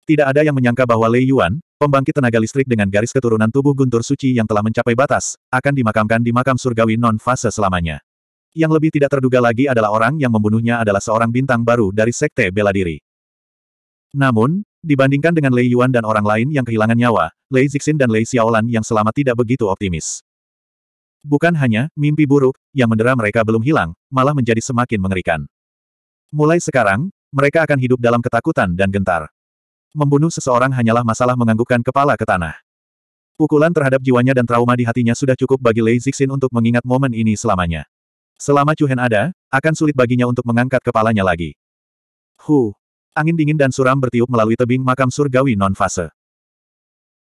Tidak ada yang menyangka bahwa Lei Yuan, pembangkit tenaga listrik dengan garis keturunan tubuh guntur suci yang telah mencapai batas, akan dimakamkan di makam surgawi non-fase selamanya. Yang lebih tidak terduga lagi adalah orang yang membunuhnya adalah seorang bintang baru dari Sekte Bela Diri. Namun, dibandingkan dengan Lei Yuan dan orang lain yang kehilangan nyawa, Lei Zixin dan Lei Xiaolan yang selamat tidak begitu optimis. Bukan hanya mimpi buruk yang mendera mereka belum hilang, malah menjadi semakin mengerikan. Mulai sekarang, mereka akan hidup dalam ketakutan dan gentar. Membunuh seseorang hanyalah masalah menganggukkan kepala ke tanah. Pukulan terhadap jiwanya dan trauma di hatinya sudah cukup bagi Lei Zixin untuk mengingat momen ini selamanya. Selama Chu Hen ada, akan sulit baginya untuk mengangkat kepalanya lagi. Hu. Angin dingin dan suram bertiup melalui tebing makam surgawi non-fase.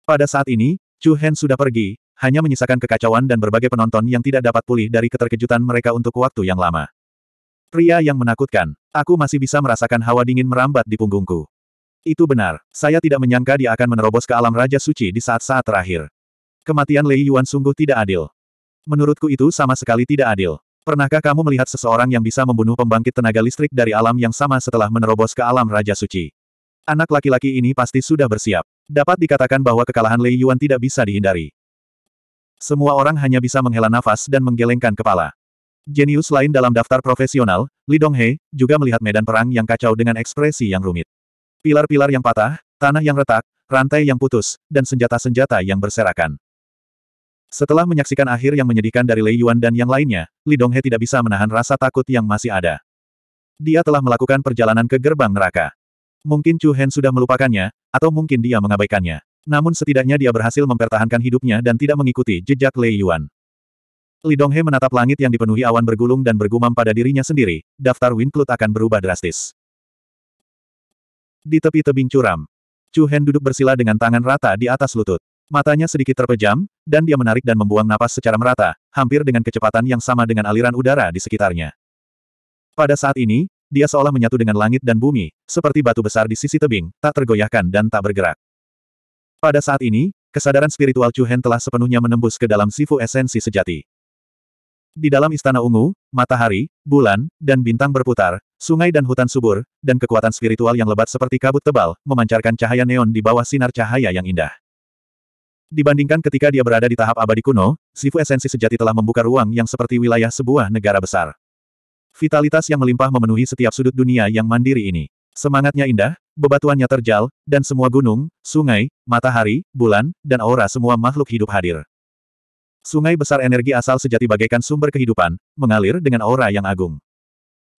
Pada saat ini, Chu Hen sudah pergi, hanya menyisakan kekacauan dan berbagai penonton yang tidak dapat pulih dari keterkejutan mereka untuk waktu yang lama. Pria yang menakutkan. Aku masih bisa merasakan hawa dingin merambat di punggungku. Itu benar. Saya tidak menyangka dia akan menerobos ke alam Raja Suci di saat-saat terakhir. Kematian Lei Yuan sungguh tidak adil. Menurutku itu sama sekali tidak adil. Pernahkah kamu melihat seseorang yang bisa membunuh pembangkit tenaga listrik dari alam yang sama setelah menerobos ke alam Raja Suci? Anak laki-laki ini pasti sudah bersiap. Dapat dikatakan bahwa kekalahan Lei Yuan tidak bisa dihindari. Semua orang hanya bisa menghela nafas dan menggelengkan kepala. Jenius lain dalam daftar profesional, Li Donghe, juga melihat medan perang yang kacau dengan ekspresi yang rumit. Pilar-pilar yang patah, tanah yang retak, rantai yang putus, dan senjata-senjata yang berserakan. Setelah menyaksikan akhir yang menyedihkan dari Lei Yuan dan yang lainnya, Li Donghe tidak bisa menahan rasa takut yang masih ada. Dia telah melakukan perjalanan ke gerbang neraka. Mungkin Chu Hen sudah melupakannya, atau mungkin dia mengabaikannya. Namun setidaknya dia berhasil mempertahankan hidupnya dan tidak mengikuti jejak Lei Yuan. Li Donghe menatap langit yang dipenuhi awan bergulung dan bergumam pada dirinya sendiri, daftar Winclut akan berubah drastis. Di tepi tebing curam, Chu Hen duduk bersila dengan tangan rata di atas lutut. Matanya sedikit terpejam, dan dia menarik dan membuang napas secara merata, hampir dengan kecepatan yang sama dengan aliran udara di sekitarnya. Pada saat ini, dia seolah menyatu dengan langit dan bumi, seperti batu besar di sisi tebing, tak tergoyahkan dan tak bergerak. Pada saat ini, kesadaran spiritual Chu Hen telah sepenuhnya menembus ke dalam sifu esensi sejati. Di dalam istana ungu, matahari, bulan, dan bintang berputar, sungai dan hutan subur, dan kekuatan spiritual yang lebat seperti kabut tebal, memancarkan cahaya neon di bawah sinar cahaya yang indah. Dibandingkan ketika dia berada di tahap abadi kuno, sifu esensi sejati telah membuka ruang yang seperti wilayah sebuah negara besar. Vitalitas yang melimpah memenuhi setiap sudut dunia yang mandiri ini. Semangatnya indah, bebatuannya terjal, dan semua gunung, sungai, matahari, bulan, dan aura semua makhluk hidup hadir. Sungai besar energi asal sejati bagaikan sumber kehidupan, mengalir dengan aura yang agung.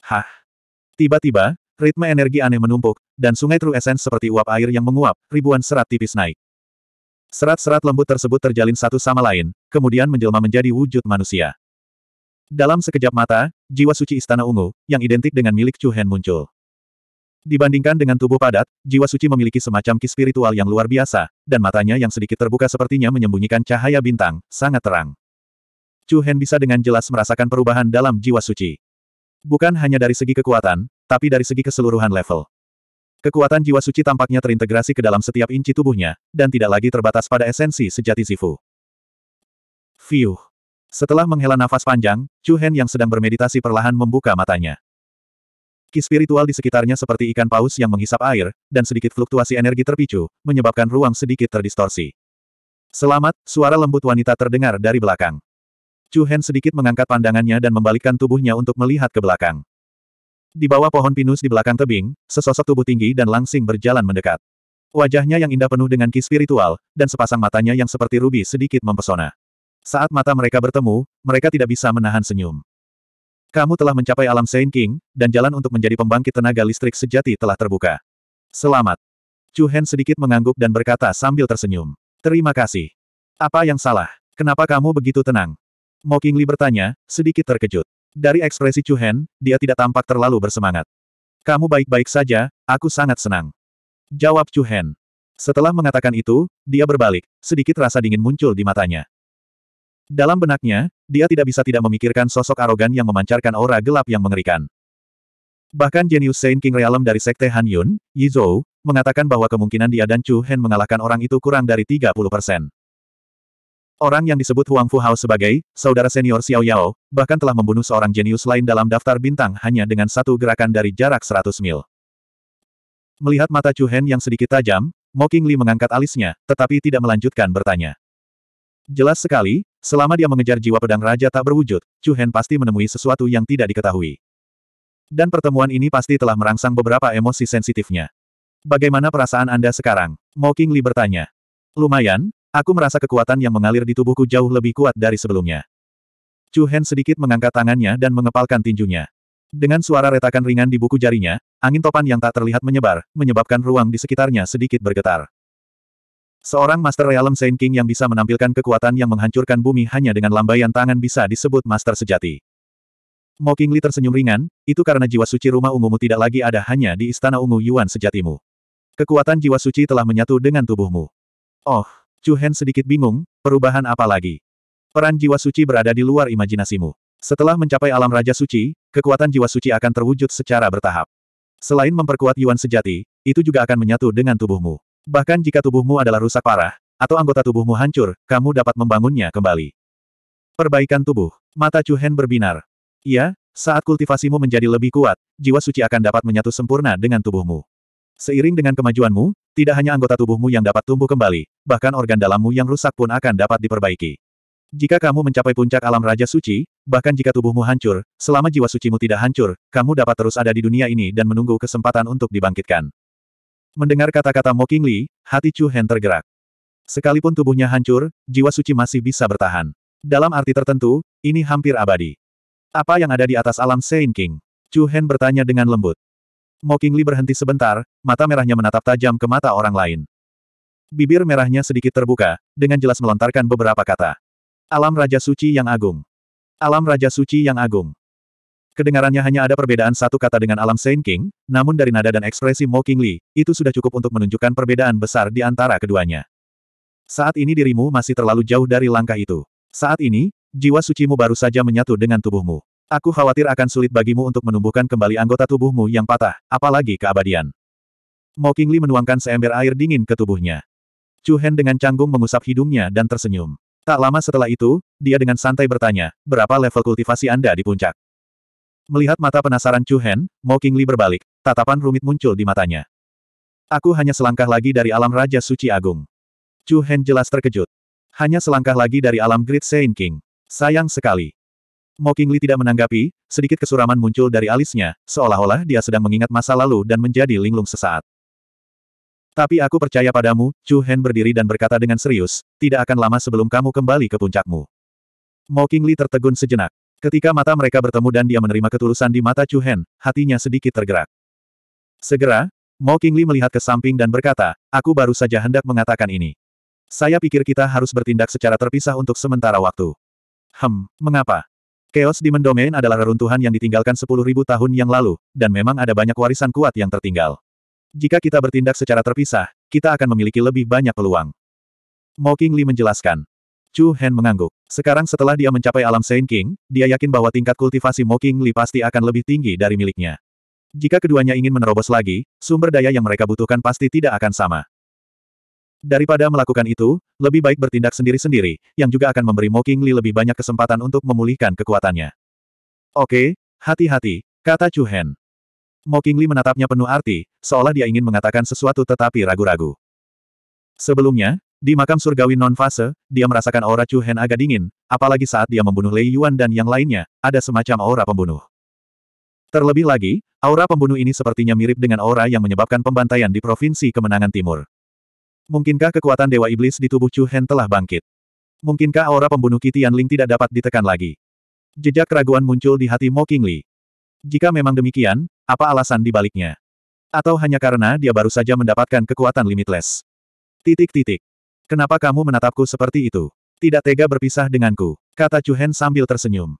Hah! Tiba-tiba, ritme energi aneh menumpuk, dan sungai True Essence seperti uap air yang menguap, ribuan serat tipis naik. Serat-serat lembut tersebut terjalin satu sama lain, kemudian menjelma menjadi wujud manusia. Dalam sekejap mata, jiwa suci Istana Ungu, yang identik dengan milik Chu Hen muncul. Dibandingkan dengan tubuh padat, jiwa suci memiliki semacam ki spiritual yang luar biasa, dan matanya yang sedikit terbuka sepertinya menyembunyikan cahaya bintang, sangat terang. Chu Hen bisa dengan jelas merasakan perubahan dalam jiwa suci. Bukan hanya dari segi kekuatan, tapi dari segi keseluruhan level. Kekuatan jiwa suci tampaknya terintegrasi ke dalam setiap inci tubuhnya, dan tidak lagi terbatas pada esensi sejati Sifu. Fiuh. Setelah menghela nafas panjang, Chu Hen yang sedang bermeditasi perlahan membuka matanya. Ki spiritual di sekitarnya seperti ikan paus yang menghisap air, dan sedikit fluktuasi energi terpicu, menyebabkan ruang sedikit terdistorsi. Selamat, suara lembut wanita terdengar dari belakang. Chu Hen sedikit mengangkat pandangannya dan membalikkan tubuhnya untuk melihat ke belakang. Di bawah pohon pinus di belakang tebing, sesosok tubuh tinggi dan langsing berjalan mendekat. Wajahnya yang indah penuh dengan ki spiritual, dan sepasang matanya yang seperti rubi sedikit mempesona. Saat mata mereka bertemu, mereka tidak bisa menahan senyum. Kamu telah mencapai alam Saint King, dan jalan untuk menjadi pembangkit tenaga listrik sejati telah terbuka. Selamat. Chu Hen sedikit mengangguk dan berkata sambil tersenyum. Terima kasih. Apa yang salah? Kenapa kamu begitu tenang? Mo Qingli bertanya, sedikit terkejut. Dari ekspresi Chu Hen, dia tidak tampak terlalu bersemangat. Kamu baik-baik saja, aku sangat senang. Jawab Chu Hen. Setelah mengatakan itu, dia berbalik, sedikit rasa dingin muncul di matanya. Dalam benaknya, dia tidak bisa tidak memikirkan sosok arogan yang memancarkan aura gelap yang mengerikan. Bahkan jenius Saint King Realm dari Sekte Han Yun, Yi Zhou, mengatakan bahwa kemungkinan dia dan Chu Hen mengalahkan orang itu kurang dari 30%. Orang yang disebut Huang Fu Hao sebagai saudara senior Xiao Yao, bahkan telah membunuh seorang jenius lain dalam daftar bintang hanya dengan satu gerakan dari jarak 100 mil. Melihat mata Chu Hen yang sedikit tajam, Mo Qingli mengangkat alisnya, tetapi tidak melanjutkan bertanya. Jelas sekali, selama dia mengejar jiwa pedang raja tak berwujud, Chu Hen pasti menemui sesuatu yang tidak diketahui. Dan pertemuan ini pasti telah merangsang beberapa emosi sensitifnya. Bagaimana perasaan Anda sekarang? Mo Qingli bertanya. Lumayan, aku merasa kekuatan yang mengalir di tubuhku jauh lebih kuat dari sebelumnya. Chu Hen sedikit mengangkat tangannya dan mengepalkan tinjunya. Dengan suara retakan ringan di buku jarinya, angin topan yang tak terlihat menyebar, menyebabkan ruang di sekitarnya sedikit bergetar. Seorang Master Realm Saint King yang bisa menampilkan kekuatan yang menghancurkan bumi hanya dengan lambaian tangan bisa disebut Master sejati. Mo tersenyum ringan, itu karena jiwa suci rumah ungumu tidak lagi ada hanya di istana ungu Yuan sejatimu. Kekuatan jiwa suci telah menyatu dengan tubuhmu. Oh, Chu Hen sedikit bingung, perubahan apa lagi? Peran jiwa suci berada di luar imajinasimu. Setelah mencapai alam Raja Suci, kekuatan jiwa suci akan terwujud secara bertahap. Selain memperkuat Yuan sejati, itu juga akan menyatu dengan tubuhmu. Bahkan jika tubuhmu adalah rusak parah, atau anggota tubuhmu hancur, kamu dapat membangunnya kembali. Perbaikan tubuh. Mata Chu Hen berbinar. Iya, saat kultivasimu menjadi lebih kuat, jiwa suci akan dapat menyatu sempurna dengan tubuhmu. Seiring dengan kemajuanmu, tidak hanya anggota tubuhmu yang dapat tumbuh kembali, bahkan organ dalammu yang rusak pun akan dapat diperbaiki. Jika kamu mencapai puncak alam Raja Suci, bahkan jika tubuhmu hancur, selama jiwa sucimu tidak hancur, kamu dapat terus ada di dunia ini dan menunggu kesempatan untuk dibangkitkan. Mendengar kata-kata Mo Qingli, hati Chu Hen tergerak. Sekalipun tubuhnya hancur, jiwa suci masih bisa bertahan. Dalam arti tertentu, ini hampir abadi. Apa yang ada di atas alam Saint King? Chu Hen bertanya dengan lembut. Mo Qingli berhenti sebentar, mata merahnya menatap tajam ke mata orang lain. Bibir merahnya sedikit terbuka, dengan jelas melontarkan beberapa kata. Alam Raja Suci yang Agung. Alam Raja Suci yang Agung. Kedengarannya hanya ada perbedaan satu kata dengan alam Saint King, namun dari nada dan ekspresi Mo King Li, itu sudah cukup untuk menunjukkan perbedaan besar di antara keduanya. Saat ini dirimu masih terlalu jauh dari langkah itu. Saat ini, jiwa sucimu baru saja menyatu dengan tubuhmu. Aku khawatir akan sulit bagimu untuk menumbuhkan kembali anggota tubuhmu yang patah, apalagi keabadian. Mo King Li menuangkan seember air dingin ke tubuhnya. Chu Hen dengan canggung mengusap hidungnya dan tersenyum. Tak lama setelah itu, dia dengan santai bertanya, berapa level kultivasi Anda di puncak? Melihat mata penasaran Chu Hen, Mo Qingli berbalik, tatapan rumit muncul di matanya. Aku hanya selangkah lagi dari alam Raja Suci Agung. Chu Hen jelas terkejut. Hanya selangkah lagi dari alam Great Saint King. Sayang sekali. Mo Qingli tidak menanggapi, sedikit kesuraman muncul dari alisnya, seolah-olah dia sedang mengingat masa lalu dan menjadi linglung sesaat. Tapi aku percaya padamu, Chu Hen berdiri dan berkata dengan serius, tidak akan lama sebelum kamu kembali ke puncakmu. Mo Qingli tertegun sejenak. Ketika mata mereka bertemu dan dia menerima ketulusan di mata Chu Hen, hatinya sedikit tergerak. Segera, Mo Qingli melihat ke samping dan berkata, aku baru saja hendak mengatakan ini. Saya pikir kita harus bertindak secara terpisah untuk sementara waktu. Hem, mengapa? Chaos di Domain adalah reruntuhan yang ditinggalkan 10.000 tahun yang lalu, dan memang ada banyak warisan kuat yang tertinggal. Jika kita bertindak secara terpisah, kita akan memiliki lebih banyak peluang. Mo King Li menjelaskan. Chu Hen mengangguk. Sekarang setelah dia mencapai alam Saint King, dia yakin bahwa tingkat kultivasi Mo King Li pasti akan lebih tinggi dari miliknya. Jika keduanya ingin menerobos lagi, sumber daya yang mereka butuhkan pasti tidak akan sama. Daripada melakukan itu, lebih baik bertindak sendiri-sendiri, yang juga akan memberi Mo King Li lebih banyak kesempatan untuk memulihkan kekuatannya. Oke, hati-hati, kata Chu Hen. Mo Qingli menatapnya penuh arti, seolah dia ingin mengatakan sesuatu tetapi ragu-ragu. Sebelumnya, Di makam surgawi non-fase, dia merasakan aura Chu Hen agak dingin, apalagi saat dia membunuh Lei Yuan dan yang lainnya, ada semacam aura pembunuh. Terlebih lagi, aura pembunuh ini sepertinya mirip dengan aura yang menyebabkan pembantaian di Provinsi Kemenangan Timur. Mungkinkah kekuatan Dewa Iblis di tubuh Chu Hen telah bangkit? Mungkinkah aura pembunuh Qi Ling tidak dapat ditekan lagi? Jejak keraguan muncul di hati Mo Qingli. Jika memang demikian, apa alasan di baliknya? Atau hanya karena dia baru saja mendapatkan kekuatan limitless? Titik-titik. Kenapa kamu menatapku seperti itu? Tidak tega berpisah denganku, kata Chu Hen sambil tersenyum.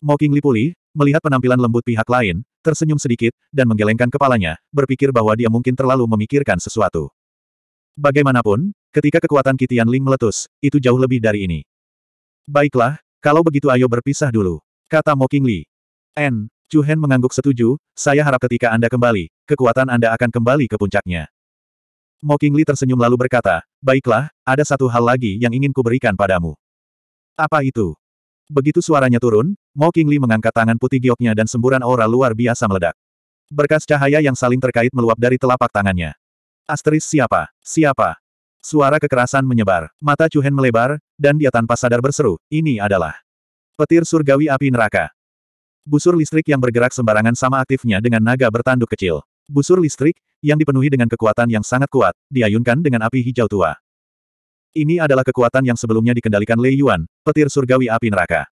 Mo Qingli pulih, melihat penampilan lembut pihak lain, tersenyum sedikit, dan menggelengkan kepalanya, berpikir bahwa dia mungkin terlalu memikirkan sesuatu. Bagaimanapun, ketika kekuatan Kitian Ling meletus, itu jauh lebih dari ini. Baiklah, kalau begitu ayo berpisah dulu, kata Mo King Li. N. Chu Hen mengangguk setuju, saya harap ketika Anda kembali, kekuatan Anda akan kembali ke puncaknya. Mo King Li tersenyum lalu berkata, baiklah, ada satu hal lagi yang ingin kuberikan padamu. Apa itu? Begitu suaranya turun, Mo Qingli mengangkat tangan putih gioknya dan semburan aura luar biasa meledak. Berkas cahaya yang saling terkait meluap dari telapak tangannya. Asteris siapa? Siapa? Suara kekerasan menyebar, mata Chuhen melebar, dan dia tanpa sadar berseru, ini adalah petir surgawi api neraka. Busur listrik yang bergerak sembarangan sama aktifnya dengan naga bertanduk kecil. Busur listrik, yang dipenuhi dengan kekuatan yang sangat kuat, diayunkan dengan api hijau tua. Ini adalah kekuatan yang sebelumnya dikendalikan Lei Yuan, petir surgawi api neraka.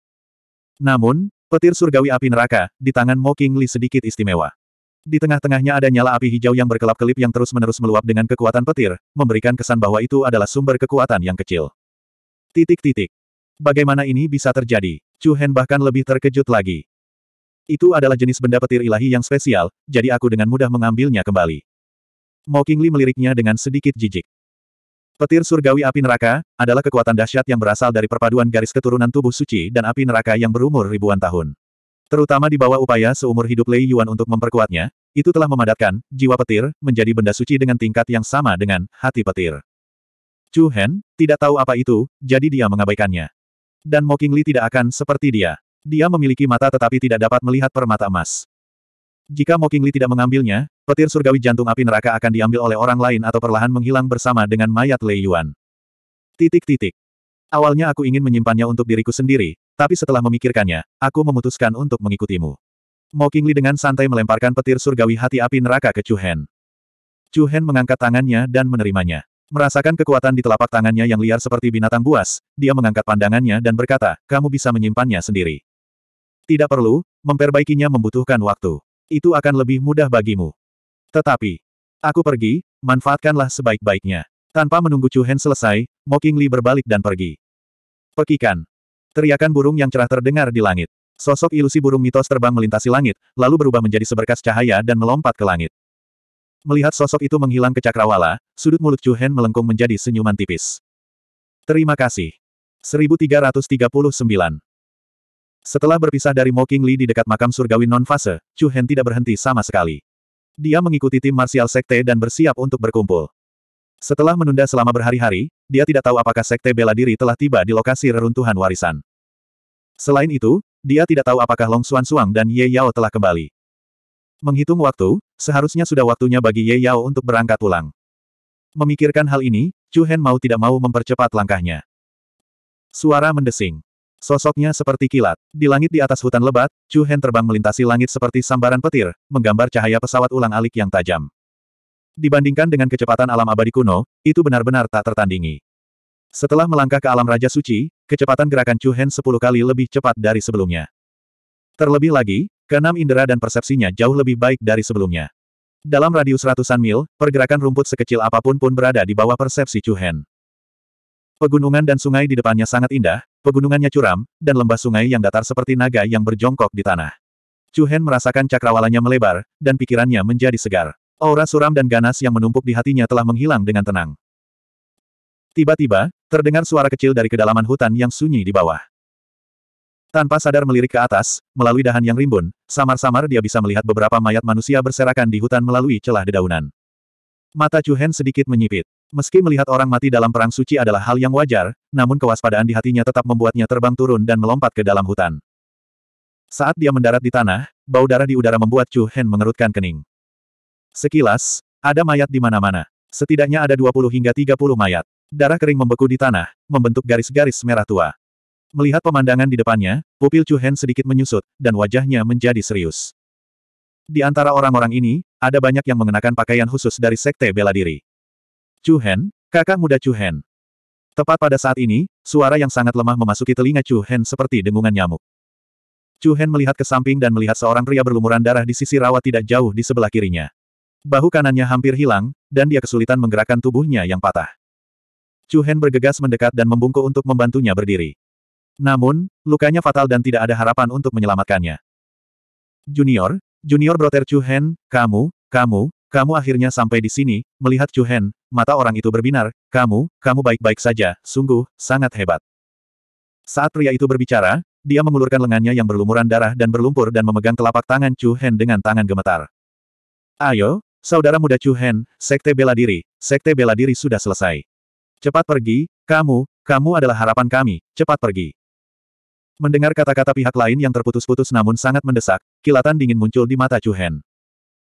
Namun, petir surgawi api neraka, di tangan Mo King Li sedikit istimewa. Di tengah-tengahnya ada nyala api hijau yang berkelap-kelip yang terus-menerus meluap dengan kekuatan petir, memberikan kesan bahwa itu adalah sumber kekuatan yang kecil. Titik-titik. Bagaimana ini bisa terjadi? Chu Hen bahkan lebih terkejut lagi. Itu adalah jenis benda petir ilahi yang spesial, jadi aku dengan mudah mengambilnya kembali. Mo King Li meliriknya dengan sedikit jijik. Petir surgawi api neraka, adalah kekuatan dahsyat yang berasal dari perpaduan garis keturunan tubuh suci dan api neraka yang berumur ribuan tahun. Terutama di bawah upaya seumur hidup Lei Yuan untuk memperkuatnya, itu telah memadatkan, jiwa petir, menjadi benda suci dengan tingkat yang sama dengan hati petir. Chu Hen, tidak tahu apa itu, jadi dia mengabaikannya. Dan Mo Qingli tidak akan seperti dia. Dia memiliki mata tetapi tidak dapat melihat permata emas. Jika Mo Qingli tidak mengambilnya, petir surgawi jantung api neraka akan diambil oleh orang lain atau perlahan menghilang bersama dengan mayat Lei Yuan. Titik-titik. Awalnya aku ingin menyimpannya untuk diriku sendiri, tapi setelah memikirkannya, aku memutuskan untuk mengikutimu. Mo Qingli dengan santai melemparkan petir surgawi hati api neraka ke Chu Hen. Chu Hen mengangkat tangannya dan menerimanya. Merasakan kekuatan di telapak tangannya yang liar seperti binatang buas, dia mengangkat pandangannya dan berkata, kamu bisa menyimpannya sendiri. Tidak perlu, memperbaikinya membutuhkan waktu. Itu akan lebih mudah bagimu. Tetapi, aku pergi, manfaatkanlah sebaik-baiknya. Tanpa menunggu Chu Hen selesai, Mo Qingli berbalik dan pergi. Pekikan. Teriakan burung yang cerah terdengar di langit. Sosok ilusi burung mitos terbang melintasi langit, lalu berubah menjadi seberkas cahaya dan melompat ke langit. Melihat sosok itu menghilang ke cakrawala, sudut mulut Chu Hen melengkung menjadi senyuman tipis. Terima kasih. 1339 setelah berpisah dari Mo King Li di dekat makam surgawi non-fase, Chu Hen tidak berhenti sama sekali. Dia mengikuti tim marsial sekte dan bersiap untuk berkumpul. Setelah menunda selama berhari-hari, dia tidak tahu apakah sekte bela diri telah tiba di lokasi reruntuhan warisan. Selain itu, dia tidak tahu apakah Long Xuan Suang dan Ye Yao telah kembali. Menghitung waktu, seharusnya sudah waktunya bagi Ye Yao untuk berangkat pulang. Memikirkan hal ini, Chu Hen mau tidak mau mempercepat langkahnya. Suara mendesing. Sosoknya seperti kilat. Di langit di atas hutan lebat, Chu Hen terbang melintasi langit seperti sambaran petir, menggambar cahaya pesawat ulang-alik yang tajam. Dibandingkan dengan kecepatan alam abadi kuno, itu benar-benar tak tertandingi. Setelah melangkah ke alam Raja Suci, kecepatan gerakan Chu Hen sepuluh kali lebih cepat dari sebelumnya. Terlebih lagi, keenam indera dan persepsinya jauh lebih baik dari sebelumnya. Dalam radius ratusan mil, pergerakan rumput sekecil apa pun pun berada di bawah persepsi Chu Hen. Pegunungan dan sungai di depannya sangat indah, pegunungannya curam, dan lembah sungai yang datar seperti naga yang berjongkok di tanah. Chu Hen merasakan cakrawalanya melebar, dan pikirannya menjadi segar. Aura suram dan ganas yang menumpuk di hatinya telah menghilang dengan tenang. Tiba-tiba, terdengar suara kecil dari kedalaman hutan yang sunyi di bawah. Tanpa sadar melirik ke atas, melalui dahan yang rimbun, samar-samar dia bisa melihat beberapa mayat manusia berserakan di hutan melalui celah dedaunan. Mata Chu Hen sedikit menyipit. Meski melihat orang mati dalam perang suci adalah hal yang wajar, namun kewaspadaan di hatinya tetap membuatnya terbang turun dan melompat ke dalam hutan. Saat dia mendarat di tanah, bau darah di udara membuat Chu Hen mengerutkan kening. Sekilas, ada mayat di mana-mana. Setidaknya ada 20 hingga 30 mayat. Darah kering membeku di tanah, membentuk garis-garis merah tua. Melihat pemandangan di depannya, pupil Chu Hen sedikit menyusut, dan wajahnya menjadi serius. Di antara orang-orang ini, ada banyak yang mengenakan pakaian khusus dari Sekte Bela Diri. Chu Hen, kakak muda Chu Hen. Tepat pada saat ini, suara yang sangat lemah memasuki telinga Chu Hen seperti dengungan nyamuk. Chu Hen melihat ke samping dan melihat seorang pria berlumuran darah di sisi rawa tidak jauh di sebelah kirinya. Bahu kanannya hampir hilang, dan dia kesulitan menggerakkan tubuhnya yang patah. Chu Hen bergegas mendekat dan membungkuk untuk membantunya berdiri. Namun, lukanya fatal dan tidak ada harapan untuk menyelamatkannya. Junior, Junior Brother Chu Hen, kamu, kamu, kamu akhirnya sampai di sini, melihat Chu Hen, mata orang itu berbinar, kamu, kamu baik-baik saja, sungguh, sangat hebat. Saat pria itu berbicara, dia mengulurkan lengannya yang berlumuran darah dan berlumpur dan memegang telapak tangan Chu Hen dengan tangan gemetar. Ayo, saudara muda Chu Hen, Sekte Bela Diri, Sekte Bela Diri sudah selesai. Cepat pergi, kamu, kamu adalah harapan kami, cepat pergi. Mendengar kata-kata pihak lain yang terputus-putus namun sangat mendesak, kilatan dingin muncul di mata Chu Hen.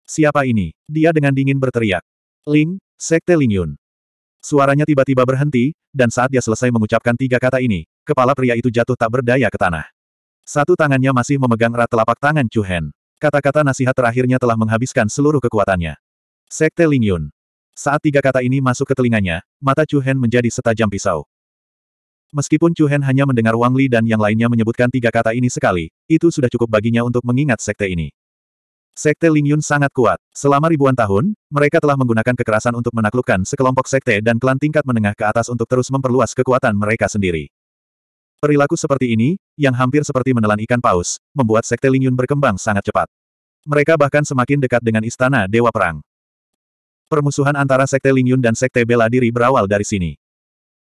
Siapa ini? Dia dengan dingin berteriak. Ling, Sekte Ling Yun. Suaranya tiba-tiba berhenti, dan saat dia selesai mengucapkan tiga kata ini, kepala pria itu jatuh tak berdaya ke tanah. Satu tangannya masih memegang erat telapak tangan Chu Hen. Kata-kata nasihat terakhirnya telah menghabiskan seluruh kekuatannya. Sekte Ling Yun. Saat tiga kata ini masuk ke telinganya, mata Chu Hen menjadi setajam pisau. Meskipun Chu Hen hanya mendengar Wang Li dan yang lainnya menyebutkan tiga kata ini sekali, itu sudah cukup baginya untuk mengingat sekte ini. Sekte Ling Yun sangat kuat. Selama ribuan tahun, mereka telah menggunakan kekerasan untuk menaklukkan sekelompok sekte dan klan tingkat menengah ke atas untuk terus memperluas kekuatan mereka sendiri. Perilaku seperti ini, yang hampir seperti menelan ikan paus, membuat Sekte Ling Yun berkembang sangat cepat. Mereka bahkan semakin dekat dengan istana Dewa Perang. Permusuhan antara Sekte Ling Yun dan Sekte Bela Diri berawal dari sini.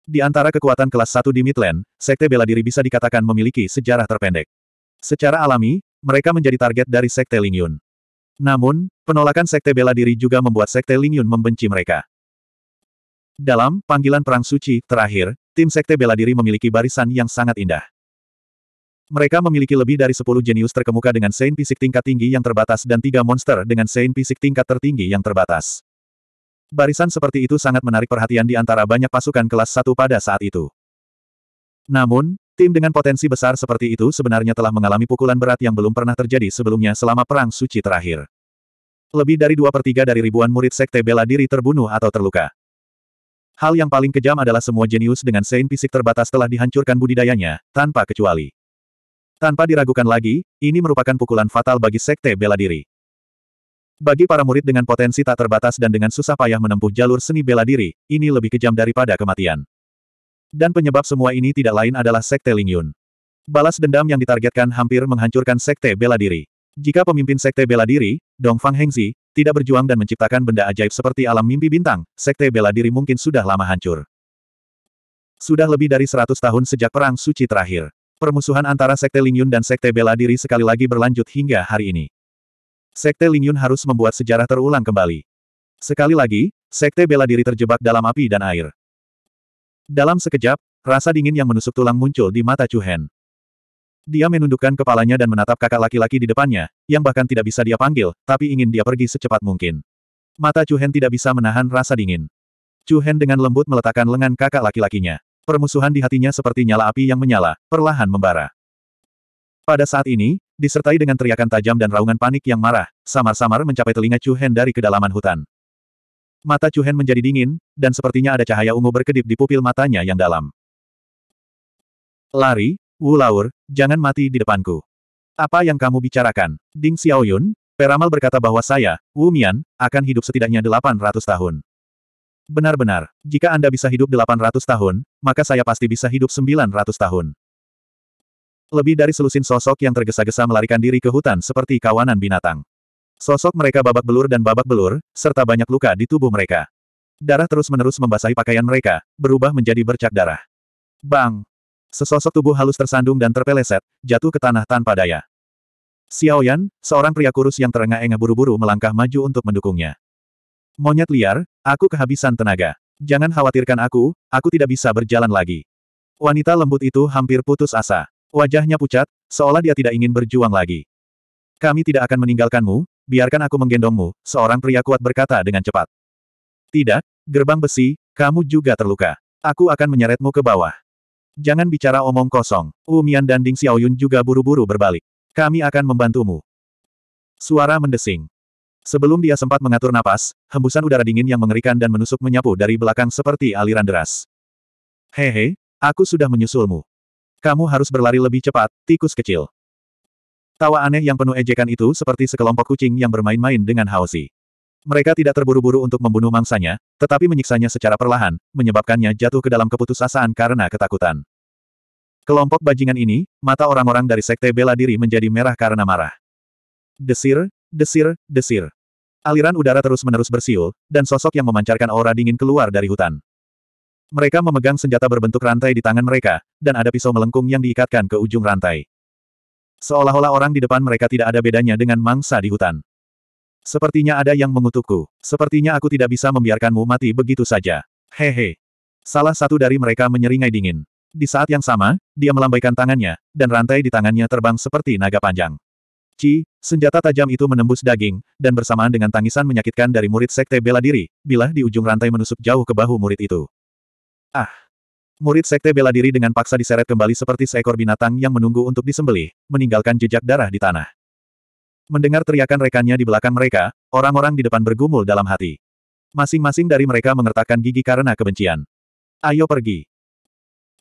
Di antara kekuatan kelas 1 di Midland, Sekte Bela Diri bisa dikatakan memiliki sejarah terpendek. Secara alami, mereka menjadi target dari Sekte Ling Yun. Namun, penolakan Sekte Bela Diri juga membuat Sekte Ling Yun membenci mereka. Dalam panggilan Perang Suci terakhir, tim Sekte Bela Diri memiliki barisan yang sangat indah. Mereka memiliki lebih dari 10 jenius terkemuka dengan Saint fisik tingkat tinggi yang terbatas dan tiga monster dengan Saint fisik tingkat tertinggi yang terbatas. Barisan seperti itu sangat menarik perhatian di antara banyak pasukan kelas satu pada saat itu. Namun, tim dengan potensi besar seperti itu sebenarnya telah mengalami pukulan berat yang belum pernah terjadi sebelumnya selama Perang Suci terakhir. Lebih dari dua per tiga dari ribuan murid Sekte Bela Diri terbunuh atau terluka. Hal yang paling kejam adalah semua jenius dengan sein fisik terbatas telah dihancurkan budidayanya, tanpa kecuali. Tanpa diragukan lagi, ini merupakan pukulan fatal bagi Sekte Bela Diri. Bagi para murid dengan potensi tak terbatas dan dengan susah payah menempuh jalur seni bela diri, ini lebih kejam daripada kematian. Dan penyebab semua ini tidak lain adalah Sekte Ling Yun. Balas dendam yang ditargetkan hampir menghancurkan Sekte Bela Diri. Jika pemimpin Sekte Bela Diri, Dong Fang Hengzi, tidak berjuang dan menciptakan benda ajaib seperti alam mimpi bintang, Sekte Bela Diri mungkin sudah lama hancur. Sudah lebih dari 100 tahun sejak Perang Suci terakhir. Permusuhan antara Sekte Ling Yun dan Sekte Bela Diri sekali lagi berlanjut hingga hari ini. Sekte Lingyun harus membuat sejarah terulang kembali. Sekali lagi, Sekte bela diri terjebak dalam api dan air. Dalam sekejap, rasa dingin yang menusuk tulang muncul di mata Chu Hen. Dia menundukkan kepalanya dan menatap kakak laki-laki di depannya, yang bahkan tidak bisa dia panggil, tapi ingin dia pergi secepat mungkin. Mata Chu Hen tidak bisa menahan rasa dingin. Chu Hen dengan lembut meletakkan lengan kakak laki-lakinya. Permusuhan di hatinya seperti nyala api yang menyala, perlahan membara. Pada saat ini, disertai dengan teriakan tajam dan raungan panik yang marah, samar-samar mencapai telinga Chu Hen dari kedalaman hutan. Mata Chu Hen menjadi dingin, dan sepertinya ada cahaya ungu berkedip di pupil matanya yang dalam. Lari, Wu Laur, jangan mati di depanku. Apa yang kamu bicarakan? Ding Xiaoyun, peramal berkata bahwa saya, Wu Mian, akan hidup setidaknya 800 tahun. Benar-benar, jika Anda bisa hidup 800 tahun, maka saya pasti bisa hidup 900 tahun. Lebih dari selusin sosok yang tergesa-gesa melarikan diri ke hutan seperti kawanan binatang. Sosok mereka babak belur dan babak belur, serta banyak luka di tubuh mereka. Darah terus-menerus membasahi pakaian mereka, berubah menjadi bercak darah. Bang! Sesosok tubuh halus tersandung dan terpeleset, jatuh ke tanah tanpa daya. Xiaoyan, seorang pria kurus yang terengah-engah buru-buru melangkah maju untuk mendukungnya. Monyet liar, aku kehabisan tenaga. Jangan khawatirkan aku, aku tidak bisa berjalan lagi. Wanita lembut itu hampir putus asa. Wajahnya pucat, seolah dia tidak ingin berjuang lagi. Kami tidak akan meninggalkanmu, biarkan aku menggendongmu, seorang pria kuat berkata dengan cepat. Tidak, gerbang besi, kamu juga terluka. Aku akan menyeretmu ke bawah. Jangan bicara omong kosong. Wu Mian dan Ding Xiaoyun juga buru-buru berbalik. Kami akan membantumu. Suara mendesing. Sebelum dia sempat mengatur napas, hembusan udara dingin yang mengerikan dan menusuk menyapu dari belakang seperti aliran deras. Hehe, aku sudah menyusulmu. Kamu harus berlari lebih cepat, tikus kecil. Tawa aneh yang penuh ejekan itu seperti sekelompok kucing yang bermain-main dengan Haosi. Mereka tidak terburu-buru untuk membunuh mangsanya, tetapi menyiksanya secara perlahan, menyebabkannya jatuh ke dalam keputusasaan karena ketakutan. Kelompok bajingan ini, mata orang-orang dari sekte bela diri menjadi merah karena marah. Desir, desir, desir. Aliran udara terus-menerus bersiul, dan sosok yang memancarkan aura dingin keluar dari hutan. Mereka memegang senjata berbentuk rantai di tangan mereka, dan ada pisau melengkung yang diikatkan ke ujung rantai. Seolah-olah orang di depan mereka tidak ada bedanya dengan mangsa di hutan. Sepertinya ada yang mengutukku. Sepertinya aku tidak bisa membiarkanmu mati begitu saja. Hehe. Salah satu dari mereka menyeringai dingin. Di saat yang sama, dia melambaikan tangannya, dan rantai di tangannya terbang seperti naga panjang. Ci, senjata tajam itu menembus daging, dan bersamaan dengan tangisan menyakitkan dari murid sekte bela diri, bilah di ujung rantai menusuk jauh ke bahu murid itu. Ah! Murid sekte bela diri dengan paksa diseret kembali seperti seekor binatang yang menunggu untuk disembelih, meninggalkan jejak darah di tanah. Mendengar teriakan rekannya di belakang mereka, orang-orang di depan bergumul dalam hati. Masing-masing dari mereka mengertakkan gigi karena kebencian. Ayo pergi.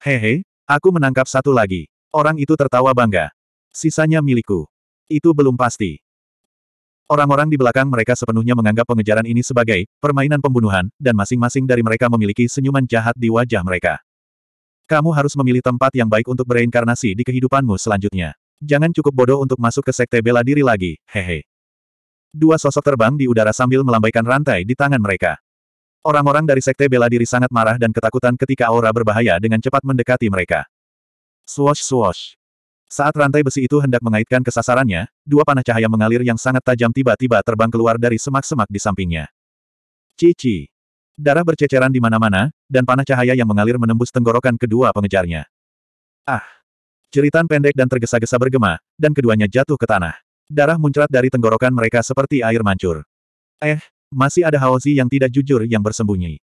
Hehe, aku menangkap satu lagi. Orang itu tertawa bangga. Sisanya milikku. Itu belum pasti. Orang-orang di belakang mereka sepenuhnya menganggap pengejaran ini sebagai permainan pembunuhan, dan masing-masing dari mereka memiliki senyuman jahat di wajah mereka. Kamu harus memilih tempat yang baik untuk bereinkarnasi di kehidupanmu selanjutnya. Jangan cukup bodoh untuk masuk ke sekte bela diri lagi, hehe. Dua sosok terbang di udara sambil melambaikan rantai di tangan mereka. Orang-orang dari sekte bela diri sangat marah dan ketakutan ketika aura berbahaya dengan cepat mendekati mereka. Swosh swosh. Saat rantai besi itu hendak mengaitkan kesasarannya, dua panah cahaya mengalir yang sangat tajam tiba-tiba terbang keluar dari semak-semak di sampingnya. Cici. Darah berceceran di mana-mana, dan panah cahaya yang mengalir menembus tenggorokan kedua pengejarnya. Ah! Jeritan pendek dan tergesa-gesa bergema, dan keduanya jatuh ke tanah. Darah muncrat dari tenggorokan mereka seperti air mancur. Eh, masih ada Haozi yang tidak jujur yang bersembunyi.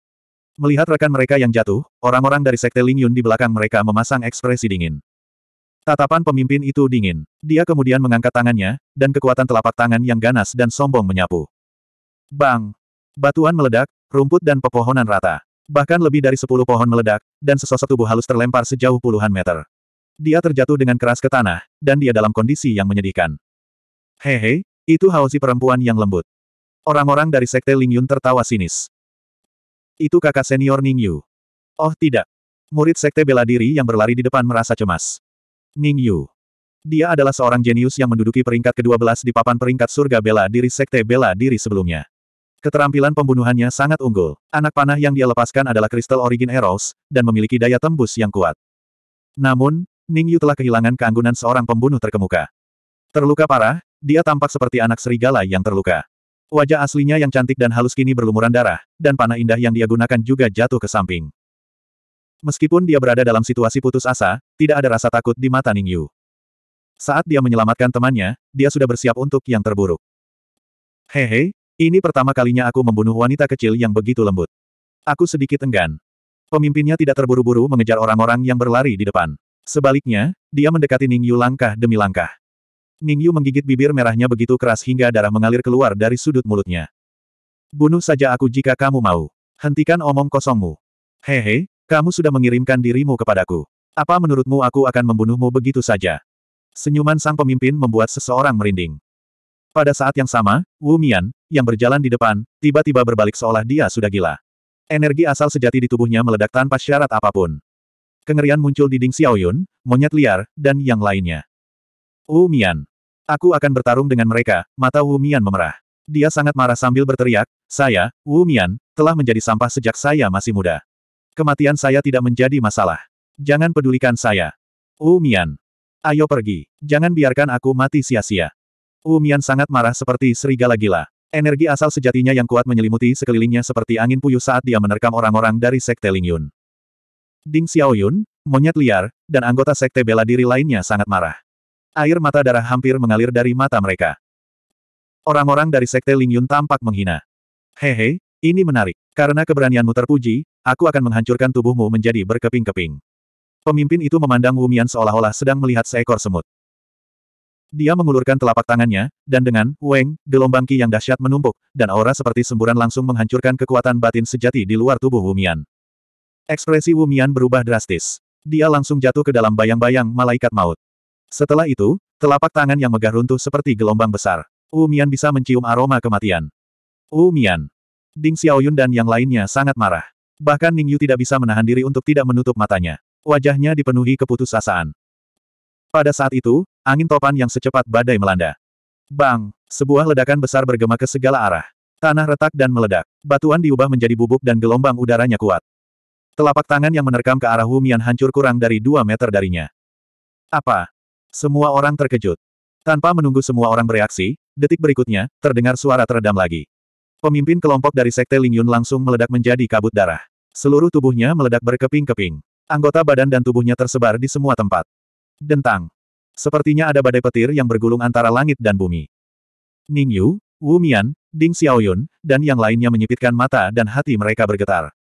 Melihat rekan mereka yang jatuh, orang-orang dari Sekte Lingyun di belakang mereka memasang ekspresi dingin. Tatapan pemimpin itu dingin. Dia kemudian mengangkat tangannya, dan kekuatan telapak tangan yang ganas dan sombong menyapu. Bang! Batuan meledak, rumput dan pepohonan rata. Bahkan lebih dari sepuluh pohon meledak, dan sesosok tubuh halus terlempar sejauh puluhan meter. Dia terjatuh dengan keras ke tanah, dan dia dalam kondisi yang menyedihkan. Hehe, itu Haosi perempuan yang lembut. Orang-orang dari Sekte Ling Yun tertawa sinis. Itu kakak senior Ning Yu. Oh tidak. Murid Sekte Bela Diri yang berlari di depan merasa cemas. Ning Yu. Dia adalah seorang jenius yang menduduki peringkat ke-12 di papan peringkat surga bela diri Sekte Bela Diri sebelumnya. Keterampilan pembunuhannya sangat unggul. Anak panah yang dia lepaskan adalah Crystal Origin Arrows, dan memiliki daya tembus yang kuat. Namun, Ning Yu telah kehilangan keanggunan seorang pembunuh terkemuka. Terluka parah, dia tampak seperti anak serigala yang terluka. Wajah aslinya yang cantik dan halus kini berlumuran darah, dan panah indah yang dia gunakan juga jatuh ke samping. Meskipun dia berada dalam situasi putus asa, tidak ada rasa takut di mata Ning Yu. Saat dia menyelamatkan temannya, dia sudah bersiap untuk yang terburuk. Hehe, ini pertama kalinya aku membunuh wanita kecil yang begitu lembut. Aku sedikit enggan. Pemimpinnya tidak terburu-buru mengejar orang-orang yang berlari di depan. Sebaliknya, dia mendekati Ning Yu langkah demi langkah. Ning Yu menggigit bibir merahnya begitu keras hingga darah mengalir keluar dari sudut mulutnya. Bunuh saja aku jika kamu mau. Hentikan omong kosongmu. Hehe, kamu sudah mengirimkan dirimu kepadaku. Apa menurutmu aku akan membunuhmu begitu saja? Senyuman sang pemimpin membuat seseorang merinding. Pada saat yang sama, Wu Mian, yang berjalan di depan, tiba-tiba berbalik seolah dia sudah gila. Energi asal sejati di tubuhnya meledak tanpa syarat apa pun. Kengerian muncul di Ding Xiaoyun, monyet liar, dan yang lainnya. Wu Mian. Aku akan bertarung dengan mereka, mata Wu Mian memerah. Dia sangat marah sambil berteriak, saya, Wu Mian, telah menjadi sampah sejak saya masih muda. Kematian saya tidak menjadi masalah. Jangan pedulikan saya. Wu Mian. Ayo pergi. Jangan biarkan aku mati sia-sia. Wu Mian sangat marah seperti serigala gila. Energi asal sejatinya yang kuat menyelimuti sekelilingnya seperti angin puyuh saat dia menerkam orang-orang dari Sekte Lingyun. Ding Xiaoyun, monyet liar, dan anggota sekte bela diri lainnya sangat marah. Air mata darah hampir mengalir dari mata mereka. Orang-orang dari sekte Ling Yun tampak menghina. Hehe, Ini menarik. Karena keberanianmu terpuji, aku akan menghancurkan tubuhmu menjadi berkeping-keping. Pemimpin itu memandang Wu Mian seolah-olah sedang melihat seekor semut. Dia mengulurkan telapak tangannya, dan dengan Weng, gelombang ki yang dahsyat menumpuk, dan aura seperti semburan langsung menghancurkan kekuatan batin sejati di luar tubuh Wu Mian. Ekspresi Wu Mian berubah drastis. Dia langsung jatuh ke dalam bayang-bayang malaikat maut. Setelah itu, telapak tangan yang megah runtuh seperti gelombang besar. Wu Mian bisa mencium aroma kematian. Wu Mian. Ding Xiaoyun dan yang lainnya sangat marah. Bahkan Ning Yu tidak bisa menahan diri untuk tidak menutup matanya. Wajahnya dipenuhi keputusasaan. Pada saat itu, angin topan yang secepat badai melanda. Bang! Sebuah ledakan besar bergema ke segala arah. Tanah retak dan meledak. Batuan diubah menjadi bubuk dan gelombang udaranya kuat. Telapak tangan yang menerkam ke arah Humian hancur kurang dari dua meter darinya. Apa? Semua orang terkejut. Tanpa menunggu semua orang bereaksi, detik berikutnya, terdengar suara teredam lagi. Pemimpin kelompok dari Sekte Lingyun langsung meledak menjadi kabut darah. Seluruh tubuhnya meledak berkeping-keping. Anggota badan dan tubuhnya tersebar di semua tempat. Dentang. Sepertinya ada badai petir yang bergulung antara langit dan bumi. Ning Yu, Wu Mian, Ding Xiaoyun, dan yang lainnya menyipitkan mata dan hati mereka bergetar.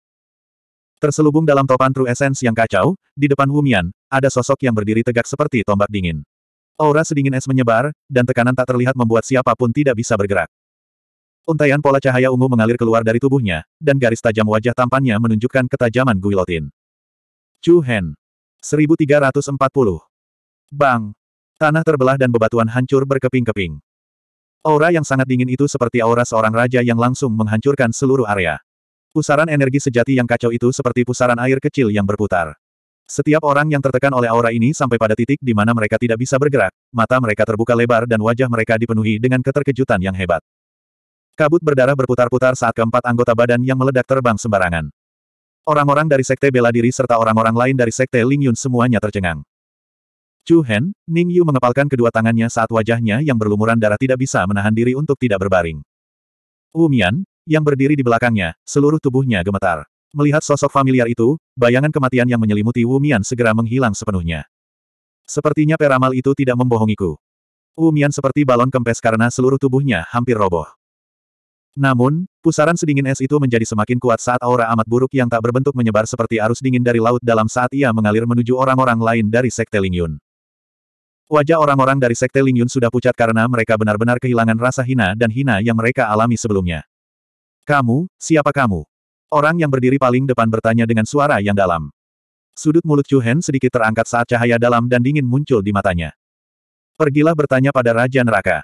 Terselubung dalam topan True Essence yang kacau, di depan Wu Mian, ada sosok yang berdiri tegak seperti tombak dingin. Aura sedingin es menyebar, dan tekanan tak terlihat membuat siapa pun tidak bisa bergerak. Untaian pola cahaya ungu mengalir keluar dari tubuhnya, dan garis tajam wajah tampannya menunjukkan ketajaman guilotin. Chu Hen. 1340. Bang! Tanah terbelah dan bebatuan hancur berkeping-keping. Aura yang sangat dingin itu seperti aura seorang raja yang langsung menghancurkan seluruh area. Pusaran energi sejati yang kacau itu seperti pusaran air kecil yang berputar. Setiap orang yang tertekan oleh aura ini sampai pada titik di mana mereka tidak bisa bergerak, mata mereka terbuka lebar dan wajah mereka dipenuhi dengan keterkejutan yang hebat. Kabut berdarah berputar-putar saat keempat anggota badan yang meledak terbang sembarangan. Orang-orang dari Sekte Bela Diri serta orang-orang lain dari Sekte Lingyun semuanya tercengang. Chu Hen, Ning Yu mengepalkan kedua tangannya saat wajahnya yang berlumuran darah tidak bisa menahan diri untuk tidak berbaring. Wu Mian, yang berdiri di belakangnya, seluruh tubuhnya gemetar. Melihat sosok familiar itu, bayangan kematian yang menyelimuti Wu Mian segera menghilang sepenuhnya. Sepertinya peramal itu tidak membohongiku. Wu Mian seperti balon kempes karena seluruh tubuhnya hampir roboh. Namun, pusaran sedingin es itu menjadi semakin kuat saat aura amat buruk yang tak berbentuk menyebar seperti arus dingin dari laut dalam saat ia mengalir menuju orang-orang lain dari Sekte Lingyun. Wajah orang-orang dari Sekte Lingyun sudah pucat karena mereka benar-benar kehilangan rasa hina dan hina yang mereka alami sebelumnya. Kamu, siapa kamu? Orang yang berdiri paling depan bertanya dengan suara yang dalam. Sudut mulut Chu Hen sedikit terangkat saat cahaya dalam dan dingin muncul di matanya. Pergilah bertanya pada Raja Neraka.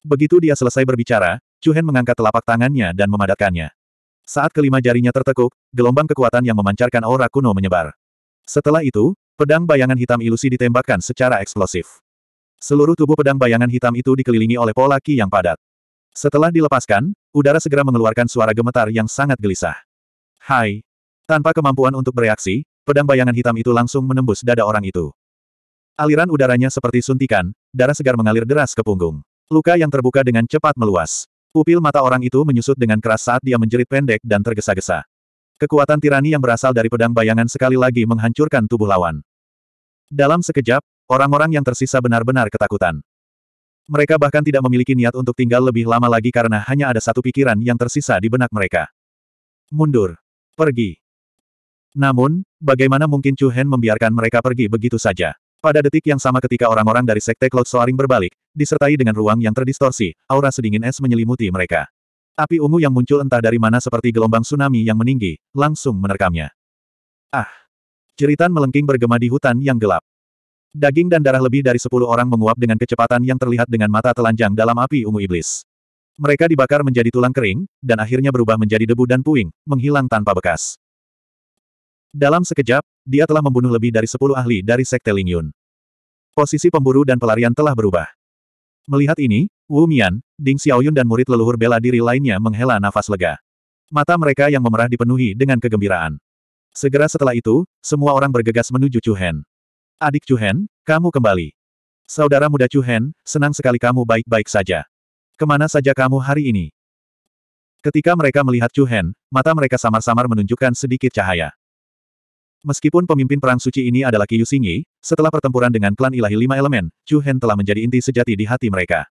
Begitu dia selesai berbicara, Chu Hen mengangkat telapak tangannya dan memadatkannya. Saat kelima jarinya tertekuk, gelombang kekuatan yang memancarkan aura kuno menyebar. Setelah itu, Pedang bayangan hitam ilusi ditembakkan secara eksplosif. Seluruh tubuh pedang bayangan hitam itu dikelilingi oleh pola ki yang padat. Setelah dilepaskan, udara segera mengeluarkan suara gemetar yang sangat gelisah. Hai! Tanpa kemampuan untuk bereaksi, pedang bayangan hitam itu langsung menembus dada orang itu. Aliran udaranya seperti suntikan, darah segar mengalir deras ke punggung. Luka yang terbuka dengan cepat meluas. Pupil mata orang itu menyusut dengan keras saat dia menjerit pendek dan tergesa-gesa. Kekuatan tirani yang berasal dari pedang bayangan sekali lagi menghancurkan tubuh lawan. Dalam sekejap, orang-orang yang tersisa benar-benar ketakutan. Mereka bahkan tidak memiliki niat untuk tinggal lebih lama lagi karena hanya ada satu pikiran yang tersisa di benak mereka. Mundur. Pergi. Namun, bagaimana mungkin Chu Hen membiarkan mereka pergi begitu saja? Pada detik yang sama ketika orang-orang dari Sekte Cloud Soaring berbalik, disertai dengan ruang yang terdistorsi, aura sedingin es menyelimuti mereka. Api ungu yang muncul entah dari mana seperti gelombang tsunami yang meninggi, langsung menerkamnya. Ah! Jeritan melengking bergema di hutan yang gelap. Daging dan darah lebih dari sepuluh orang menguap dengan kecepatan yang terlihat dengan mata telanjang dalam api ungu iblis. Mereka dibakar menjadi tulang kering, dan akhirnya berubah menjadi debu dan puing, menghilang tanpa bekas. Dalam sekejap, dia telah membunuh lebih dari sepuluh ahli dari Sekte Lingyun. Posisi pemburu dan pelarian telah berubah. Melihat ini, Wu Mian, Ding Xiaoyun dan murid leluhur bela diri lainnya menghela nafas lega. Mata mereka yang memerah dipenuhi dengan kegembiraan. Segera setelah itu, semua orang bergegas menuju Chu Hen. Adik Chu Hen, kamu kembali. Saudara muda Chu Hen, senang sekali kamu baik-baik saja. Ke mana saja kamu hari ini? Ketika mereka melihat Chu Hen, mata mereka samar-samar menunjukkan sedikit cahaya. Meskipun pemimpin perang suci ini adalah Qiu Xingyi, setelah pertempuran dengan klan ilahi lima elemen, Chu Hen telah menjadi inti sejati di hati mereka.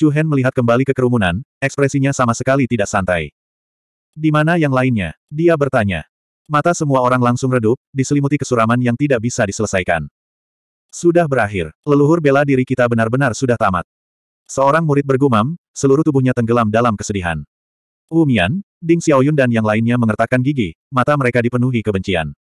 Chu Hen melihat kembali ke kerumunan, ekspresinya sama sekali tidak santai. Di mana yang lainnya? Dia bertanya. Mata semua orang langsung redup, diselimuti kesuraman yang tidak bisa diselesaikan. Sudah berakhir. Leluhur bela diri kita benar-benar sudah tamat. Seorang murid bergumam, seluruh tubuhnya tenggelam dalam kesedihan. Wu Mian, Ding Xiaoyun dan yang lainnya mengertakkan gigi, mata mereka dipenuhi kebencian.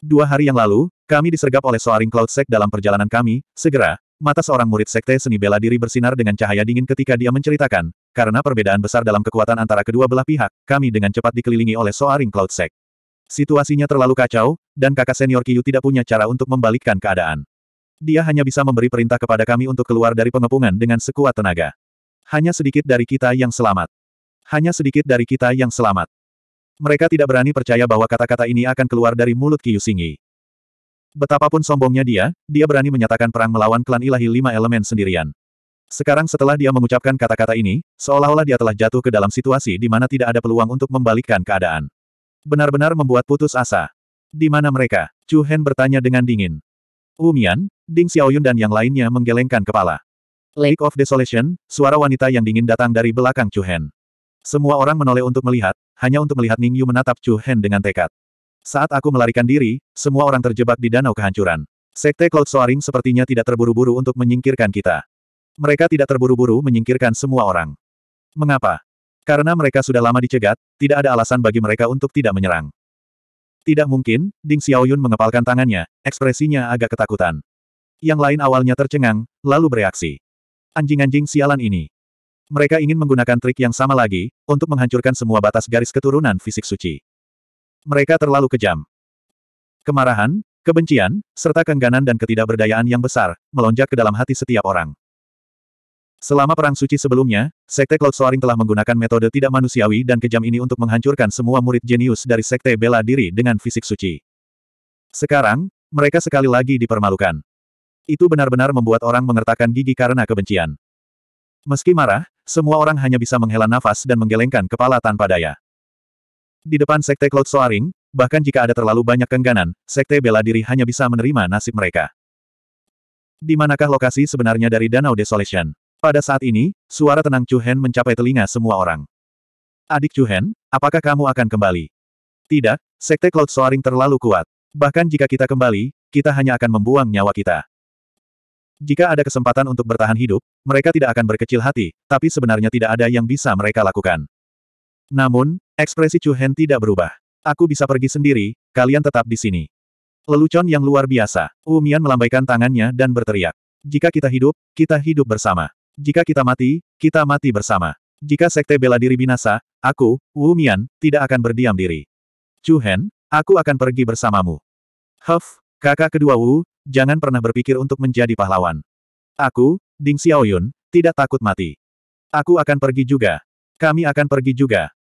Dua hari yang lalu, kami disergap oleh Soaring Cloud Sect dalam perjalanan kami, segera, mata seorang murid sekte seni bela diri bersinar dengan cahaya dingin ketika dia menceritakan, karena perbedaan besar dalam kekuatan antara kedua belah pihak, kami dengan cepat dikelilingi oleh Soaring Cloud Sect. Situasinya terlalu kacau, dan kakak senior Kiyu tidak punya cara untuk membalikkan keadaan. Dia hanya bisa memberi perintah kepada kami untuk keluar dari pengepungan dengan sekuat tenaga. Hanya sedikit dari kita yang selamat. Hanya sedikit dari kita yang selamat. Mereka tidak berani percaya bahwa kata-kata ini akan keluar dari mulut Kiyu Singi. Betapapun sombongnya dia, dia berani menyatakan perang melawan klan ilahi lima elemen sendirian. Sekarang setelah dia mengucapkan kata-kata ini, seolah-olah dia telah jatuh ke dalam situasi di mana tidak ada peluang untuk membalikkan keadaan. Benar-benar membuat putus asa. Di mana mereka? Chu Hen bertanya dengan dingin. Wu Mian, Ding Xiaoyun dan yang lainnya menggelengkan kepala. Lake of Desolation, suara wanita yang dingin datang dari belakang Chu Hen. Semua orang menoleh untuk melihat, hanya untuk melihat Ning Yu menatap Chu Hen dengan tekad. Saat aku melarikan diri, semua orang terjebak di danau kehancuran. Sekte Cloud Soaring sepertinya tidak terburu-buru untuk menyingkirkan kita. Mereka tidak terburu-buru menyingkirkan semua orang. Mengapa? Karena mereka sudah lama dicegat, tidak ada alasan bagi mereka untuk tidak menyerang. Tidak mungkin, Ding Xiaoyun mengepalkan tangannya, ekspresinya agak ketakutan. Yang lain awalnya tercengang, lalu bereaksi. Anjing-anjing sialan ini. Mereka ingin menggunakan trik yang sama lagi, untuk menghancurkan semua batas garis keturunan fisik suci. Mereka terlalu kejam. Kemarahan, kebencian, serta keengganan dan ketidakberdayaan yang besar, melonjak ke dalam hati setiap orang. Selama perang suci sebelumnya, Sekte Cloud Soaring telah menggunakan metode tidak manusiawi dan kejam ini untuk menghancurkan semua murid jenius dari Sekte Bela Diri dengan fisik suci. Sekarang, mereka sekali lagi dipermalukan. Itu benar-benar membuat orang mengertakkan gigi karena kebencian. Meski marah, semua orang hanya bisa menghela nafas dan menggelengkan kepala tanpa daya. Di depan Sekte Cloud Soaring, bahkan jika ada terlalu banyak kengganan, Sekte Bela Diri hanya bisa menerima nasib mereka. Di manakah lokasi sebenarnya dari Danau Desolation? Pada saat ini, suara tenang Chu Hen mencapai telinga semua orang. Adik Chu Hen, apakah kamu akan kembali? Tidak, Sekte Cloud Soaring terlalu kuat. Bahkan jika kita kembali, kita hanya akan membuang nyawa kita. Jika ada kesempatan untuk bertahan hidup, mereka tidak akan berkecil hati, tapi sebenarnya tidak ada yang bisa mereka lakukan. Namun, ekspresi Chu Hen tidak berubah. Aku bisa pergi sendiri, kalian tetap di sini. Lelucon yang luar biasa. Wu Mian melambaikan tangannya dan berteriak. Jika kita hidup, kita hidup bersama. Jika kita mati, kita mati bersama. Jika sekte bela diri binasa, aku, Wu Mian, tidak akan berdiam diri. Chu Hen, aku akan pergi bersamamu. Huff, kakak kedua Wu, jangan pernah berpikir untuk menjadi pahlawan. Aku, Ding Xiaoyun, tidak takut mati. Aku akan pergi juga. Kami akan pergi juga.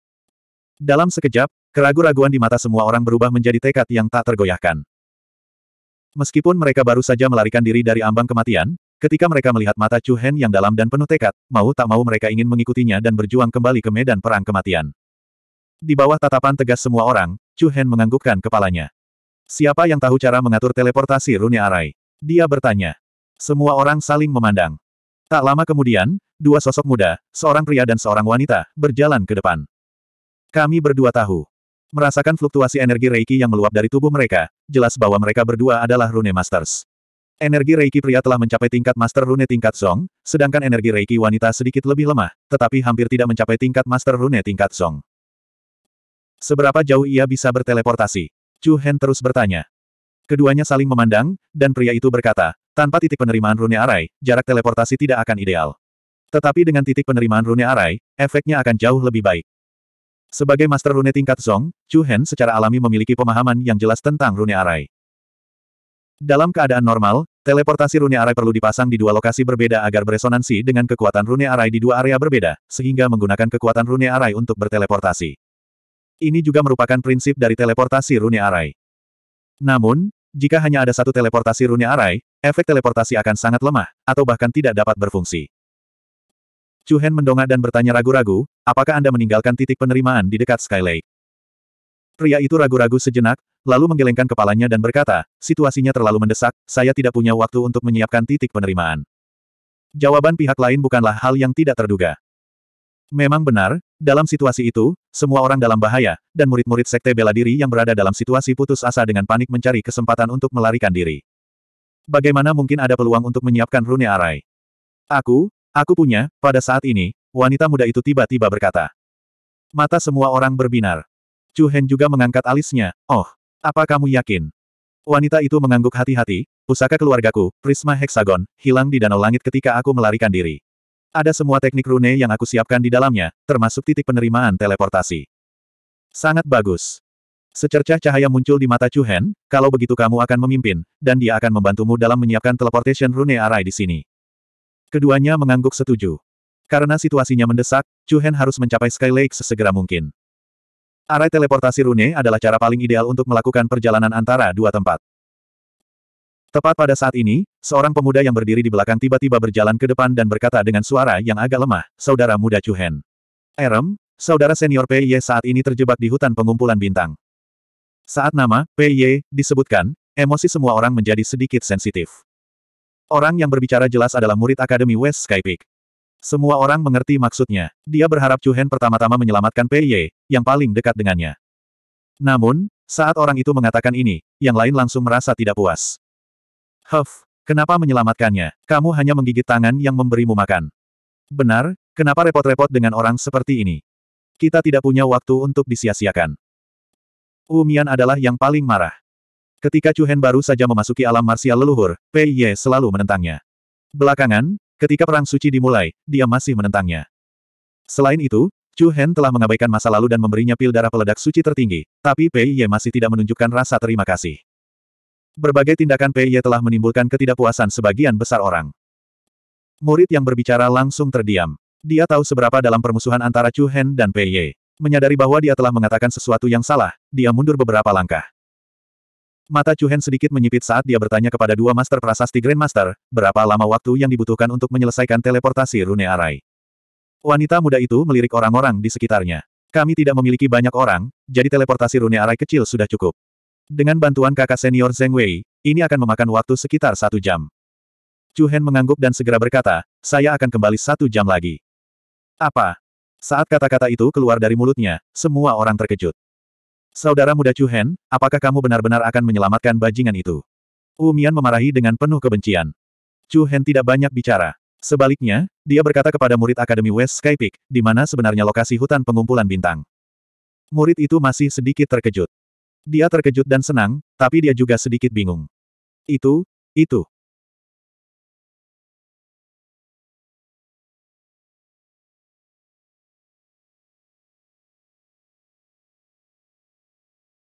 Dalam sekejap, keraguan-raguan di mata semua orang berubah menjadi tekad yang tak tergoyahkan. Meskipun mereka baru saja melarikan diri dari ambang kematian, ketika mereka melihat mata Chu Hen yang dalam dan penuh tekad, mau tak mau mereka ingin mengikutinya dan berjuang kembali ke medan perang kematian. Di bawah tatapan tegas semua orang, Chu Hen menganggukkan kepalanya. Siapa yang tahu cara mengatur teleportasi rune arai? Dia bertanya. Semua orang saling memandang. Tak lama kemudian, dua sosok muda, seorang pria dan seorang wanita, berjalan ke depan. Kami berdua tahu. Merasakan fluktuasi energi Reiki yang meluap dari tubuh mereka, jelas bahwa mereka berdua adalah Rune Masters. Energi Reiki pria telah mencapai tingkat Master Rune tingkat Zong, sedangkan energi Reiki wanita sedikit lebih lemah, tetapi hampir tidak mencapai tingkat Master Rune tingkat Zong. Seberapa jauh ia bisa berteleportasi? Chu Hen terus bertanya. Keduanya saling memandang, dan pria itu berkata, tanpa titik penerimaan rune arai, jarak teleportasi tidak akan ideal. Tetapi dengan titik penerimaan rune arai, efeknya akan jauh lebih baik. Sebagai master rune tingkat Zong, Chu Hen secara alami memiliki pemahaman yang jelas tentang rune arai. Dalam keadaan normal, teleportasi rune arai perlu dipasang di dua lokasi berbeda agar beresonansi dengan kekuatan rune arai di dua area berbeda, sehingga menggunakan kekuatan rune arai untuk berteleportasi. Ini juga merupakan prinsip dari teleportasi rune arai. Namun, jika hanya ada satu teleportasi rune arai, efek teleportasi akan sangat lemah, atau bahkan tidak dapat berfungsi. Chu Hen mendongak dan bertanya ragu-ragu, apakah Anda meninggalkan titik penerimaan di dekat Sky Lake? Pria itu ragu-ragu sejenak, lalu menggelengkan kepalanya dan berkata, situasinya terlalu mendesak, saya tidak punya waktu untuk menyiapkan titik penerimaan. Jawaban pihak lain bukanlah hal yang tidak terduga. Memang benar, dalam situasi itu, semua orang dalam bahaya, dan murid-murid sekte bela diri yang berada dalam situasi putus asa dengan panik mencari kesempatan untuk melarikan diri. Bagaimana mungkin ada peluang untuk menyiapkan rune arai? Aku, aku punya, pada saat ini, wanita muda itu tiba-tiba berkata. Mata semua orang berbinar. Chu Hen juga mengangkat alisnya, oh, apa kamu yakin? Wanita itu mengangguk hati-hati, pusaka keluargaku, Prisma Hexagon, hilang di danau langit ketika aku melarikan diri. Ada semua teknik rune yang aku siapkan di dalamnya, termasuk titik penerimaan teleportasi. Sangat bagus. Secercah cahaya muncul di mata Chu Hen, kalau begitu kamu akan memimpin, dan dia akan membantumu dalam menyiapkan teleportation rune array di sini. Keduanya mengangguk setuju. Karena situasinya mendesak, Chu Hen harus mencapai Sky Lake sesegera mungkin. Arai teleportasi rune adalah cara paling ideal untuk melakukan perjalanan antara dua tempat. Tepat pada saat ini, seorang pemuda yang berdiri di belakang tiba-tiba berjalan ke depan dan berkata dengan suara yang agak lemah, Saudara muda Chuhen. Erem, saudara senior PY saat ini terjebak di hutan pengumpulan bintang. Saat nama, PY, disebutkan, emosi semua orang menjadi sedikit sensitif. Orang yang berbicara jelas adalah murid Akademi West Sky Peak. Semua orang mengerti maksudnya. Dia berharap Chuhen pertama-tama menyelamatkan PY, yang paling dekat dengannya. Namun, saat orang itu mengatakan ini, yang lain langsung merasa tidak puas. Huff, kenapa menyelamatkannya? Kamu hanya menggigit tangan yang memberimu makan. Benar, kenapa repot-repot dengan orang seperti ini? Kita tidak punya waktu untuk disia-siakan. Umian adalah yang paling marah. Ketika Chu Hen baru saja memasuki alam marsial leluhur, Pei Ye selalu menentangnya. Belakangan, ketika perang suci dimulai, dia masih menentangnya. Selain itu, Chu Hen telah mengabaikan masa lalu dan memberinya pil darah peledak suci tertinggi, tapi Pei Ye masih tidak menunjukkan rasa terima kasih. Berbagai tindakan PY telah menimbulkan ketidakpuasan sebagian besar orang. Murid yang berbicara langsung terdiam. Dia tahu seberapa dalam permusuhan antara Chu Hen dan PY. Menyadari bahwa dia telah mengatakan sesuatu yang salah, dia mundur beberapa langkah. Mata Chu Hen sedikit menyipit saat dia bertanya kepada dua master prasasti Grandmaster, berapa lama waktu yang dibutuhkan untuk menyelesaikan teleportasi rune arai. Wanita muda itu melirik orang-orang di sekitarnya. Kami tidak memiliki banyak orang, jadi teleportasi rune arai kecil sudah cukup. Dengan bantuan kakak senior Zheng Wei, ini akan memakan waktu sekitar satu jam. Chu Hen mengangguk dan segera berkata, saya akan kembali satu jam lagi. Apa? Saat kata-kata itu keluar dari mulutnya, semua orang terkejut. Saudara muda Chu Hen, apakah kamu benar-benar akan menyelamatkan bajingan itu? Wu Mian memarahi dengan penuh kebencian. Chu Hen tidak banyak bicara. Sebaliknya, dia berkata kepada murid Akademi West Sky Peak, di mana sebenarnya lokasi hutan pengumpulan bintang. Murid itu masih sedikit terkejut. Dia terkejut dan senang, tapi dia juga sedikit bingung. Itu, itu.